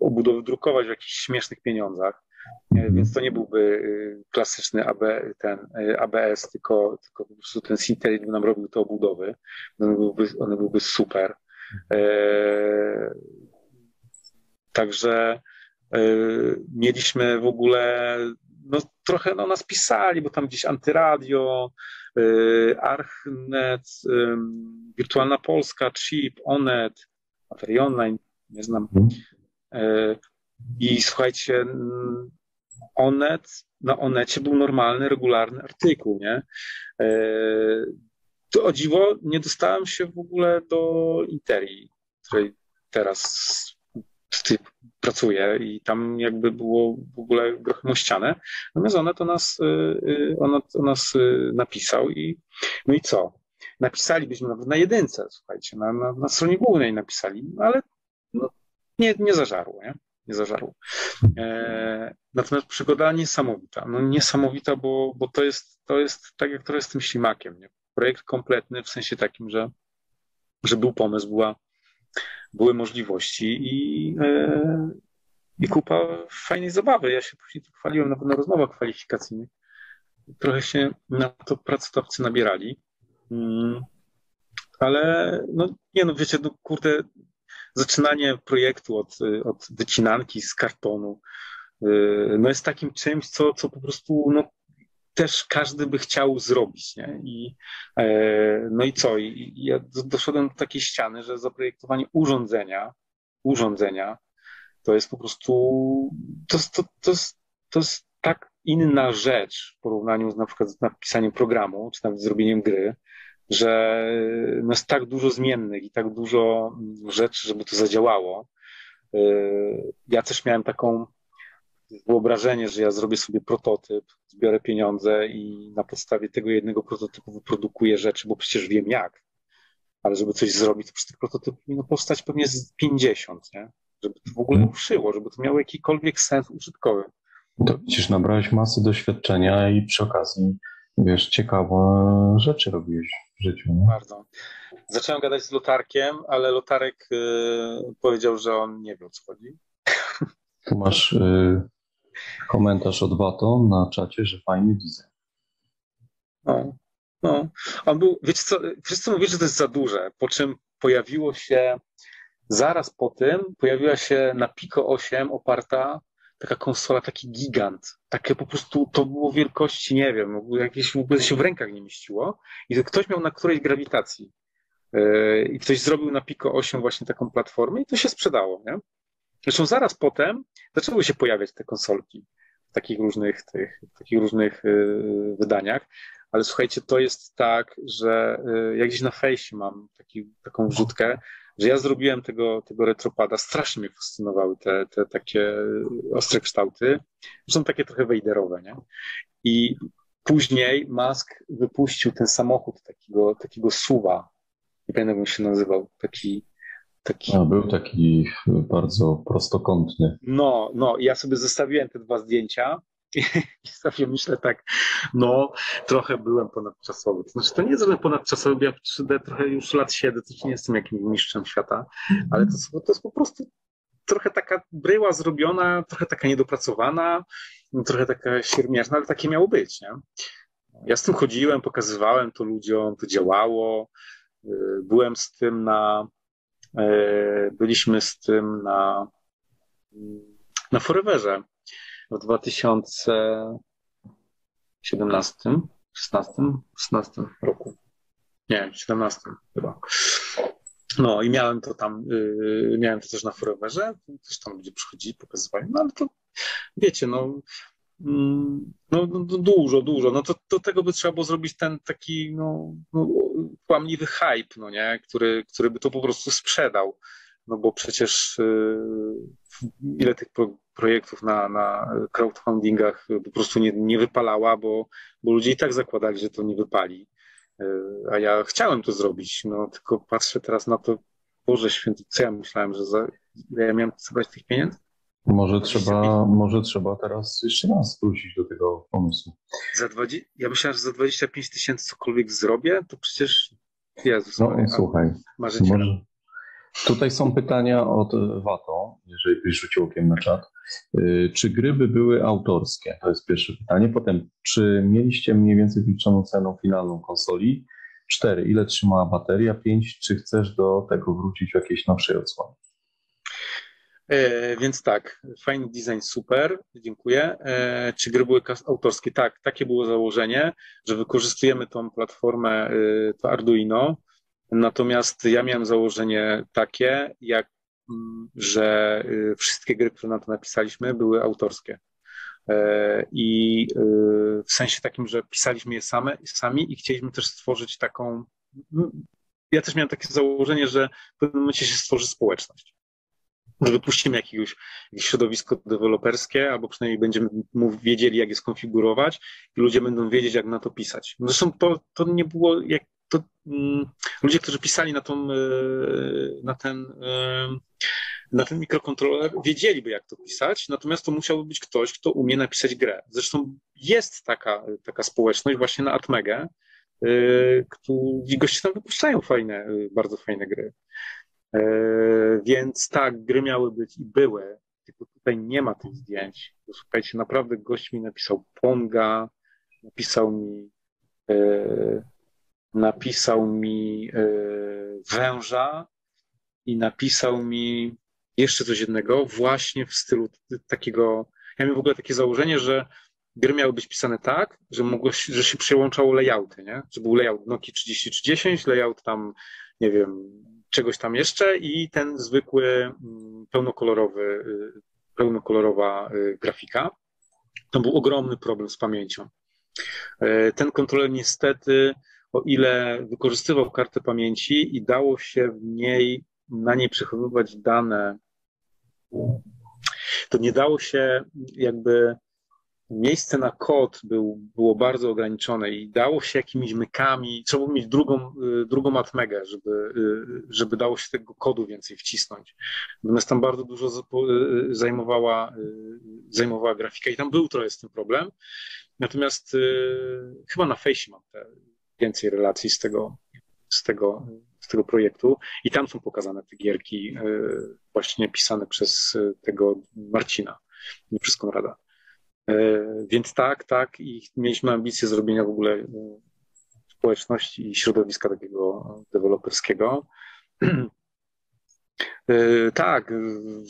obudowy drukować w jakichś śmiesznych pieniądzach. E, więc to nie byłby y, klasyczny AB, ten y, ABS, tylko, tylko po prostu ten Sinterit by nam robił te obudowy. One byłyby, one byłyby super. E, także e, mieliśmy w ogóle, no trochę no, nas pisali, bo tam gdzieś Antyradio, Archnet, Wirtualna Polska, Chip, Onet, Materii Online, nie znam. I słuchajcie, Onet, na Onecie był normalny, regularny artykuł, nie? E, to o dziwo nie dostałem się w ogóle do Interii, której teraz pracuję i tam jakby było w ogóle grochem o ścianę. Natomiast Onet o nas, e, e, Onet o nas napisał i no i co? Napisalibyśmy nawet na jedynce, słuchajcie, na, na, na stronie głównej napisali, ale no, nie, nie zażarło, nie? Nie zażarł. E, natomiast przygoda niesamowita. No niesamowita, bo, bo to, jest, to jest tak jak trochę z tym ślimakiem. Nie? Projekt kompletny w sensie takim, że, że był pomysł, była, były możliwości i, e, i kupa fajnej zabawy. Ja się później tu chwaliłem nawet na rozmowach kwalifikacyjnych. Trochę się na to pracodawcy nabierali. Mm, ale no nie no, wiecie, no kurde, zaczynanie projektu od, od wycinanki z kartonu y, no jest takim czymś, co, co po prostu no, też każdy by chciał zrobić. Nie? I, e, no i co? I, ja doszedłem do takiej ściany, że zaprojektowanie urządzenia, urządzenia to jest po prostu to, to, to, to jest tak inna rzecz w porównaniu z na przykład z napisaniem programu, czy nawet zrobieniem gry, że no jest tak dużo zmiennych i tak dużo rzeczy, żeby to zadziałało. Y, ja też miałem taką wyobrażenie, że ja zrobię sobie prototyp, zbiorę pieniądze i na podstawie tego jednego prototypu wyprodukuję rzeczy, bo przecież wiem jak. Ale żeby coś zrobić, to przy tych prototypów powinno powstać pewnie z 50, nie? Żeby to w ogóle ruszyło, żeby to miało jakikolwiek sens użytkowy. To widzisz, nabrałeś masy doświadczenia i przy okazji, wiesz, ciekawe rzeczy robiłeś w życiu. Nie? Bardzo. Zacząłem gadać z Lotarkiem, ale Lotarek y, powiedział, że on nie wie o co chodzi. Tu masz y, komentarz od Wato na czacie, że fajny design. No, no. On był, wiecie co, wszyscy mówili, że to jest za duże, po czym pojawiło się, zaraz po tym pojawiła się na Pico 8 oparta taka konsola, taki gigant. Takie po prostu, to było wielkości, nie wiem, jakieś w ogóle się w rękach nie mieściło. I to ktoś miał na którejś grawitacji. Yy, I ktoś zrobił na Pico 8 właśnie taką platformę i to się sprzedało, nie? Zresztą zaraz potem zaczęły się pojawiać te konsolki w takich różnych, tych, takich różnych yy, wydaniach. Ale słuchajcie, to jest tak, że yy, jak gdzieś na fejsie mam taki, taką wrzutkę, że ja zrobiłem tego, tego retropada, strasznie mnie fascynowały te, te takie ostre kształty, są takie trochę wejderowe, nie? I później Musk wypuścił ten samochód takiego, takiego suwa, nie pamiętam jak on się nazywał, taki Taki... A, był taki bardzo prostokątny. No, no, ja sobie zostawiłem te dwa zdjęcia I sobie myślę tak, no trochę byłem ponadczasowy. To znaczy to nie żaden ponadczasowy, ja w 3D trochę już lat siedzę, to nie jestem jakimś mistrzem świata, ale to, to jest po prostu trochę taka bryła zrobiona, trochę taka niedopracowana, trochę taka siermiężna, ale takie miało być, nie? Ja z tym chodziłem, pokazywałem to ludziom, to działało. Byłem z tym na, e, byliśmy z tym na, na Foreverze w 2017, 16, 16 roku. Nie, 17 chyba. No i miałem to tam, yy, miałem to też na Foreverze, też tam ludzie przychodzili, pokazywali, no ale to wiecie, no mm, no, no, no dużo, dużo. No to do tego by trzeba było zrobić ten taki no, no, kłamliwy hype, no nie? Który, który by to po prostu sprzedał. No bo przecież yy, ile tych pro, projektów na, na crowdfundingach po prostu nie, nie wypalała, bo, bo ludzie i tak zakładali, że to nie wypali. Yy, a ja chciałem to zrobić, no tylko patrzę teraz na to, Boże Święty, co ja myślałem, że za, ja miałem zebrać tych pieniędzy? Może trzeba, może trzeba teraz jeszcze raz wrócić do tego pomysłu. Za 20, ja myślałem, że za 25 tysięcy cokolwiek zrobię, to przecież Jezus. No słuchaj, może, tutaj są pytania od Wato, jeżeli byś rzucił okiem na czat. Y, czy gry by były autorskie? To jest pierwsze pytanie. Potem, czy mieliście mniej więcej wyliczoną cenę finalną konsoli? Cztery, ile trzymała bateria? Pięć, czy chcesz do tego wrócić w jakiejś nowszej odsłonie? E, więc tak, fajny design, super, dziękuję. E, czy gry były autorskie? Tak, takie było założenie, że wykorzystujemy tą platformę, e, to Arduino, natomiast ja miałem założenie takie, jak, że wszystkie gry, które na to napisaliśmy, były autorskie. I w sensie takim, że pisaliśmy je same, sami i chcieliśmy też stworzyć taką. Ja też miałem takie założenie, że w pewnym momencie się stworzy społeczność że wypuścimy jakiegoś, jakieś środowisko deweloperskie, albo przynajmniej będziemy wiedzieli, jak je skonfigurować i ludzie będą wiedzieć, jak na to pisać. Zresztą to, to nie było, jak ludzie, którzy pisali na, tą, e, na ten e, na ten mikrokontroler wiedzieliby, jak to pisać, natomiast to musiałby być ktoś, kto umie napisać grę. Zresztą jest taka, taka społeczność właśnie na Atmege, yy, którzy goście tam wypuszczają fajne, bardzo fajne gry. Więc tak, gry miały być i były, tylko tutaj nie ma tych zdjęć. Słuchajcie, naprawdę gość mi napisał Ponga, napisał mi napisał mi e, węża i napisał mi jeszcze coś jednego właśnie w stylu takiego, ja miałem w ogóle takie założenie, że gry miały być pisane tak, że mogło, że się przełączało layouty, nie? Że był layout Nokia 3310, layout tam, nie wiem, czegoś tam jeszcze i ten zwykły, mm, pełnokolorowy, y, pełnokolorowa y, grafika. To był ogromny problem z pamięcią. E, ten kontroler niestety, o ile wykorzystywał kartę pamięci i dało się w niej, na niej przechowywać dane, to nie dało się jakby miejsce na kod był, było bardzo ograniczone i dało się jakimiś mykami, trzeba było mieć drugą, y, drugą atmegę, żeby, y, żeby dało się tego kodu więcej wcisnąć. Natomiast tam bardzo dużo y, zajmowała, zajmowała grafika i tam był trochę z tym problem. Natomiast chyba na Face mam te więcej relacji z tego, z tego, z tego projektu i tam są pokazane te gierki właśnie pisane przez tego Marcina, nie przez Konrada. E, więc tak, tak i mieliśmy ambicje zrobienia w ogóle e, społeczności i środowiska takiego deweloperskiego. E, tak,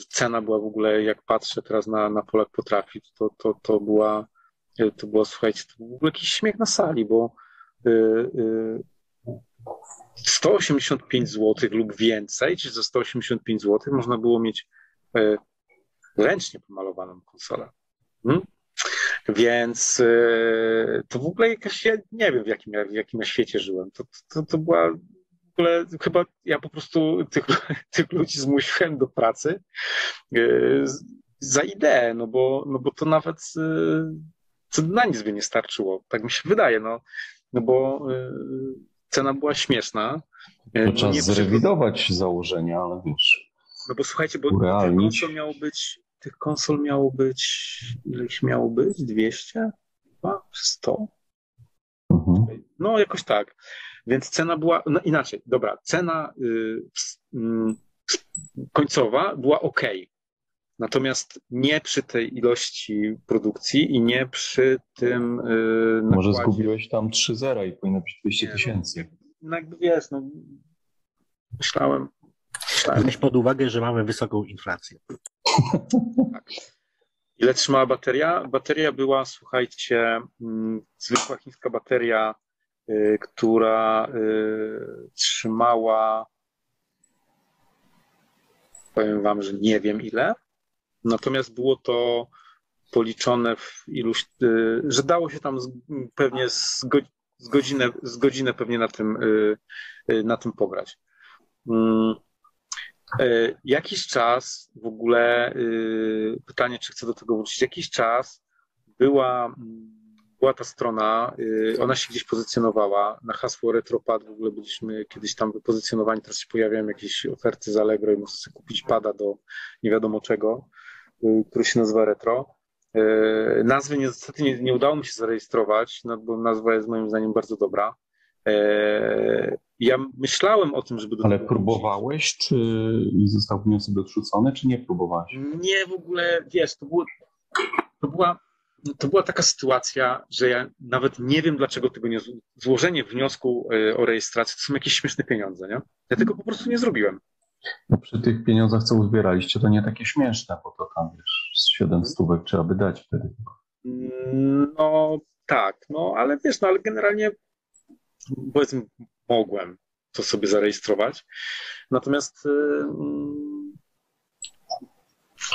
cena była w ogóle, jak patrzę teraz na, na Polak Potrafi, to, to, to była, to była, słuchajcie, to był w ogóle jakiś śmiech na sali, bo 185 zł lub więcej, czy za 185 zł można było mieć ręcznie pomalowaną konsolę. Hmm? Więc y, to w ogóle jakaś, ja nie wiem w jakim, w jakim ja świecie żyłem. To, to, to była w ogóle, chyba ja po prostu tych, tych ludzi zmusiłem do pracy y, za ideę, no bo, no bo to nawet to y, na nic by nie starczyło, tak mi się wydaje, no, no bo cena była śmieszna. To czas nie zrewidować założenia, ale wiesz. No bo słuchajcie, bo to miało być tych konsol miało być, ileś miało być? 200? Chyba? 100? Mhm. No, jakoś tak. Więc cena była, no inaczej, dobra, cena y, y, końcowa była ok. Natomiast nie przy tej ilości produkcji i nie przy tym. Y, Może zgubiłeś tam 3 zera i powinno być 200 no, tysięcy. No, jakby wiesz, no, myślałem. myślałem. Weź pod uwagę, że mamy wysoką inflację. Tak. Ile trzymała bateria? Bateria była, słuchajcie, mm, zwykła chińska bateria, y, która y, trzymała, powiem wam, że nie wiem ile. Natomiast było to policzone w iluś, y, że dało się tam pewnie z, z, godzinę, z godzinę pewnie na tym, y, y, na tym pograć. Mm. E, jakiś czas w ogóle, pytanie, czy chcę do tego wrócić, jakiś czas była, była ta strona, ona się gdzieś pozycjonowała, na hasło RetroPad w ogóle byliśmy kiedyś tam wypozycjonowani, teraz się pojawiają jakieś oferty z Allegro i sobie kupić pada do nie wiadomo czego, który się nazywa Retro. E, nazwy niestety nie, nie udało mi się zarejestrować, no bo nazwa jest moim zdaniem bardzo dobra. E, ja myślałem o tym, żeby do Ale próbowałeś, czy został wniosek odrzucony, czy nie próbowałeś? Nie, w ogóle, wiesz, to, było, to, była, to była taka sytuacja, że ja nawet nie wiem, dlaczego tego nie... Złożenie wniosku o rejestrację to są jakieś śmieszne pieniądze, nie? Ja tego po prostu nie zrobiłem. Przy tych pieniądzach, co uzbieraliście, to nie takie śmieszne, bo to tam, wiesz, z 7 stówek trzeba by dać wtedy. No tak, no ale wiesz, no ale generalnie powiedzmy mogłem to sobie zarejestrować. Natomiast yy,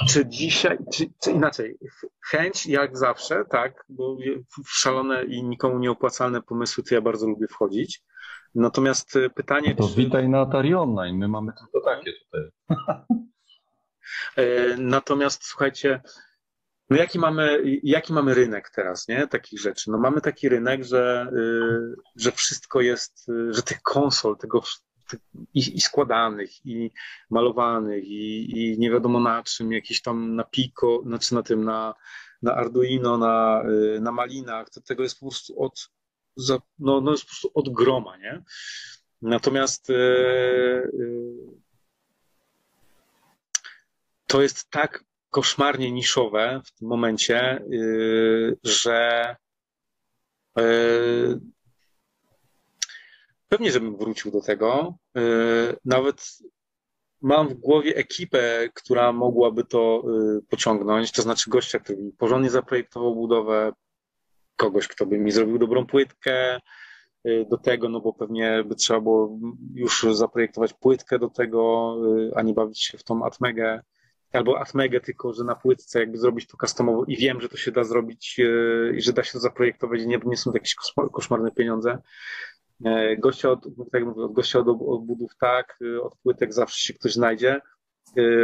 czy dzisiaj, czy, czy, inaczej, chęć jak zawsze, tak, bo w szalone i nikomu nieopłacalne pomysły to ja bardzo lubię wchodzić. Natomiast y, pytanie. To czy... witaj na Atari Online. My mamy tylko takie tutaj. E, natomiast słuchajcie, no jaki mamy, jaki mamy rynek teraz, nie? Takich rzeczy. No mamy taki rynek, że, y, że wszystko jest, y, że tych konsol, tego i, i składanych, i malowanych, i, i nie wiadomo na czym, jakieś tam na Pico, znaczy na tym, na, na Arduino, na, na Malinach, to tego jest po prostu od, za, no, no jest po prostu od groma, nie? Natomiast e, to jest tak koszmarnie niszowe w tym momencie, e, że pewnie, żebym wrócił do tego. Nawet mam w głowie ekipę, która mogłaby to pociągnąć, to znaczy gościa, który porządnie zaprojektował budowę, kogoś, kto by mi zrobił dobrą płytkę y, do tego, no bo pewnie by trzeba było już zaprojektować płytkę do tego, y, a nie bawić się w tą Atmegę, albo Atmegę, tylko że na płytce jakby zrobić to customowo i wiem, że to się da zrobić y, i że da się to zaprojektować i nie, nie są to jakieś koszmarne pieniądze. E, gościa od, tak jak mówię, od gościa od, tak, od płytek zawsze się ktoś znajdzie,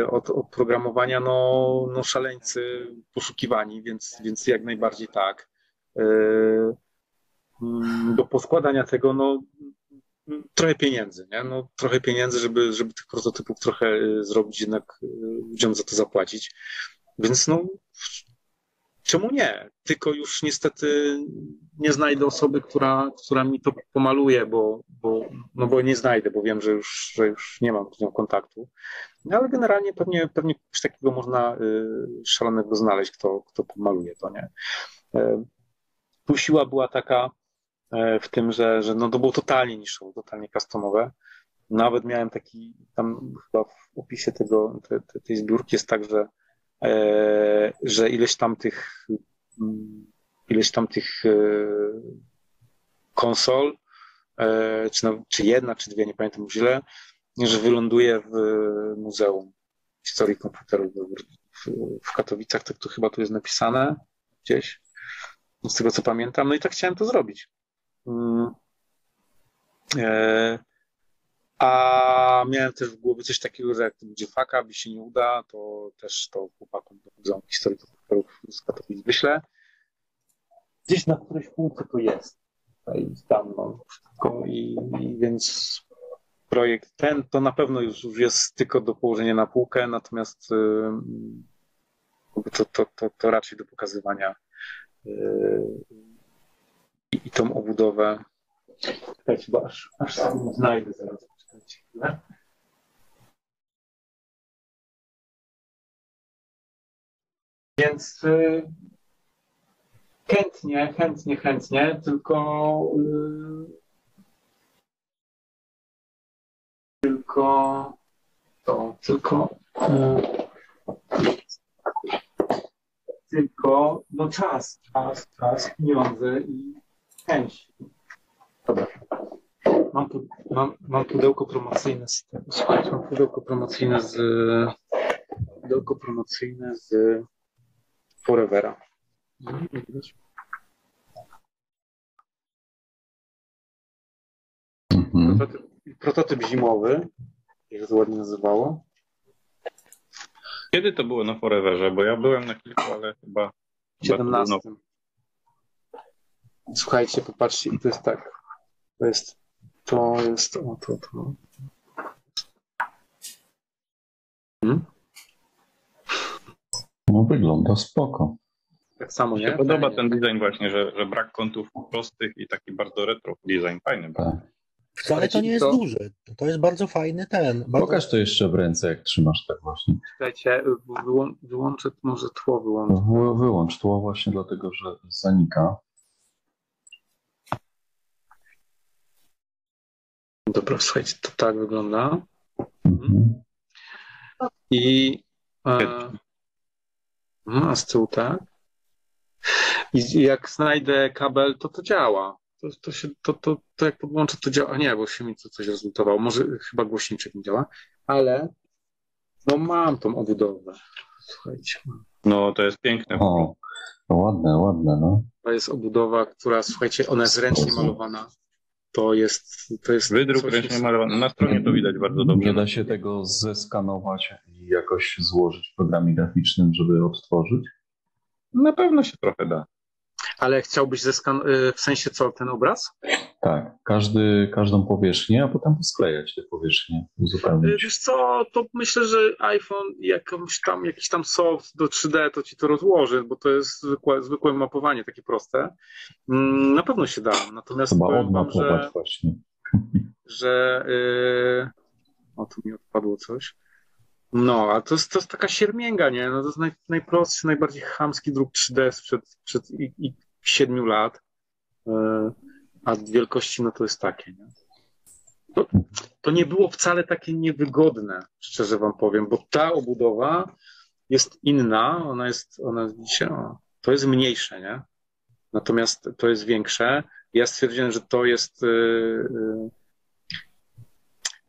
od, od programowania no, no szaleńcy poszukiwani, więc, więc jak najbardziej tak. E, mm, do poskładania tego, no, trochę pieniędzy, nie? No, trochę pieniędzy, żeby, żeby tych prototypów trochę e, zrobić, jednak e, ludziom za to zapłacić. Więc no, czemu nie? Tylko już niestety nie znajdę osoby, która, która mi to pomaluje, bo, bo, no bo nie znajdę, bo wiem, że już, że już nie mam z nią kontaktu. No ale generalnie pewnie, pewnie coś takiego można szalonego znaleźć, kto, kto pomaluje to, nie? Tu siła była taka e, w tym, że, że no to było totalnie niszowe, totalnie customowe. Nawet miałem taki, tam chyba w opisie tego, te, te, tej zbiórki jest tak, że, e, że ileś tam tych, mm, ileś tam tych e, konsol, e, czy, no, czy jedna, czy dwie, nie pamiętam źle, że wyląduje w Muzeum Historii Komputerów w, w Katowicach, tak to chyba tu jest napisane gdzieś z tego co pamiętam. No i tak chciałem to zrobić. Mm. E, a miałem też w głowie coś takiego, że jak to będzie faka, by się nie uda, to też to chłopakom do Muzeum Historii Komputerów z Katowic wyślę. Gdzieś na którejś półce to jest. I tam, no, i, i więc projekt ten to na pewno już, już jest tylko do położenia na półkę, natomiast to, to, to, to raczej do pokazywania i, i tą obudowę. Czekajcie, bo aż, aż znajdę zaraz. Czekajcie chwilę. Więc y, chętnie, chętnie, chętnie, tylko y, tylko to, tylko tylko no czas, czas, czas, pieniądze i chęć. Dobra. Mam, tu, mam, mam pudełko promocyjne z tego. Słuchajcie, mam pudełko promocyjne z pudełko promocyjne z Forevera. Mhm. Prototyp, prototyp zimowy, jak to ładnie nazywało. Kiedy to było na Foreverze? Bo ja byłem na kilku, ale chyba... W chyba to było 17. Słuchajcie, popatrzcie, i to jest tak. To jest, to jest, o, to, to. Hmm? No wygląda spoko. Tak samo, Mi nie? się podoba ten design właśnie, że, że brak kątów prostych i taki bardzo retro design. Fajny bardzo. Tak. Wcale to nie jest To- duży. To jest bardzo fajny ten. Bardzo... Pokaż to jeszcze w ręce, jak trzymasz tak właśnie. Słuchajcie, wyłą, wyłączę, może tło wyłączę. Wy- Wyłącz tło właśnie dlatego, że zanika. Dobra, słuchajcie, to tak wygląda. Mhm. I e, no, a z tyłu tak. I jak znajdę kabel, to to działa. To, to, się, to, to, to jak podłączę, to działa. Nie, bo się mi to coś rozlutowało. Może chyba głośniczek nie działa, ale no mam tą obudowę. Słuchajcie, No to jest piękne. O, to ładne, ładne, no. to jest obudowa, która, słuchajcie, ona jest ręcznie malowana. To jest, to jest Wydruk coś ręcznie malowany. Na stronie to widać bardzo dobrze. Nie da się tego zeskanować i jakoś złożyć w programie graficznym, żeby odtworzyć? Na pewno się trochę da. Ale chciałbyś zeskan... y, w sensie co, ten obraz? Tak, każdy, każdą powierzchnię, a potem posklejać te powierzchnie, Y, uzupełnić. Wiesz co, to myślę, że iPhone jakąś tam, jakiś tam soft do 3D to ci to rozłoży, bo to jest zwykłe, zwykłe mapowanie, takie proste. Mm, Na pewno się da, natomiast Chyba powiem wam, że, właśnie. że yy... o, tu mi odpadło coś. No, a to jest, to jest taka siermięga, nie? No to jest naj, najprostszy, najbardziej chamski druk 3D sprzed, przed i, i 7 lat. Yy, A wielkości, no to jest takie, nie? To, to nie było wcale takie niewygodne, szczerze wam powiem, bo ta obudowa jest inna, ona jest, ona o, to jest mniejsze, nie? Natomiast to jest większe. Ja stwierdziłem, że to jest. yy, yy,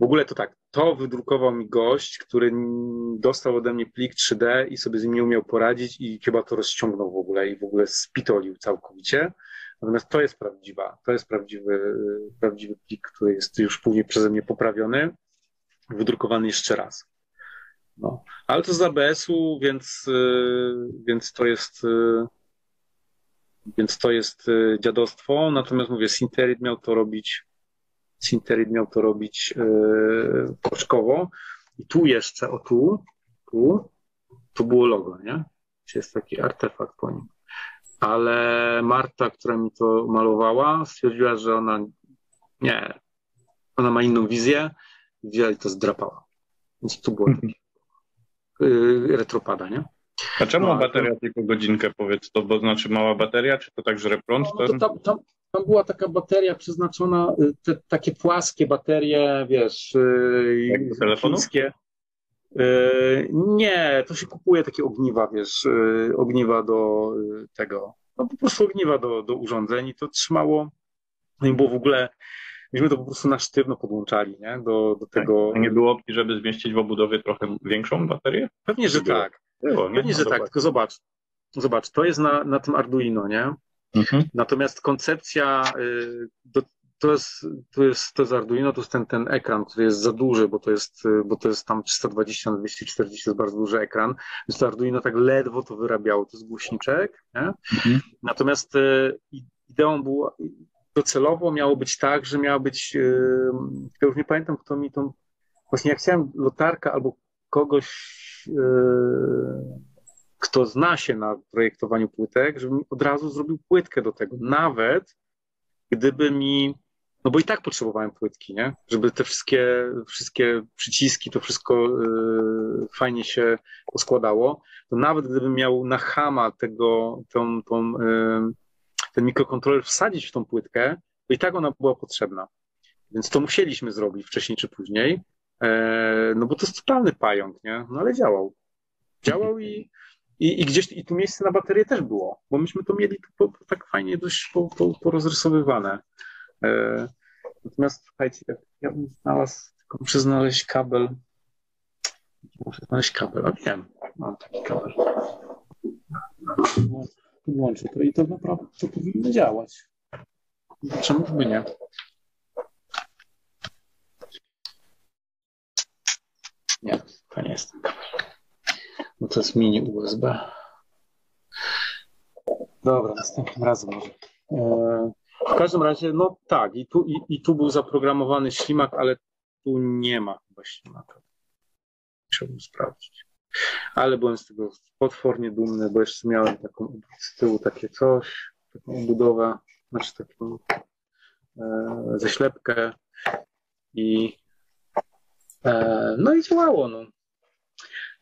W ogóle to tak, to wydrukował mi gość, który dostał ode mnie plik 3D i sobie z nim nie umiał poradzić i chyba to rozciągnął w ogóle i w ogóle spitolił całkowicie. Natomiast to jest prawdziwa, to jest prawdziwy, prawdziwy plik, który jest już później przeze mnie poprawiony, wydrukowany jeszcze raz. No. Ale to z ABS-u, więc, yy, więc to jest. yy, więc to jest y, dziadostwo. Natomiast mówię, Sinterid miał to robić, Sinterid miał to robić yy, poczkowo. I tu jeszcze, o tu, tu, tu było logo, nie? Jest taki artefakt po nim. Ale Marta, która mi to malowała, stwierdziła, że ona nie, ona ma inną wizję, wzięła i to zdrapała. Więc tu było takie yy, retropada, nie? A czemu No, bateria tylko godzinkę powiedz to, bo znaczy mała bateria, czy to tak żre prąd? No, to To... tam, tam, tam była taka bateria przeznaczona, y, te, takie płaskie baterie, wiesz, y, Jak do telefonu? chińskie. Y, Nie, to się kupuje takie ogniwa, wiesz, ogniwa do tego, no po prostu ogniwa do, do urządzeń i to trzymało, no i było w ogóle, myśmy to po prostu na sztywno podłączali, nie, do, do tego. A nie było opcji, żeby zmieścić w obudowie trochę większą baterię? Pewnie, że było. tak, Było, nie? pewnie, No że dobra. tak, tylko zobacz, zobacz, to jest na, na tym Arduino, nie, Mhm. Natomiast koncepcja, y, to, jest, to, jest, to jest Arduino, to jest ten, ten ekran, który jest za duży, bo to jest, y, bo to jest tam 320 na 240, to jest bardzo duży ekran, więc to Arduino tak ledwo to wyrabiało, to jest głośniczek? Mhm. Natomiast y, ideą było, docelowo miało być tak, że miała być, y, ja już nie pamiętam kto mi tą, właśnie ja chciałem lotarka albo kogoś, y, kto zna się na projektowaniu płytek, żeby mi od razu zrobił płytkę do tego. Nawet gdyby mi, no bo i tak potrzebowałem płytki, nie? Żeby te wszystkie, wszystkie przyciski, to wszystko y, fajnie się poskładało, to nawet gdybym miał na hama tego, tą, tą, y, ten mikrokontroler wsadzić w tą płytkę, to i tak ona była potrzebna. Więc to musieliśmy zrobić wcześniej czy później, e, no bo to jest totalny pająk, nie? No ale działał. Działał i, i, i gdzieś i tu miejsce na baterię też było, bo myśmy to mieli po, po, tak fajnie dość po, po, porozrysowywane. E, natomiast słuchajcie, ja bym znalazł, tylko muszę znaleźć kabel. Muszę znaleźć kabel, a wiem, mam taki kabel. Podłączę to i to naprawdę to powinno działać. Czemu by nie? Nie, to nie jest ten kabel. No to jest mini USB. Dobra, następnym razem może. E, w każdym razie, no tak, i tu, i, i tu był zaprogramowany ślimak, ale tu nie ma chyba ślimaka. Musiałbym sprawdzić. Ale byłem z tego potwornie dumny, bo jeszcze miałem taką z tyłu takie coś, taką budowę, znaczy taką e, ześlepkę i e, no i działało, no.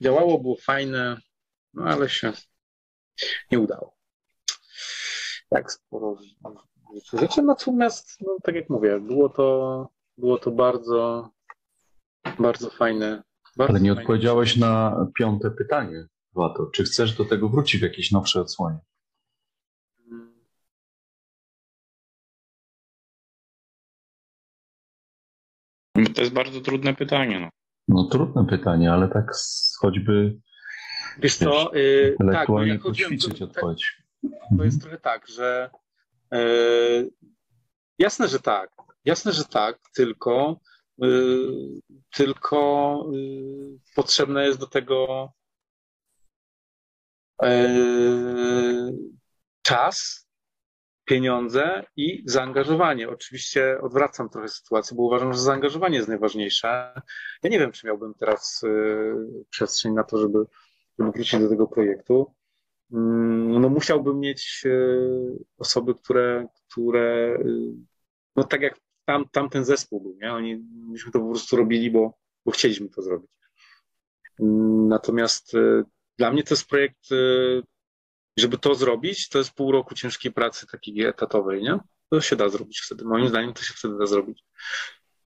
Działało, było fajne, no ale się nie udało. Tak, sporo rzeczy. Natomiast, no, tak jak mówię, było to, było to bardzo, bardzo fajne. Bardzo Ale nie fajne. odpowiedziałeś na piąte pytanie, Wato. Czy chcesz do tego wrócić w jakiejś nowszej odsłonie? To jest bardzo trudne pytanie. No. No trudne pytanie, ale tak choćby Wiesz co, y, tak, bo intelektualnie ja poćwiczyć to, odpowiedź. to jest trochę tak, że y, jasne, że tak, jasne, że tak, tylko y, tylko y, potrzebne jest do tego y, czas, pieniądze i zaangażowanie. Oczywiście odwracam trochę sytuację, bo uważam, że zaangażowanie jest najważniejsze. Ja nie wiem, czy miałbym teraz y, przestrzeń na to, żeby, żeby wrócić do tego projektu. Mm, No musiałbym mieć y, osoby, które, które y, no tak jak tam, tamten zespół był, nie? Oni, myśmy to po prostu robili, bo, bo chcieliśmy to zrobić. Mm, Natomiast y, dla mnie to jest projekt, y, żeby to zrobić, to jest pół roku ciężkiej pracy takiej etatowej, nie? To się da zrobić wtedy. Moim zdaniem to się wtedy da zrobić.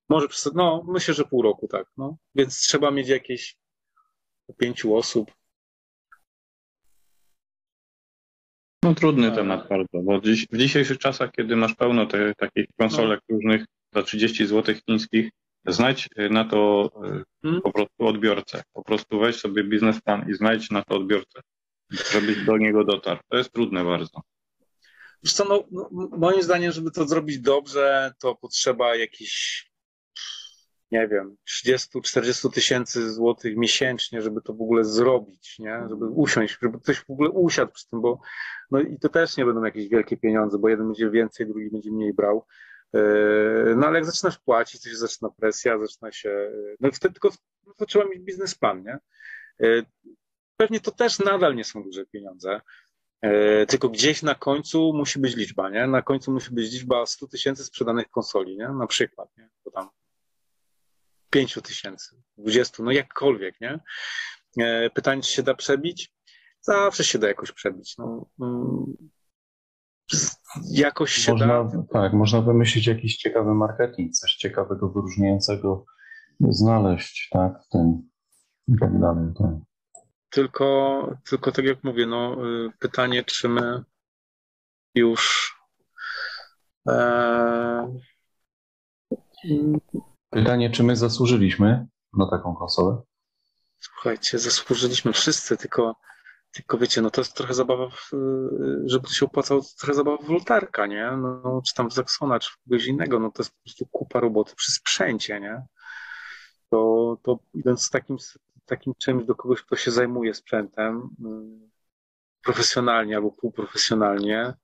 Może przez, no myślę, że pół roku, tak. No. Więc trzeba mieć jakieś pięciu osób. No trudny A. temat bardzo, bo dziś, w dzisiejszych czasach, kiedy masz pełno te, takich konsolek różnych za 30 zł chińskich, znajdź na to y, Hmm? po prostu odbiorcę. Po prostu weź sobie biznesplan i znajdź na to odbiorcę, żebyś do niego dotarł. To jest trudne bardzo. Wiesz co, no, no, moim zdaniem, żeby to zrobić dobrze, to potrzeba jakichś, nie wiem, 30-40 tysięcy złotych miesięcznie, żeby to w ogóle zrobić, nie? Żeby usiąść, żeby ktoś w ogóle usiadł przy tym, bo no i to też nie będą jakieś wielkie pieniądze, bo jeden będzie więcej, drugi będzie mniej brał. Yy, No ale jak zaczynasz płacić, to się zaczyna presja, zaczyna się. No i wtedy tylko no, to trzeba mieć biznesplan, nie? Pewnie to też nadal nie są duże pieniądze. E, Tylko gdzieś na końcu musi być liczba, nie? Na końcu musi być liczba 100 tysięcy sprzedanych konsoli, nie? Na przykład, nie? To tam 5 tysięcy, 20, no jakkolwiek, nie? E, Pytanie, czy się da przebić? Zawsze się da jakoś przebić. No, mm, jakoś się Można, da. tak, można wymyślić jakiś ciekawy marketing, coś ciekawego, wyróżniającego znaleźć, tak, w tym i tak dalej. Tak. Tylko, tylko tak jak mówię, no, y, pytanie, czy my już e, Pytanie, czy my zasłużyliśmy na taką konsolę? Słuchajcie, zasłużyliśmy wszyscy, tylko, tylko wiecie, no to jest trochę zabawa, w, żeby to się opłacało, to trochę zabawa w lotarka, nie? No, czy tam w Zaksona, czy w kogoś innego, no to jest po prostu kupa roboty przy sprzęcie, nie? To, to idąc z takim, takim czymś do kogoś, kto się zajmuje sprzętem y, profesjonalnie albo półprofesjonalnie,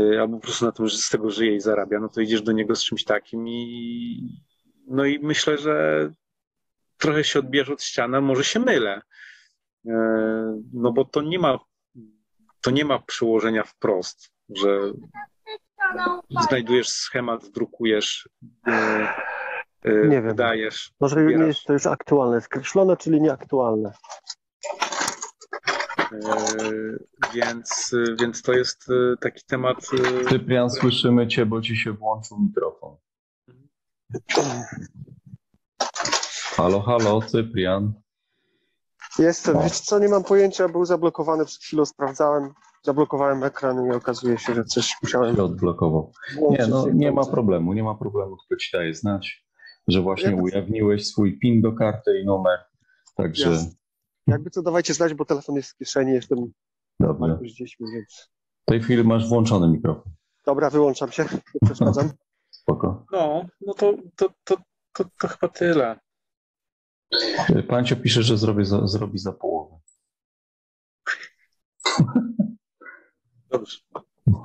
y, albo po prostu na tym, że z tego żyje i zarabia, no to idziesz do niego z czymś takim i no i myślę, że trochę się odbierze od ściany, może się mylę. E, No bo to nie ma, to nie ma przełożenia wprost, że znajdujesz schemat, drukujesz, Nie wiem. dajesz. Może nie jest to już aktualne, skreślone, czyli nieaktualne. E, Więc, więc to jest taki temat. Cyprian, słyszymy cię, bo ci się włączył mikrofon. Halo, halo, Cyprian. Jestem, O. wiecie co, nie mam pojęcia, był zablokowany, przed chwilą sprawdzałem, zablokowałem ekran i okazuje się, że coś musiałem Się odblokował. Nie, no nie ma problemu, nie ma problemu, tylko ci daję znać, że właśnie ujawniłeś swój PIN do karty i numer, także Jasne. Jakby co, dawajcie znać, bo telefon jest w kieszeni, jestem Dobrze. już gdzieś mi, więc... W tej chwili masz włączony mikrofon. Dobra, wyłączam się, nie przeszkadzam. Spoko. No, no to, to, to, to, to chyba tyle. Pancio pisze, że zrobi za, zrobi za połowę. Dobrze.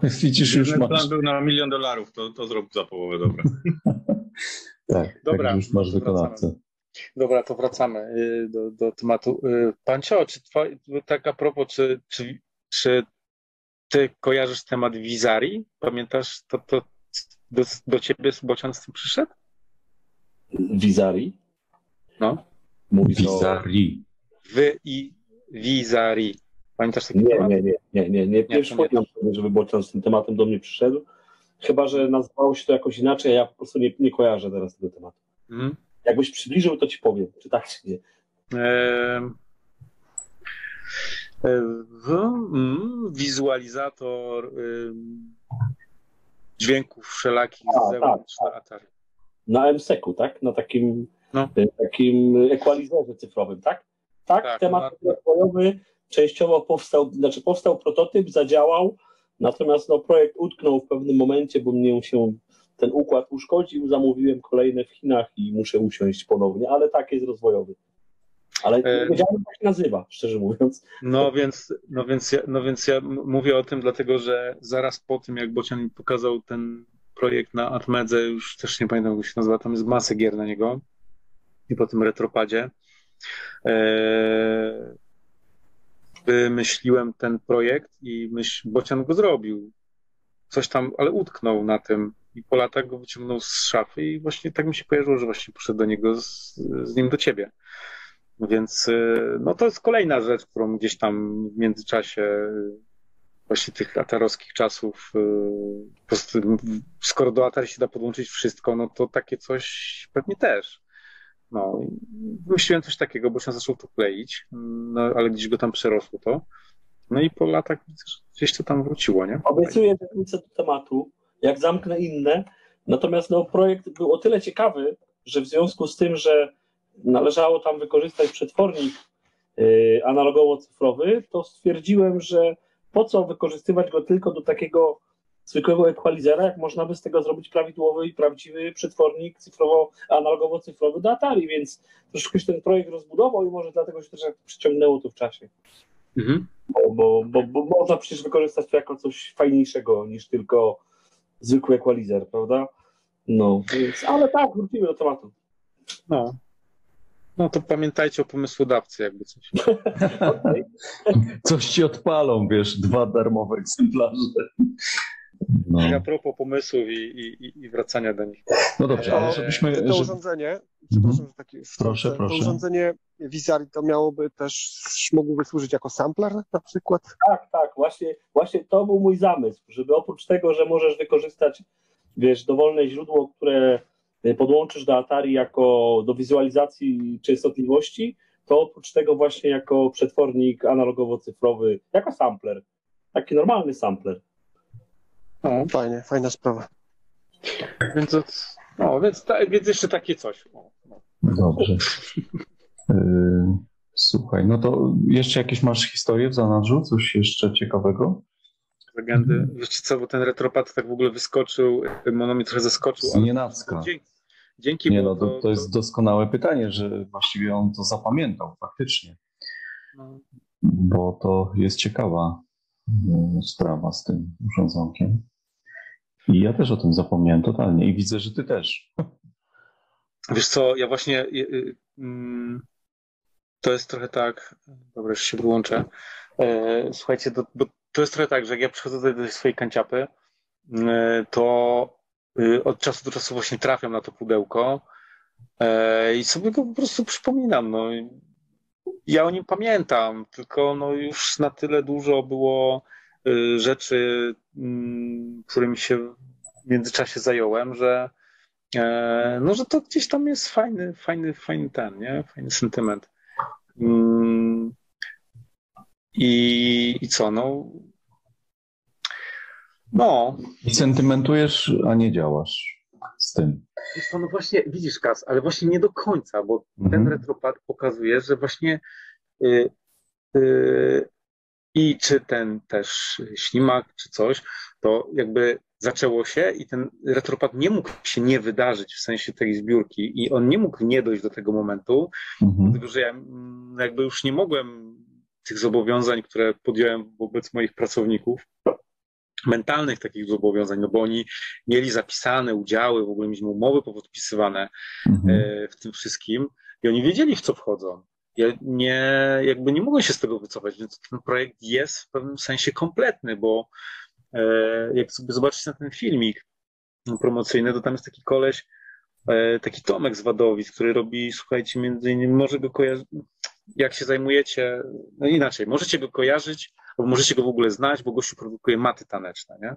Widzisz, już Jeden masz. plan był na milion dolarów, to, to zrób za połowę, dobra. Tak, Dobra, tak, już masz wykonawcę. Dobra, to wracamy y, do, do tematu. Y, Pancio, czy twoi, tak a propos, czy, czy, czy ty kojarzysz temat Wizari? Pamiętasz, to, to do, do ciebie Bocian z tym przyszedł? Wizari? No. Mówisz o... Wizari. Wy i Wizari. Pamiętasz taki Nie, temat? nie, nie, nie, nie, nie. Nie przypominam sobie, żeby Bocian z tym tematem do mnie przyszedł. Chyba, że nazywało się to jakoś inaczej, ja po prostu nie, nie kojarzę teraz tego tematu. Mhm. Jakbyś przybliżył, to ci powiem, czy tak, czy nie. W- mm, Wizualizator dźwięków wszelakich A, z zewnątrz tak, na Atari. Na MSEC-u, tak? Na takim, No. takim ekwalizerze cyfrowym, tak? Tak, Tak, temat rozwojowy częściowo powstał, znaczy powstał prototyp, zadziałał, natomiast no, projekt utknął w pewnym momencie, bo mnie się ten układ uszkodził, zamówiłem kolejne w Chinach i muszę usiąść ponownie, ale tak jest rozwojowy. Ale E, nie wiedziałem, jak się nazywa, szczerze mówiąc. No więc, no, więc ja, no więc ja mówię o tym, dlatego że zaraz po tym, jak Bocian mi pokazał ten projekt na Atmedze, już też nie pamiętam, jak się nazywa, tam jest masę gier na niego i po tym retropadzie. E, wymyśliłem ten projekt i myśl, Bocian go zrobił. Coś tam, ale utknął na tym i po latach go wyciągnął z szafy i właśnie tak mi się kojarzyło, że właśnie poszedł do niego z, z nim do ciebie. Więc y, no to jest kolejna rzecz, którą gdzieś tam w międzyczasie właśnie tych atarowskich czasów, y, po prostu, skoro do Atari się da podłączyć wszystko, no to takie coś pewnie też. No, wymyśliłem coś takiego, bo się zaczął to kleić, no, ale gdzieś go tam przerosło to. No i po latach gdzieś to tam wróciło, nie? Obiecuję, wrócę do tematu, jak zamknę inne. Natomiast no, projekt był o tyle ciekawy, że w związku z tym, że należało tam wykorzystać przetwornik yy, analogowo-cyfrowy, to stwierdziłem, że po co wykorzystywać go tylko do takiego zwykłego equalizera, jak można by z tego zrobić prawidłowy i prawdziwy przetwornik cyfrowo, analogowo-cyfrowy do Atari, więc troszkę się ten projekt rozbudował i może dlatego się też tak przyciągnęło to w czasie. Mhm. Bo, bo, bo, bo można przecież wykorzystać to jako coś fajniejszego niż tylko zwykły equalizer, prawda? No, więc, ale tak, wrócimy do tematu. No. No to pamiętajcie o pomysłodawcy, jakby coś. Coś ci odpalą, wiesz, dwa darmowe egzemplarze. No, I a propos pomysłów i, i, i- wracania do nich. no dobrze, ale żebyśmy... To Żeby... urządzenie, przepraszam, że taki Proszę, to proszę. urządzenie Wizari to miałoby też, mogłoby służyć jako sampler na przykład? Tak, tak, właśnie, właśnie to był mój zamysł, żeby oprócz tego, że możesz wykorzystać, wiesz, dowolne źródło, które y, podłączysz do Atari jako do wizualizacji częstotliwości, to oprócz tego właśnie jako przetwornik analogowo-cyfrowy, jako sampler, taki normalny sampler. No, Fajnie, fajna sprawa. więc, no, więc, ta, więc jeszcze takie coś. O, no. Dobrze. Y, Słuchaj, no to jeszcze jakieś masz historie w zanadrzu? Coś jeszcze ciekawego? Legendy. Wiecie co, bo ten retropad tak w ogóle wyskoczył, ono mnie trochę zaskoczył. Z ale nienacka. Dzięki, dzięki Nie no, to, to jest doskonałe pytanie, że właściwie on to zapamiętał faktycznie, no, bo to jest ciekawa y, sprawa z tym urządzonkiem. I ja też o tym zapomniałem totalnie i widzę, że ty też. Wiesz co, ja właśnie. y, y, mm, To jest trochę tak. Dobra, już się wyłączę. E, Słuchajcie, bo to jest trochę tak, że jak ja przychodzę do swojej kanciapy, e, to y, od czasu do czasu właśnie trafiam na to pudełko e, i sobie go po prostu przypominam. No. Ja o nim pamiętam, tylko no już na tyle dużo było rzeczy, mm, którymi się w międzyczasie zająłem, że E, No, że to gdzieś tam jest fajny, fajny, fajny ten, nie? Fajny sentyment. Mm, I, i co, no. No, I sentymentujesz, a nie działasz z tym. wiesz co, no właśnie, widzisz, Kas, ale właśnie nie do końca, bo ten Mhm. retropad pokazuje, że właśnie y, y, i czy ten też ślimak, czy coś, to jakby zaczęło się i ten retropad nie mógł się nie wydarzyć w sensie tej zbiórki i on nie mógł nie dojść do tego momentu, Mhm. dlatego że ja mm, jakby już nie mogłem tych zobowiązań, które podjąłem wobec moich pracowników, mentalnych takich zobowiązań, no bo oni mieli zapisane udziały, w ogóle mieliśmy umowy podpisywane Mhm. e, w tym wszystkim i oni wiedzieli, w co wchodzą. Ja nie, jakby nie mogłem się z tego wycofać, więc ten projekt jest w pewnym sensie kompletny, bo e, jak sobie zobaczyć na ten filmik promocyjny, to tam jest taki koleś, e, taki Tomek z Wadowic, który robi, słuchajcie, między innymi, może go kojarzyć, jak się zajmujecie, no inaczej, możecie go kojarzyć, albo możecie go w ogóle znać, bo gościu produkuje maty taneczne, nie? E,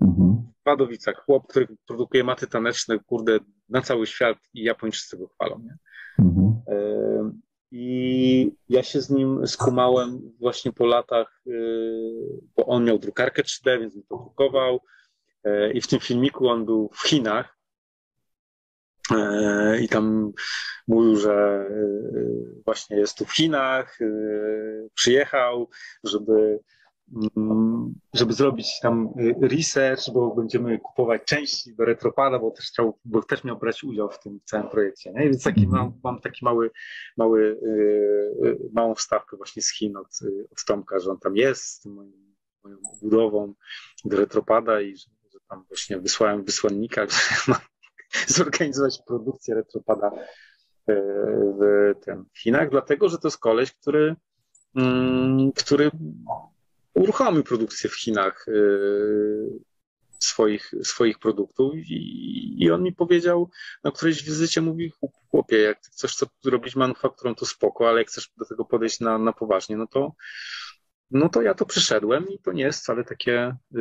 Mhm. w Wadowicach, chłop, który produkuje maty taneczne, kurde, na cały świat i Japończycy go chwalą, nie? Mhm. I ja się z nim skumałem właśnie po latach, e, bo on miał drukarkę 3D, więc mi to drukował. E, I w tym filmiku on był w Chinach. E, I tam mówił, że e, właśnie jest tu w Chinach, e, przyjechał, żeby, żeby zrobić tam e, research, bo będziemy kupować części do Retropada, bo też chciał, bo też miał brać udział w tym całym projekcie. Nie? Więc taki Mhm. mam, mam taki mały, mały, e, e, małą wstawkę właśnie z Chin od, od Tomka, że on tam jest z tym moim, moją budową do Retropada i że, że tam właśnie wysłałem wysłannika, że ma zorganizować produkcję Retropada w, tym, w Chinach, dlatego że to jest koleś, który, mm, który uruchomił produkcję w Chinach e, swoich, swoich produktów i, i on mi powiedział na którejś wizycie, mówi chłopie, jak chcesz co robić manufakturą, to spoko, ale jak chcesz do tego podejść na, na poważnie, no to no to ja to przyszedłem i to nie jest wcale takie, y,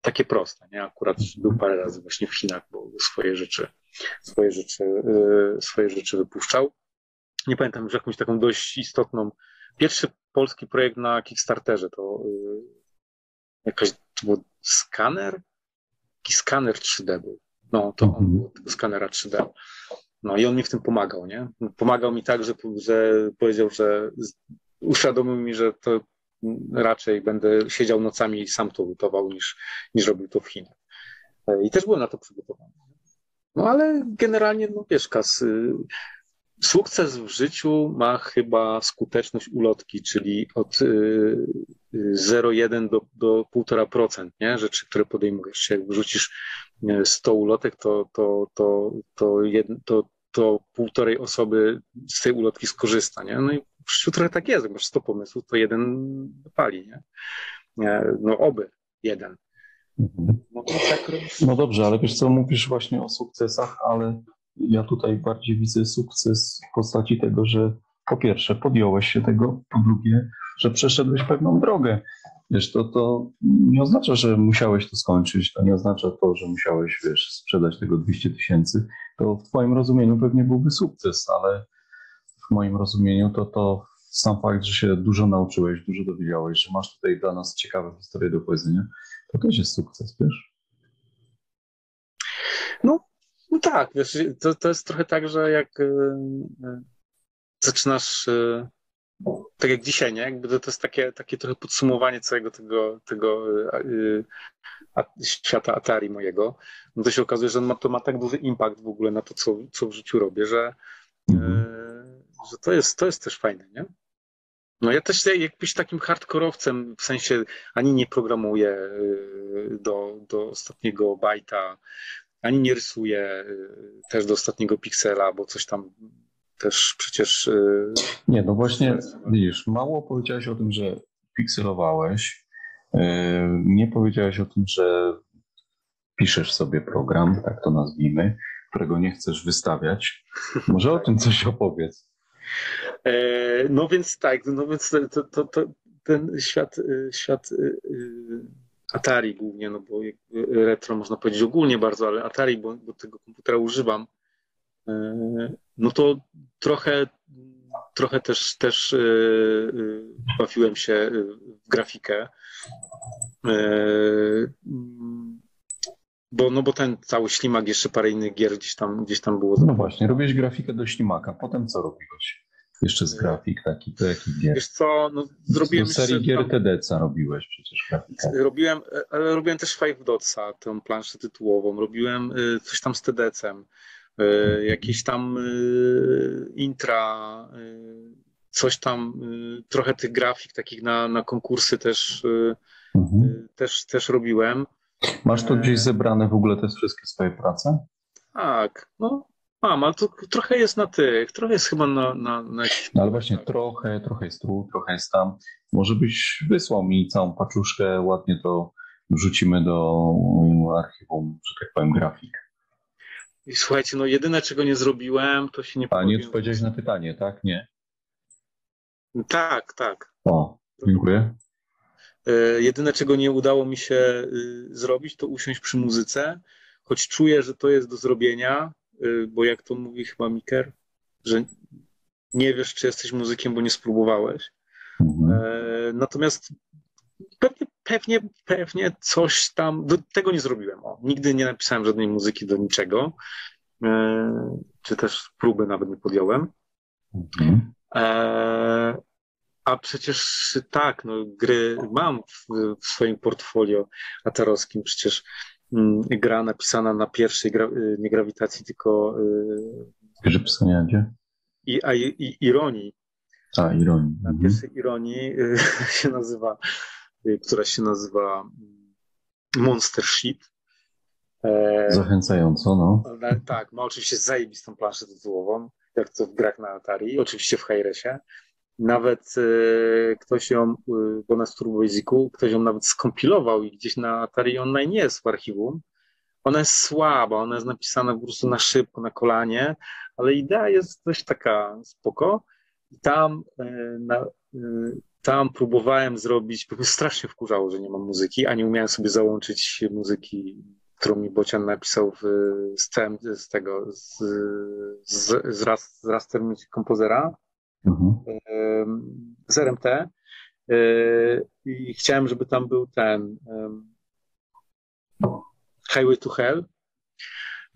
takie proste, nie? Akurat był parę razy właśnie w Chinach, bo swoje rzeczy, swoje rzeczy, y, swoje rzeczy wypuszczał. Nie pamiętam już jakąś taką dość istotną. Pierwszy polski projekt na Kickstarterze to y, jakaś, to był skaner? Taki skaner 3D był. No, to on Mhm. był tego skanera 3D. No i on mi w tym pomagał, nie? Pomagał mi tak, że, że powiedział, że uświadomił mi, że to raczej będę siedział nocami i sam to lutował, niż, niż robił to w Chinach. E, I też byłem na to przygotowany. No ale generalnie, no wiesz, Kas, y, sukces w życiu ma chyba skuteczność ulotki, czyli od y, y, 0,1 do, do 1,5%, nie? Rzeczy, które podejmujesz. Jak wrzucisz nie, 100 ulotek, to, to, to, to, jedno, to, to półtorej osoby z tej ulotki skorzysta, nie? No i w życiu trochę tak jest, jak masz 100 pomysłów, to jeden pali, nie? No oby jeden. Mhm. No tak. No dobrze, ale wiesz co, mówisz właśnie o sukcesach, ale ja tutaj bardziej widzę sukces w postaci tego, że po pierwsze podjąłeś się tego, po drugie, że przeszedłeś pewną drogę. Wiesz, to, to nie oznacza, że musiałeś to skończyć, to nie oznacza to, że musiałeś, wiesz, sprzedać tego 200 tysięcy. To w twoim rozumieniu pewnie byłby sukces, ale w moim rozumieniu to, to sam fakt, że się dużo nauczyłeś, dużo dowiedziałeś, że masz tutaj dla nas ciekawe historie do powiedzenia, to też jest sukces, wiesz? No tak, wiesz, to, to jest trochę tak, że jak y, y, zaczynasz, y, tak jak dzisiaj, nie? Jakby to, to jest takie, takie trochę podsumowanie całego tego, tego a, świata Atari mojego, no to się okazuje, że ma, to ma tak duży impact w ogóle na to, co, co w życiu robię, że, y, że to, jest, to jest też fajne, nie? No ja też jakbyś takim hardkorowcem, w sensie ani nie programuję do, do ostatniego bajta, ani nie rysuję y, też do ostatniego piksela, bo coś tam też przecież. y, Nie, no właśnie, widzisz, mało powiedziałeś o tym, że pikselowałeś. Yy, Nie powiedziałeś o tym, że piszesz sobie program, tak to nazwijmy, którego nie chcesz wystawiać. Może o tym coś opowiedz. e, No więc tak, no więc to, to, to, ten świat, y, świat y, y, Atari głównie, no bo jakby retro można powiedzieć ogólnie bardzo, ale Atari, bo, bo tego komputera używam, e, no to trochę, trochę też, też y, y, bawiłem się y, w grafikę. Mm, Bo, no bo ten cały ślimak, jeszcze parę innych gier gdzieś tam, gdzieś tam było. No właśnie, robiłeś grafikę do ślimaka, potem co robiłeś? Jeszcze z grafik taki, to jaki gier? Wiesz co, no, zrobiłem Do serii gier TDC robiłeś przecież grafikę. Robiłem, ale robiłem też Five Dotsa, tę planszę tytułową. Robiłem y, coś tam z TDC-em. y, Jakieś tam intra, coś tam, trochę tych grafik takich na, na konkursy też, Mhm. też, też robiłem. Masz to gdzieś zebrane w ogóle te wszystkie swoje prace? Tak, no mam, ale to trochę jest na tych, trochę jest chyba na, na, na. No ale właśnie trochę, trochę jest tu, trochę jest tam. Może byś wysłał mi całą paczuszkę, ładnie to wrzucimy do um, archiwum, że tak powiem, grafik. I słuchajcie, no jedyne czego nie zrobiłem, to się nie A nie odpowiedziałeś na pytanie, tak? Nie? Tak, tak. O, dziękuję. E, Jedyne, czego nie udało mi się y, zrobić, to usiąść przy muzyce, choć czuję, że to jest do zrobienia, bo jak to mówi chyba Miker, że nie wiesz, czy jesteś muzykiem, bo nie spróbowałeś. Mhm. E, Natomiast pewnie, pewnie, pewnie coś tam, do tego nie zrobiłem. O, nigdy nie napisałem żadnej muzyki do niczego, e, czy też próby nawet nie podjąłem. Mhm. E, a przecież tak, no, gry mam w, w swoim portfolio atarowskim. Przecież gra napisana na pierwszej gra, y, nie grawitacji, tylko y, Że pisania gdzie? i, a, i, ironii. A, ironii. Na Mhm. pierwszej ironii y, się nazywa, która się nazywa mm, Monster Ship. E, Zachęcająco, no. Tak, ma oczywiście zajebistą planszę tytułową, jak to w grach na Atari, oczywiście w Hi-Resie. Nawet e, ktoś ją, e, bo na Turbo Basicu, ktoś ją nawet skompilował i gdzieś na Atari Online jest w archiwum. Ona jest słaba, ona jest napisana po prostu na szybko, na kolanie, ale idea jest dość taka spoko. I tam, e, na, tam próbowałem zrobić, bo mnie strasznie wkurzało, że nie mam muzyki, a nie umiałem sobie załączyć muzyki którą mi Bocian napisał w, z, z tego, z, z, z, z Raster Mhm. z RMT e, i chciałem, żeby tam był ten Highway to Hell.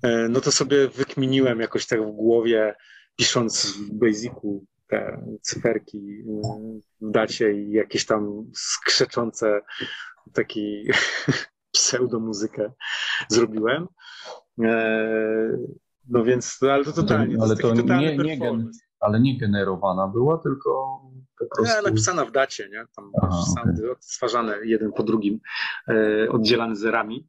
E, No to sobie wykminiłem jakoś tak w głowie, pisząc w Basicu te cyferki w dacie i jakieś tam skrzeczące taki pseudomuzykę zrobiłem. E, No więc, ale to totalnie, to Ale to totalny nie- nie. Ale nie generowana była, tylko po prostu... Nie, napisana w dacie, nie? Tam Aha, soundy odtwarzane jeden po drugim, e, oddzielane zerami.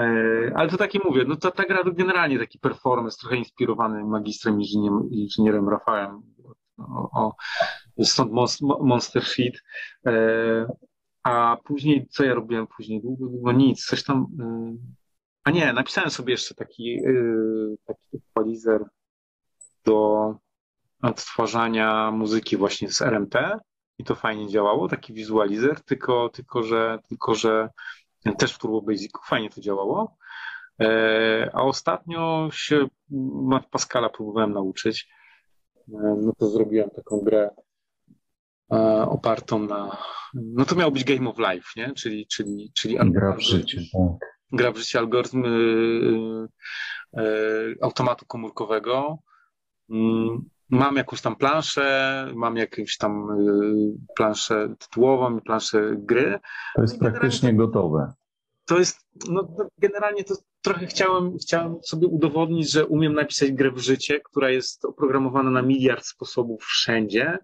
E, ale to takie mówię, no to ta gra to generalnie taki performance, trochę inspirowany magistrem inżynierem, inżynierem Rafałem. O, o, stąd Mon- Monster Sheet. E, a później, co ja robiłem później? Długo, długo nic, coś tam. E, a nie, napisałem sobie jeszcze taki, taki equalizer do odtwarzania muzyki właśnie z RMT i to fajnie działało, taki wizualizer, tylko, tylko, że, tylko że też w Turbo Basicu fajnie to działało. E, a ostatnio się Pascala próbowałem nauczyć. E, no to zrobiłem taką grę e, opartą na. No to miał być Game of Life, nie? Czyli, czyli, czyli Gra w życie, tak. gra w życie algorytm automatu komórkowego. Mam jakąś tam planszę, mam jakąś tam y, planszę tytułową planszę gry. To jest praktycznie gotowe. To jest, no no, generalnie to trochę chciałem, chciałem sobie udowodnić, że umiem napisać grę w życie, która jest oprogramowana na miliard sposobów wszędzie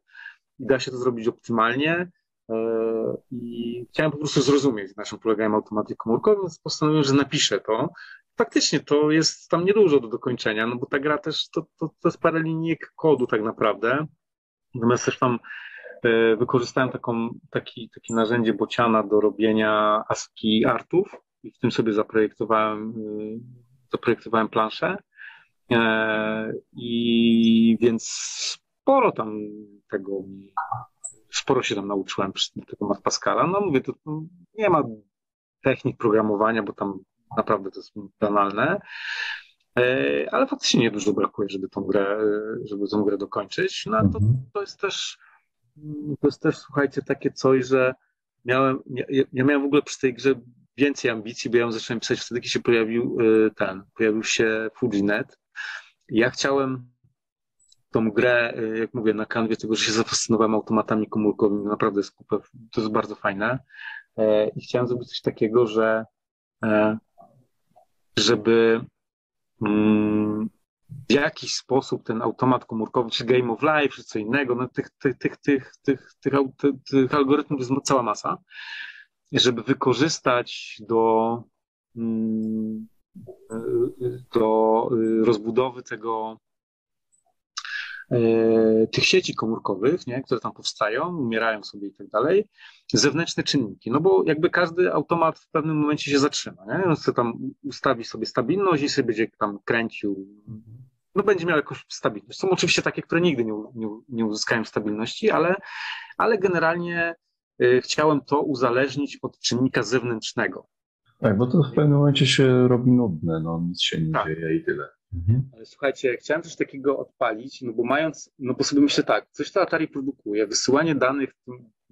i da się to zrobić optymalnie. E, I chciałem po prostu zrozumieć, na czym polegają automaty komórkowe, więc postanowiłem, że napiszę to. Faktycznie to jest tam niedużo do dokończenia, no bo ta gra też to, to, to jest parę linijek kodu tak naprawdę. Natomiast też tam e, wykorzystałem taką, taki, takie narzędzie bociana do robienia ASCII artów i w tym sobie zaprojektowałem, y, zaprojektowałem planszę. E, I więc sporo tam tego, sporo się tam nauczyłem przy tego Mat Pascala. No mówię, to to nie ma technik programowania, bo tam naprawdę to jest banalne. E, Ale faktycznie nie dużo brakuje, żeby tą grę, e, żeby tą grę dokończyć. No to, Mhm. to jest też, mm, to jest też, słuchajcie, takie coś, że miałem, ja, ja miałem w ogóle przy tej grze więcej ambicji, bo ja ją zacząłem pisać wtedy, kiedy się pojawił e, ten, pojawił się FujiNet. Ja chciałem tą grę, jak mówię, na kanwie tego, że się zafascynowałem automatami komórkowymi, naprawdę jest kupę, to jest bardzo fajne. I chciałem zrobić coś takiego, że żeby mm, w jakiś sposób ten automat komórkowy, czy Game of Life, czy co innego, no tych, tych, tych, tych, tych, tych, tych, algorytmów jest cała masa, żeby wykorzystać do, mm, do rozbudowy tego E, tych sieci komórkowych, nie, które tam powstają, umierają sobie i tak dalej, zewnętrzne czynniki. No bo jakby każdy automat w pewnym momencie się zatrzyma. Nie? On sobie tam ustawi sobie stabilność i sobie będzie tam kręcił. No będzie miał jakąś stabilność. Są oczywiście takie, które nigdy nie, nie, nie uzyskają stabilności, ale, ale generalnie y, chciałem to uzależnić od czynnika zewnętrznego. Tak, bo to w pewnym momencie się robi nudne, no nic się nie tak. dzieje i tyle. Mhm. Ale słuchajcie, chciałem coś takiego odpalić, no bo mając, no bo sobie myślę tak, coś to Atari produkuje, wysyłanie danych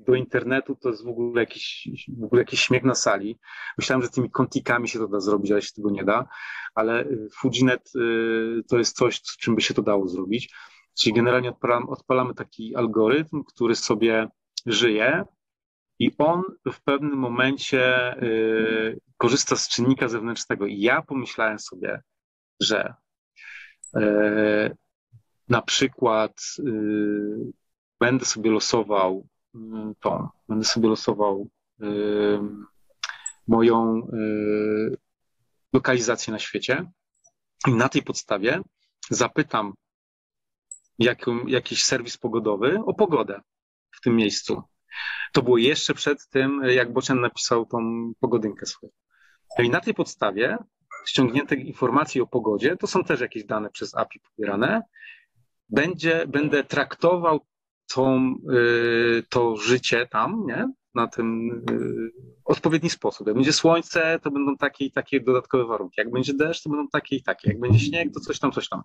do internetu to jest w ogóle jakiś, w ogóle jakiś śmiech na sali. Myślałem, że tymi kontikami się to da zrobić, ale się tego nie da, ale y, Fujinet y, to jest coś, czym by się to dało zrobić. Czyli generalnie odpalamy, odpalamy taki algorytm, który sobie żyje i on w pewnym momencie y, korzysta z czynnika zewnętrznego. I ja pomyślałem sobie, że na przykład będę sobie losował tą, będę sobie losował y, moją lokalizację na świecie i na tej podstawie zapytam jakiś serwis pogodowy o pogodę w tym miejscu. To było jeszcze przed tym, jak Bocian napisał tą pogodynkę swoją. I na tej podstawie ściągnięte informacje o pogodzie, to są też jakieś dane przez API pobierane, będzie, będę traktował tą, y, to życie tam, nie? na tym y, odpowiedni sposób. Jak będzie słońce, to będą takie i takie dodatkowe warunki. Jak będzie deszcz, to będą takie i takie. Jak będzie śnieg, to coś tam, coś tam.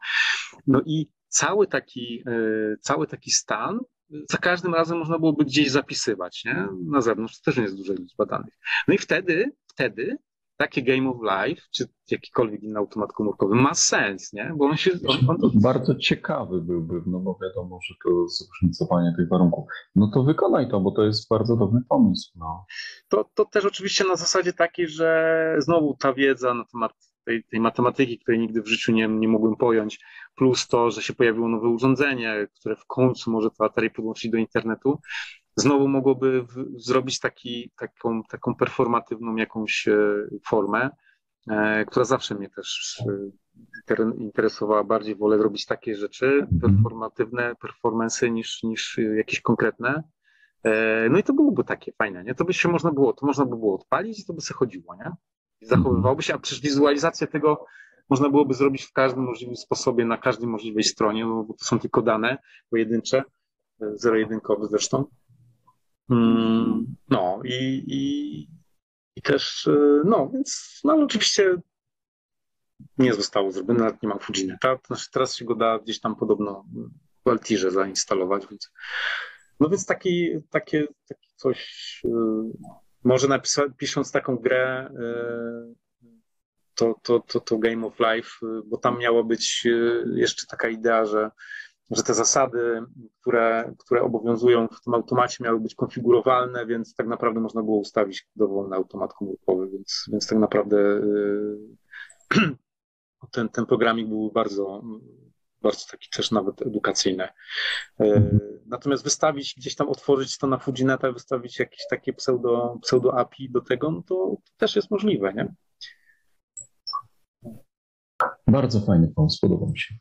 No i cały taki, y, cały taki stan za każdym razem można byłoby gdzieś zapisywać, nie? Na zewnątrz też nie jest duża liczba danych. No i wtedy, wtedy takie Game of Life, czy jakikolwiek inny automat komórkowy ma sens, nie? Bo on się... On, on... Bardzo ciekawy byłby, no bo wiadomo, że to zróżnicowanie tych warunków. No to wykonaj to, bo to jest bardzo dobry pomysł. No. To, to też oczywiście na zasadzie takiej, że znowu ta wiedza na temat tej, tej matematyki, której nigdy w życiu nie, nie mogłem pojąć, plus to, że się pojawiło nowe urządzenie, które w końcu może to Atari podłączyć do internetu, znowu mogłoby w, zrobić taki, taką, taką performatywną jakąś e, formę, e, która zawsze mnie też e, interesowała. Bardziej wolę robić takie rzeczy, mhm. performatywne performance niż, niż jakieś konkretne. No i to byłoby takie fajne, nie? To by się można było, to można by było odpalić i to by się chodziło, nie? I zachowywałoby się, a przecież wizualizację tego można byłoby zrobić w każdym możliwym sposobie, na każdej możliwej stronie, no bo to są tylko dane pojedyncze, zero-jedynkowe zresztą. Mm, no i, i, i też, y, no więc, no oczywiście nie zostało zrobione, nawet nie mam Fujineta. Znaczy teraz się go da gdzieś tam podobno w Altirze zainstalować, więc no więc taki, takie, takie coś, y, może napisa- pisząc taką grę, y, to, to, to, to Game of Life, bo tam miała być jeszcze taka idea, że że te zasady, które, które obowiązują w tym automacie, miały być konfigurowalne, więc tak naprawdę można było ustawić dowolny automat komórkowy, więc, więc tak naprawdę y, ten, ten programik był bardzo, bardzo taki też nawet edukacyjny. Y, natomiast wystawić, gdzieś tam otworzyć to na Fujineta, wystawić jakieś takie pseudo, pseudo API do tego, no to, to też jest możliwe, nie? Bardzo fajny pomysł, podoba mi się.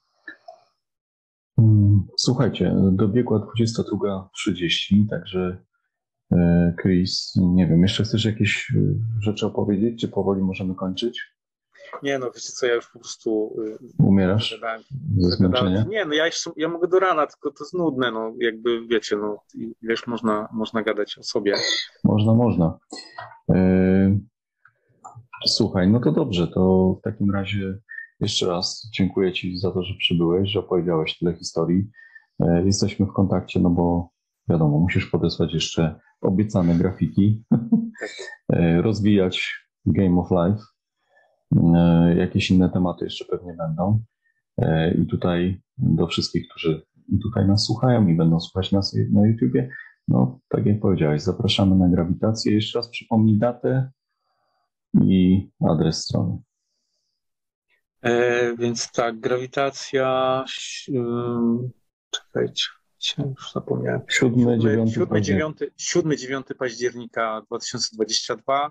Słuchajcie, dobiegła 22.30, także e, Chris, nie wiem, jeszcze chcesz jakieś e, rzeczy opowiedzieć, czy powoli możemy kończyć? Nie, no wiecie co, ja już po prostu... E, Umierasz zagadałem, ze zmęczenia? Nie, no ja jeszcze, ja mogę do rana, tylko to jest nudne, no jakby wiecie, no wiesz, można, można gadać o sobie. Można, można. Słuchaj, no to dobrze, to w takim razie jeszcze raz dziękuję Ci za to, że przybyłeś, że opowiedziałeś tyle historii. E, jesteśmy w kontakcie, no bo wiadomo, musisz podesłać jeszcze obiecane grafiki, e, rozwijać Game of Life. E, jakieś inne tematy jeszcze pewnie będą. I tutaj do wszystkich, którzy tutaj nas słuchają i będą słuchać nas na YouTubie, no tak jak powiedziałeś, zapraszamy na grawitację. Jeszcze raz przypomnij datę i adres strony. E, więc tak, grawitacja. Czekajcie, już zapomniałem. 7, 9, 7, 9, 7, 9 października 2022.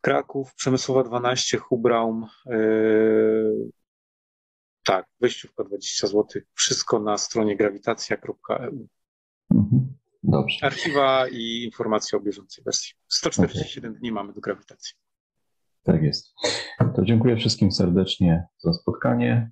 Kraków, Przemysłowa 12, Hubraum. Yy, tak, wejściówka 20 zł. Wszystko na stronie grawitacja.eu. Mhm. Dobrze. Archiwa i informacje o bieżącej wersji. 147 okay. dni mamy do grawitacji. Tak jest. To dziękuję wszystkim serdecznie za spotkanie